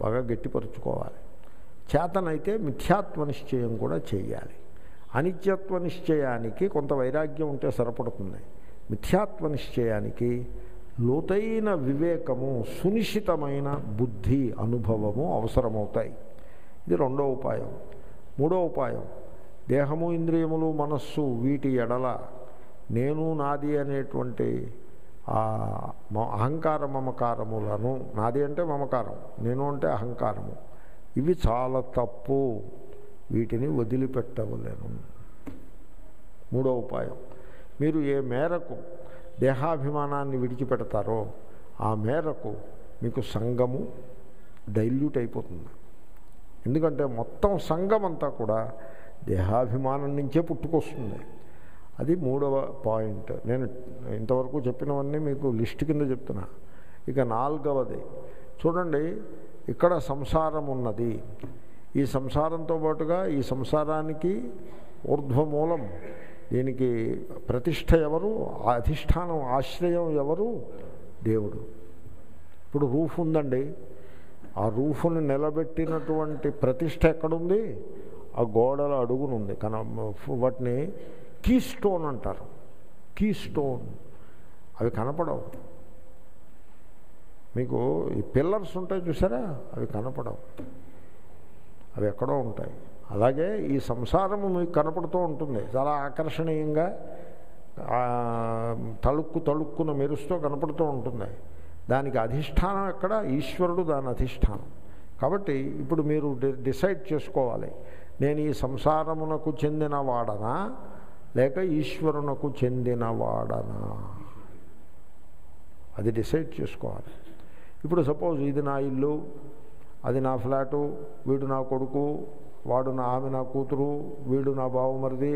బాగా గట్టిపరుచుకోవాలి. చేతనైతే మిథ్యాత్వ నిశ్చయం కూడా చేయాలి. అనిత్యత్వ నిశ్చయానికి కొంత వైరాగ్యం ఉంటే సరిపడుతుంది. మిథ్యాత్వ నిశ్చయానికి లోతైన వివేకము సునిశ్చితమైన బుద్ధి అనుభవము అవసరమవుతాయి. ఇది రెండో ఉపాయం. మూడో ఉపాయం. దేహము ఇంద్రియములు మనస్సు వీటి ఎడల నేను నాది అనేటువంటి అహంకార మమకారములను నాది అంటే మమకారం నేను అంటే అహంకారము. ఇవి చాలా తప్పు. వీటిని వదిలిపెట్టవలేను. మూడో ఉపాయం. మీరు ఏ మేరకు దేహాభిమానాన్ని విడిచిపెడతారో ఆ మేరకు మీకు సంగము డైల్యూట్ అయిపోతుంది. ఎందుకంటే మొత్తం సంఘం అంతా కూడా దేహాభిమానం నుంచే పుట్టుకొస్తుంది. అది మూడవ పాయింట్. నేను ఇంతవరకు చెప్పినవన్నీ మీకు లిస్ట్ కింద చెప్తున్నా. ఇక నాలుగవది. చూడండి ఇక్కడ సంసారం ఉన్నది. ఈ సంసారంతో పాటుగా ఈ సంసారానికి ఊర్ధ్వమూలం దీనికి ప్రతిష్ట ఎవరు? అధిష్టానం ఆశ్రయం ఎవరు? దేవుడు. ఇప్పుడు రూఫ్ ఉందండి. ఆ రూఫ్ను నిలబెట్టినటువంటి ప్రతిష్ట ఎక్కడుంది? ఆ గోడల అడుగునుంది. కన వాటిని కీ స్టోన్ అంటారు. కీ స్టోన్ అవి కనపడవు. మీకు ఈ పిల్లర్స్ ఉంటాయి చూసారా? అవి కనపడవు. అవి ఎక్కడో ఉంటాయి. అలాగే ఈ సంసారము మీకు కనపడుతూ ఉంటుంది. చాలా ఆకర్షణీయంగా తళుక్కు తళుక్కున మెరుస్తూ కనపడుతూ ఉంటుంది. దానికి అధిష్టానం ఎక్కడ? ఈశ్వరుడు దాని అధిష్టానం. కాబట్టి ఇప్పుడు మీరు డి- డిసైడ్ చేసుకోవాలి. నేను ఈ సంసారమునకు చెందినవాడనా లేక ఈశ్వరునకు చెందినవాడనా అది డిసైడ్ చేసుకోవాలి. ఇప్పుడు సపోజ్ ఇది నా ఇల్లు అది నా ఫ్లాటు వీడు నా కొడుకు వాడు నా ఆమె నా కూతురు వీడు నా బావమరిది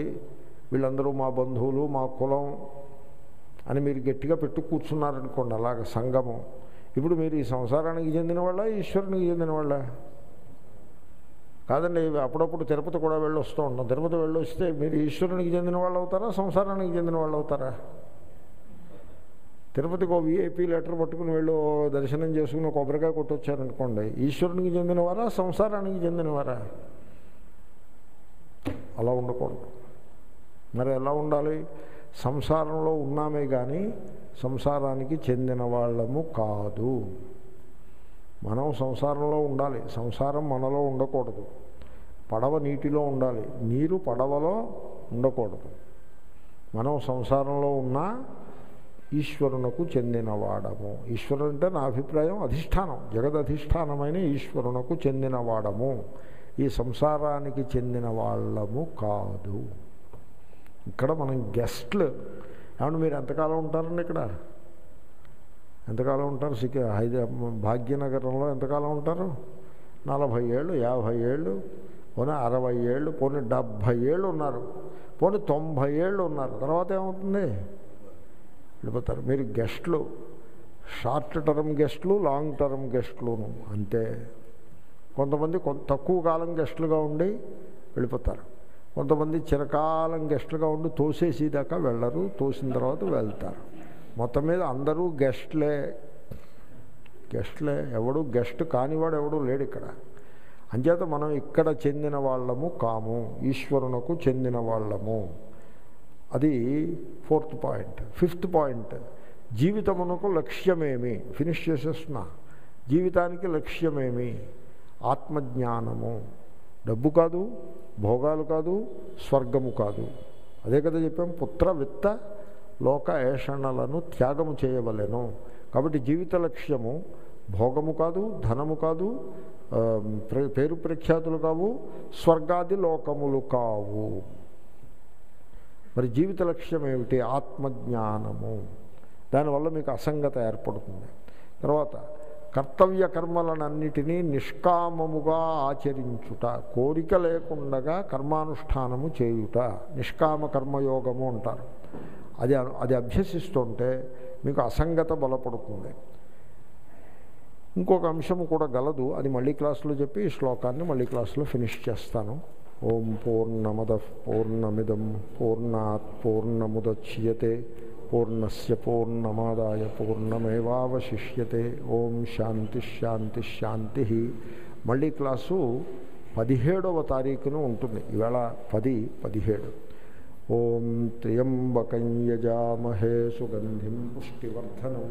వీళ్ళందరూ మా బంధువులు మా కులం అని మీరు గట్టిగా పెట్టు కూర్చున్నారనుకోండి అలాగ సంగమం. ఇప్పుడు మీరు ఈ సంసారానికి చెందిన వాళ్ళ ఈశ్వరునికి చెందిన వాళ్ళ? కాదండి అప్పుడప్పుడు తిరుపతి కూడా వెళ్ళొస్తూ ఉంటాం. తిరుపతి వెళ్ళొస్తే మీరు ఈశ్వరునికి చెందిన వాళ్ళు అవుతారా సంసారానికి చెందిన వాళ్ళు అవుతారా? తిరుపతికి ఓ విఐపీ లెటర్ పట్టుకుని వెళ్ళు దర్శనం చేసుకుని కొబ్బరికాయ కొట్టొచ్చారనుకోండి ఈశ్వరునికి చెందినవారా సంసారానికి చెందినవారా? అలా ఉండకూడదు. మరి ఎలా ఉండాలి? సంసారంలో ఉన్నామే కానీ సంసారానికి చెందిన వాళ్ళము కాదు. మనం సంసారంలో ఉండాలి. సంసారం మనలో ఉండకూడదు. పడవ నీటిలో ఉండాలి. నీరు పడవలో ఉండకూడదు. మనం సంసారంలో ఉన్నా ఈశ్వరునకు చెందినవాడము. ఈశ్వరుడు అంటే నా అభిప్రాయం అధిష్టానం. జగదధిష్టానమైన ఈశ్వరునకు చెందినవాడము. ఈ సంసారానికి చెందిన వాళ్ళము కాదు. ఇక్కడ మనం గెస్ట్లు ఏమన్నా మీరు ఎంతకాలం ఉంటారండి ఇక్కడ? ఎంతకాలం ఉంటారు? సిక్ హైదరాబాద్ భాగ్యనగరంలో ఎంతకాలం ఉంటారు? నలభై ఏళ్ళు యాభై ఏళ్ళు పోనీ అరవై ఏళ్ళు పోనీ డెబ్భై ఏళ్ళు ఉన్నారు. పోనీ తొంభై ఏళ్ళు ఉన్నారు. తర్వాత ఏమవుతుంది? వెళ్ళిపోతారు. మీరు గెస్ట్లు షార్ట్ టర్మ్ గెస్ట్లు లాంగ్ టర్మ్ గెస్ట్లును. అంతే. కొంతమంది కొంత తక్కువ కాలం గెస్టులుగా ఉండి వెళ్ళిపోతారు. కొంతమంది చిరకాలం గెస్టులుగా ఉండి తోసేసేదాకా వెళ్ళరు తోసిన తర్వాత వెళ్తారు. మొత్తం మీద అందరూ గెస్ట్లే. గెస్ట్లే. ఎవడు గెస్ట్ కానివాడు ఎవడు లేడు ఇక్కడ. అంచేత మనం ఇక్కడ చెందిన వాళ్ళము కాము ఈశ్వరునకు చెందిన వాళ్ళము. అది ఫోర్త్ పాయింట్. Fifth point. జీవితమునకు లక్ష్యమేమి? ఫినిష్ చేసేస్తున్నా. జీవితానికి లక్ష్యమేమి? ఆత్మజ్ఞానము. డబ్బు కాదు భోగాలు కాదు స్వర్గము కాదు. అదే కదా చెప్పాం పుత్ర విత్త లోక ఏషణలను త్యాగము చేయవలెను. కాబట్టి జీవిత లక్ష్యము భోగము కాదు ధనము కాదు పేరు ప్రఖ్యాతులు కావు స్వర్గాది లోకములు కావు. మరి జీవిత లక్ష్యం ఏమిటి? ఆత్మజ్ఞానము. దానివల్ల మీకు అసంగత ఏర్పడుతుంది. తర్వాత కర్తవ్య కర్మలనన్నిటినీ నిష్కామముగా ఆచరించుట కోరిక లేకుండగా కర్మానుష్ఠానము చేయుట నిష్కామ కర్మయోగము అంటారు. అది అది అభ్యసిస్తుంటే మీకు అసంగత బలపడుతుంది. ఇంకొక అంశము కూడా గలదు అది మళ్ళీ క్లాసులో చెప్పి ఈ శ్లోకాన్ని మళ్ళీ క్లాసులో ఫినిష్ చేస్తాను. ఓం పూర్ణమద పూర్ణమిదం పూర్ణాత్ పూర్ణముద్యతే పూర్ణస్య పూర్ణమాదాయ పూర్ణమేవావశిష్యతే ఓం శాంతి శాంతి శాంతి మళ్ళీ క్లాసు పదిహేడవ తారీఖున ఉంటుంది ఈవేళ పది పదిహేడు ఓం త్ర్యంబకం యజామహే సుగంధిం పుష్టివర్ధనం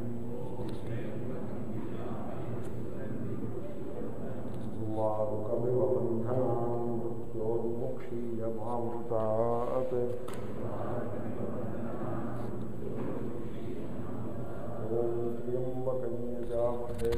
వారుకమివ బంధనాన్ మృత్యోర్ముక్షీయమామృతాత్ ಗೋತ್ರಿಯಂಬಕಂಜಾಮಹೇ